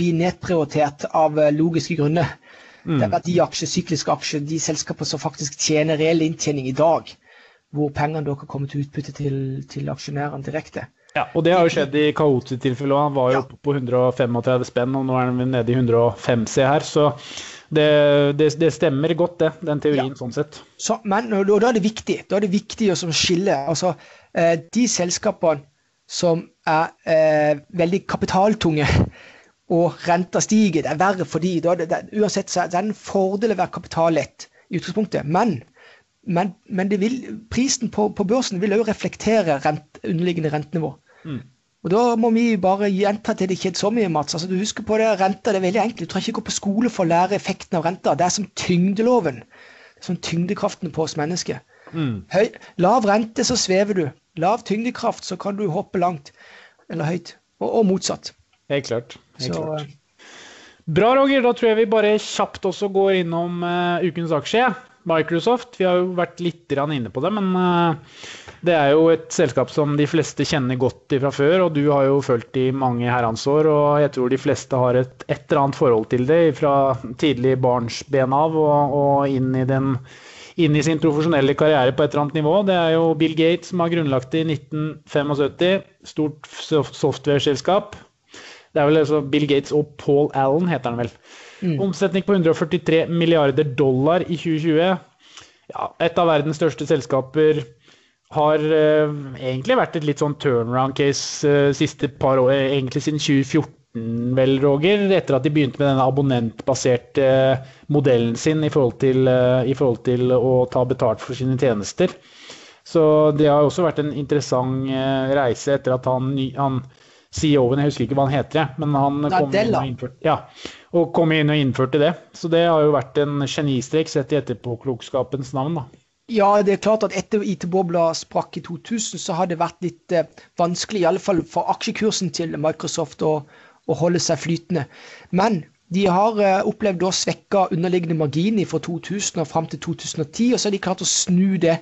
blir nedprioritert av eh, logiske grunner. Mm. Det er verdiaksjer, sykliske aksjer, de selskaper som faktisk tjener reell inntjening i dag. Hvor pengene da kan komme til utbytte til, til aksjonærene direkte. Ja, og det har jo skjedd i Kahoot-tilfellet. Han var jo ja. på 135 spenn, og nå er han nede i 105 C her. Så det, det, det, stemmer godt, det, den teorien, ja. sånn sett. Så, men og da er det viktig da er det viktig å skille. Altså, eh, de selskapene som er eh, veldig kapitaltunge, og renta stiger. Det er verre for de. Det, det, uansett så er det en fordel å være kapitallett i utgangspunktet. Men, men, men vil, prisen på, på, børsen vil også reflektere rent, underliggende rentenivå. Mm. Og Da må vi bare gjenta til det ikke er så mye, Mats. Altså, du husker på det, Renta det er veldig enkelt. Du trenger ikke gå på skole for å lære effekten av renta. Det er som tyngdeloven. Det er som tyngdekraften på oss mennesker. Mm. Høy, lav rente, så svever du. Lav tyngdekraft, så kan du hoppe langt. Eller høyt. Og, og motsatt. Helt klart. Så. Bra, Roger. Da tror jeg vi bare kjapt også går innom uh, ukens aksje. Microsoft. Vi har jo vært litt inne på det, men uh, det er jo et selskap som de fleste kjenner godt fra før. Og du har jo fulgt i mange herrens år, og jeg tror de fleste har et, et eller annet forhold til det fra tidlig barnsben av og, og inn, i den, inn i sin profesjonelle karriere på et eller annet nivå. Det er jo Bill Gates som har grunnlagt det i 1975. Stort software-selskap. Det er vel altså Bill Gates og Paul Allen, heter han vel. Mm. Omsetning på 143 milliarder dollar i 2020. Ja, et av verdens største selskaper. Har eh, egentlig vært et litt sånn turnaround case eh, siste par år, egentlig siden 2014. vel, Roger, etter at de begynte med denne abonnentbaserte modellen sin i forhold, til, i forhold til å ta betalt for sine tjenester. Så det har også vært en interessant reise etter at han, han CEO-en, jeg husker ikke hva han heter, men han kom inn, og innførte, ja, og kom inn og innførte det. Så det har jo vært en genistrek sett i etterpåklokskapens navn. da. Ja, det er klart at etter IT-bobla sprakk i 2000, så har det vært litt eh, vanskelig, i alle fall for aksjekursen til Microsoft, å, å holde seg flytende. Men de har eh, opplevd å svekke underliggende marginer fra 2000 og fram til 2010, og så har de klart å snu det.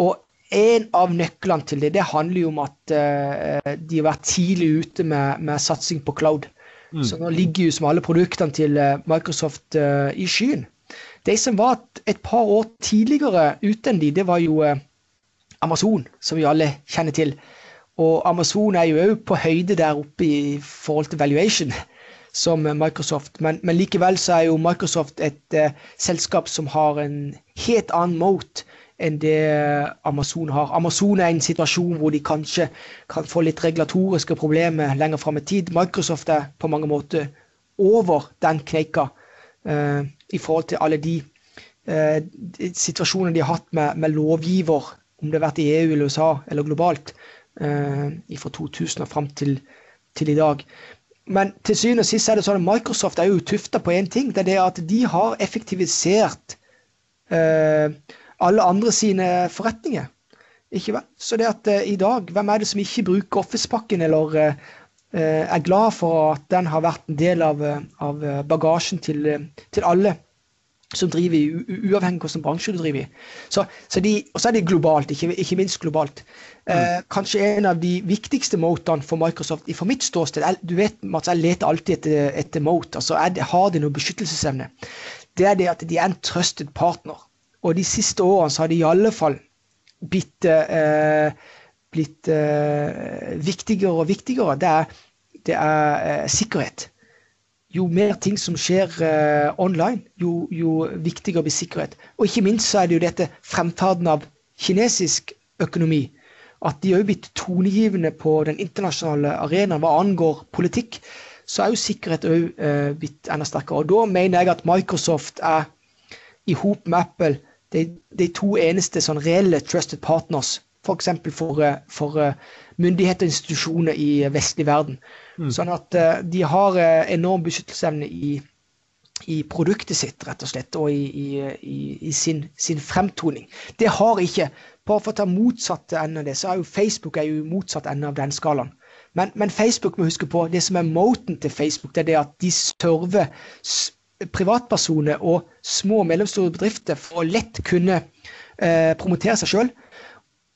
Og en av nøklene til det det handler jo om at uh, de har vært tidlig ute med, med satsing på cloud. Mm. Så nå ligger jo som alle produktene til uh, Microsoft uh, i skyen. De som var et, par år tidligere ute enn de, det var jo Amazon, som vi alle kjenner til. Og Amazon er jo òg på høyde der oppe i forhold til valuation som Microsoft. Men, men likevel så er jo Microsoft et selskap som har en helt annen mote enn det Amazon har. Amazon er i en situasjon hvor de kanskje kan få litt regulatoriske problemer lenger fram i tid. Microsoft er på mange måter over den kneika uh, i forhold til alle de uh, situasjonene de har hatt med, med, lovgiver, om det har vært i EU eller USA eller globalt, uh, fra 2000 og fram til, til, i dag. Men til syvende og sist er det sånn at Microsoft er jo tufta på én ting. Det er det at de har effektivisert uh, alle andre sine forretninger. Ikke vel? Så det at uh, i dag, hvem er det som ikke bruker Office-pakken, eller uh, er glad for at den har vært en del av, av bagasjen til, til, alle som driver i, uavhengig av hvilken bransje du driver i. Så, så de, og så er det globalt, ikke, ikke minst globalt. Mm. kanskje en av de viktigste motene for Microsoft for mitt ståsted Du vet, Mats, jeg leter alltid etter, etter mote. Altså, det, har de noe beskyttelsesevne? Det er det at de er en trusted partner. Og de siste årene så har det i alle fall blitt, eh, blitt eh, viktigere og viktigere. Det er, det er eh, sikkerhet. Jo mer ting som skjer eh, online, jo, jo, viktigere blir sikkerhet. Og ikke minst så er det jo dette fremferden av kinesisk økonomi. At de har blitt tonegivende på den internasjonale arenaen hva angår politikk. Så er jo sikkerhet òg eh, blitt enda sterkere. Og da mener jeg at Microsoft er i hop med Apple de, de to eneste sånn reelle trusted partners, f.eks. for, for, eh, for eh, myndigheter og institusjoner i vestlig verden. Mm. Sånn at de har enorm beskyttelsesevne i, i, produktet sitt, rett og slett, og i, i, i sin, sin, fremtoning. Det har ikke. Bare for å ta motsatt ende av det, så er jo Facebook er jo motsatt ende av den skalaen. Men, men, Facebook må huske på, det som er moten til Facebook, det er det at de server privatpersoner og små og mellomstore bedrifter for å lett kunne eh, promotere seg sjøl.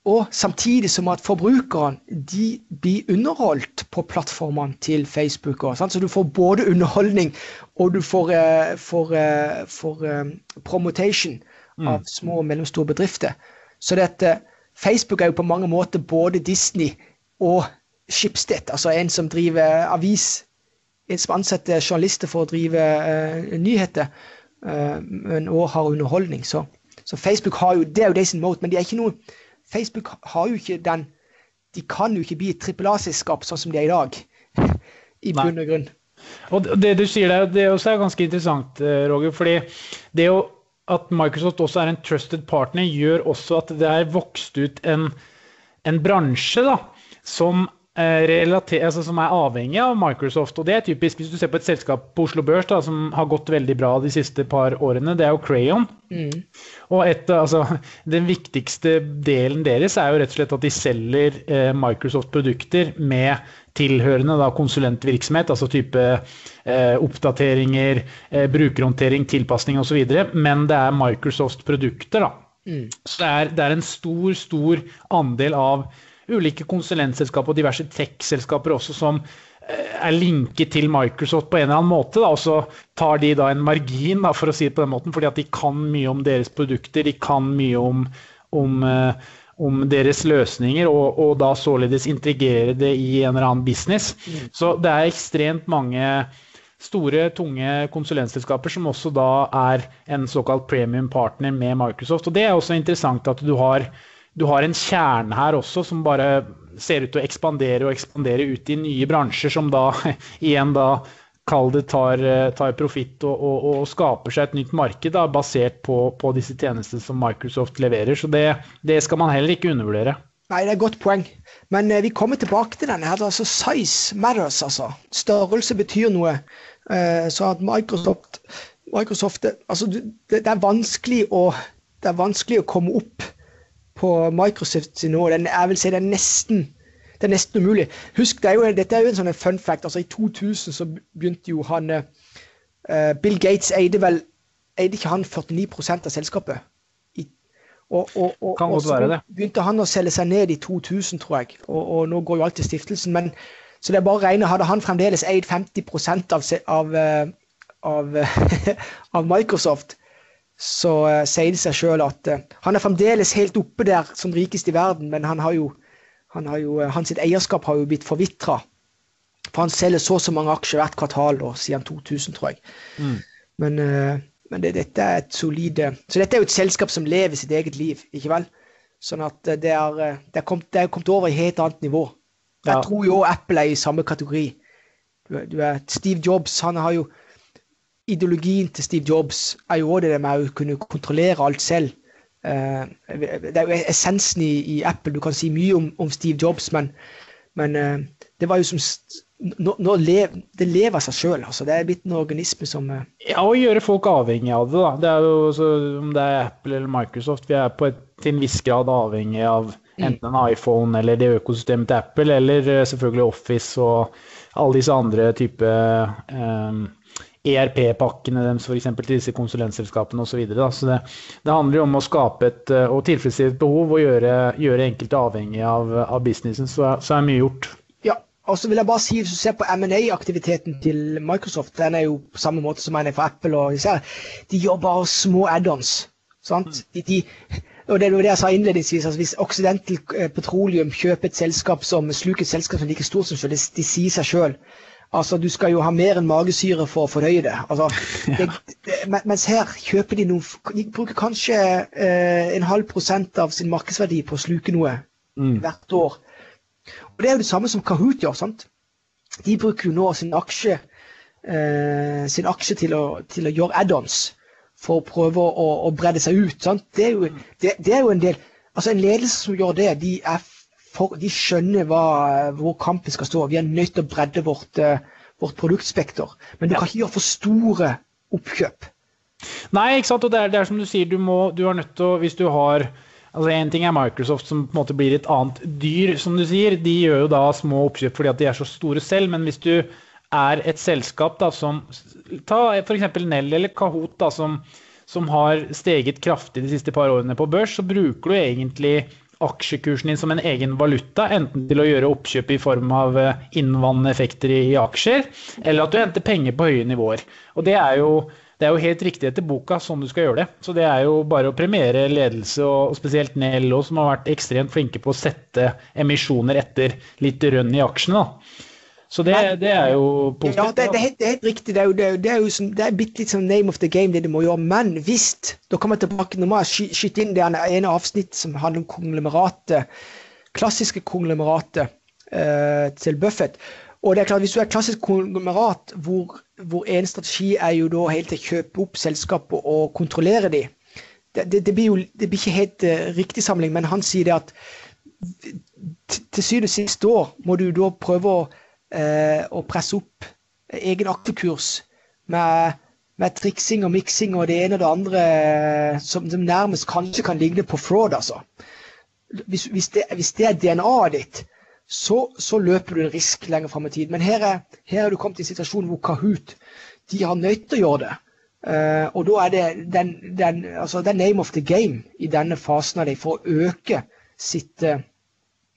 Og samtidig som at forbrukerne de blir underholdt på plattformene til Facebook. Også, så du får både underholdning og du får, eh, får, eh, får eh, promotation mm. av små og mellomstore bedrifter. Så dette, Facebook er jo på mange måter både Disney og Schibsted, altså en som driver avis som ansetter journalister for å drive uh, nyheter, uh, men òg har underholdning. Så, så, Facebook har jo, det er jo de sin måte, men de er ikke noe Facebook har jo ikke den De kan jo ikke bli et trippel A-selskap sånn som de er i dag, i bunn og grunn. Og det du sier der, det er også ganske interessant, eh, Roger. fordi det jo at Microsoft også er en trusted partner, gjør også at det er vokst ut en, en bransje da, som Eh, relater, altså som er avhengig av Microsoft. og det er typisk, Hvis du ser på et selskap på Oslo Børs da, som har gått veldig bra de siste par årene, det er jo Crayon. Mm. Og et, altså, Den viktigste delen deres er jo rett og slett at de selger eh, Microsoft-produkter med tilhørende da, konsulentvirksomhet, altså type eh, oppdateringer, eh, brukerhåndtering, tilpasning osv. Men det er Microsoft-produkter. da. Mm. Så det er, det er en stor, stor andel av ulike konsulentselskaper og diverse tech-selskaper også som eh, er linket til Microsoft på en eller annen måte. Da, og så tar de da en margin, da, for å si det på den måten, fordi at de kan mye om deres produkter. De kan mye om, om, eh, om deres løsninger, og, og, da således integrere det i en eller annen business. Mm. Så det er ekstremt mange store, tunge konsulentselskaper som også da er en såkalt premium partner med Microsoft. Og det er også interessant at du har du har en kjerne her også som bare ser ut til å ekspandere og ekspandere ut i nye bransjer, som da igjen da kall det tar, tar profitt og, og, og, skaper seg et nytt marked da, basert på, på, disse tjenestene som Microsoft leverer. Så det, det, skal man heller ikke undervurdere. Nei, det er et godt poeng. Men eh, vi kommer tilbake til denne. her, altså Size matters, altså. Størrelse betyr noe. Eh, så at Microsoft, Microsoft altså, det, det, er vanskelig å, det er vanskelig å komme opp på Microsoft sin nå. Jeg vil si det er nesten det er nesten umulig. Husk, det er jo, dette er jo en sånn fun fact. altså I 2000 så begynte jo han uh, Bill Gates eide vel Eide ikke han 49% av selskapet? I, og, og, og, være det. begynte han å selge seg ned i 2000, tror jeg. Og, nå går jo alt til stiftelsen. men så det er bare å regne. Hadde han fremdeles eid 50 av, av, eh, av, av Microsoft, så uh, sier det seg sjøl at uh, han er fremdeles helt oppe der som rikest i verden, men han har jo han har jo, hans eierskap har jo blitt forvitra. For han selger så og så mange aksjer hvert kvartal og siden 2000, tror jeg. Mm. Men, men det, dette er et solide Så dette er jo et selskap som lever sitt eget liv, ikke vel? Sånn at det er, det er, kommet, det er kommet, over i helt annet nivå. Jeg ja. tror jo Apple er i samme kategori. Du, du er, Steve Jobs han har jo Ideologien til Steve Jobs er jo det med å kunne kontrollere alt selv. Eh, det er jo essensen i, i, Apple. Du kan si mye om, om Steve Jobs, men, men eh, det var jo som nå, nå lev, Det lever seg sjøl. Altså. Det er blitt en organisme som eh, Ja, å gjøre folk avhengig av det. da. Det er jo så, Om det er Apple eller Microsoft, vi er på et, til en viss grad avhengig av enten en iPhone eller det økosystemet til Apple, eller selvfølgelig Office og alle disse andre type um, ERP-pakkene deres f.eks. til disse konsulentselskapene osv. Så, videre, så det, det, handler jo om å skape et eh, og tilfredsstille et behov og gjøre, gjøre enkelte avhengig av, av businessen. Så, så, er mye gjort. Ja, og så vil jeg bare si, Hvis du ser på M&A-aktiviteten til Microsoft, den er jo på samme måte som den er for Apple. og især. De gjør bare små add-ons. sant? Mm. De, de, og det er jo det jeg sa innledningsvis, altså Hvis Occidental eh, Petroleum kjøper et selskap som sluker et selskap som er like stort som selv, de, de sier seg sjøl Altså, Du skal jo ha mer enn magesyre for å fordøye det. Altså, det, det mens her kjøper de noe De bruker kanskje eh, en halv prosent av sin markedsverdi på å sluke noe mm. hvert år. Og Det er jo det samme som Kahoot gjør. sant? De bruker jo nå sin aksje, eh, sin aksje til, å, til, å, gjøre add-ons for å prøve å, å bredde seg ut. sant? Det er, jo, det, det er jo en del Altså En ledelse som gjør det, de er for, de skjønner hva, hvor kampen skal stå. Vi er nødt til å bredde vårt, uh, vårt produktspekter. Men du kan ikke gjøre for store oppkjøp. Nei, ikke sant. Og det er, det er som du sier, du, må, du er nødt til å Hvis du har altså En ting er Microsoft som på en måte blir et annet dyr, som du sier. De gjør jo da små oppkjøp fordi at de er så store selv. Men hvis du er et selskap da som Ta f.eks. Nell eller Kahoot, da, som, som har steget kraftig de siste par årene på børs, så bruker du egentlig aksjekursen din som en egen valuta, enten til å gjøre oppkjøp i form av eh, innvandrende effekter i aksjer, eller at du henter penger på høye nivåer. Og det er jo, det er jo helt riktig etter boka sånn du skal gjøre det. Så det er jo bare å premiere ledelse, og spesielt Nello, som har vært ekstremt flinke på å sette emisjoner etter litt rønn i aksjene. da. Så det, det, er jo positivt. Ja, det, det, er helt, det, er helt, riktig. Det er jo, det er jo som, det er bitte litt sånn name of the game, det du må gjøre. Men hvis Da kommer jeg tilbake. Nå må jeg skyte inn det ene avsnittet som handler om konglomeratet. Klassiske konglomeratet eh, til Buffett. Og det er klart, Hvis du er et klassisk konglomerat hvor, hvor en strategi er jo da helt til å kjøpe opp selskapet og kontrollere de, det, det, det, blir jo det blir ikke helt uh, riktig samling, men han sier det at til syvende og sist år må du da prøve å å presse opp egen aktekurs med, med, triksing og miksing og det ene og det andre eh, som, som nærmest kanskje kan ligne på fraud, altså. Hvis, hvis, det, hvis det, er DNA-et ditt, så, så, løper du en risk lenger fram i tid. Men her er, er, du kommet i en situasjon hvor Kahoot de har nødt til å gjøre det. Uh, og da er det den, den, altså, den name of the game i denne fasen av deg for å øke sitt, uh,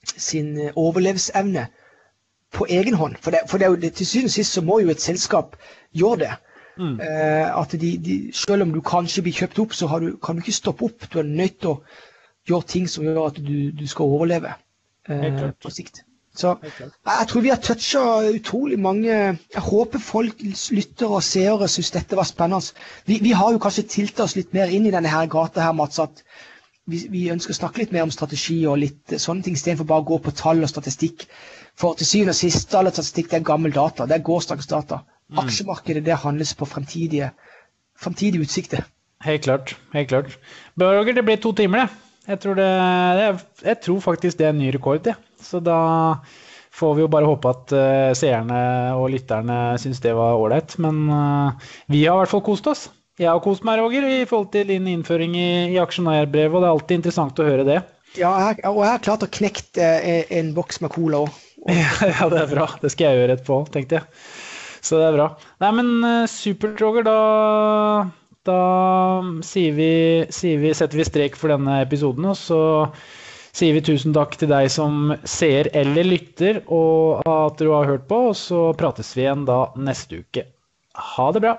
sin overlevelsesevne på egen hånd. For, det, for det er jo, til syvende og sist så må jo et selskap gjøre det. Mm. Uh, at de, de, selv om du kanskje blir kjøpt opp, så du, kan du ikke stoppe opp. Du er nødt til å gjøre ting som gjør at du, du skal overleve uh, på sikt. Så jeg tror vi har toucha utrolig mange Jeg håper folk, lyttere og seere, syns dette var spennende. Vi, vi, har jo kanskje tilta oss litt mer inn i denne her gata her, Mats. at vi, vi, ønsker å snakke litt mer om strategi og litt sånne ting, istedenfor bare å gå på tall og statistikk. For til syvende og sist, all statistikk det er gammel data. Det er gårsdagens data. Mm. Aksjemarkedet det handles på fremtidige, fremtidige utsikter. Helt klart. helt klart. Børger. Det ble to timer, det. Jeg tror, det, jeg tror faktisk det er en ny rekord. Det. Så da får vi jo bare håpe at uh, seerne og lytterne syns det var ålreit. Men uh, vi har i hvert fall kost oss. Jeg har kost meg, Roger, i forhold til din innføring i, i aksjonærbrevet, og det er alltid interessant å høre det. Ja, og jeg har klart å knekke uh, en boks med cola òg. Ja, det er bra. Det skal jeg gjøre etterpå, tenkte jeg. Så det er bra. Nei, men supert, Roger. Da da sier vi, sier vi, setter vi strek for denne episoden, og så sier vi tusen takk til deg som ser eller lytter, og at du har hørt på. Og så prates vi igjen da neste uke. Ha det bra.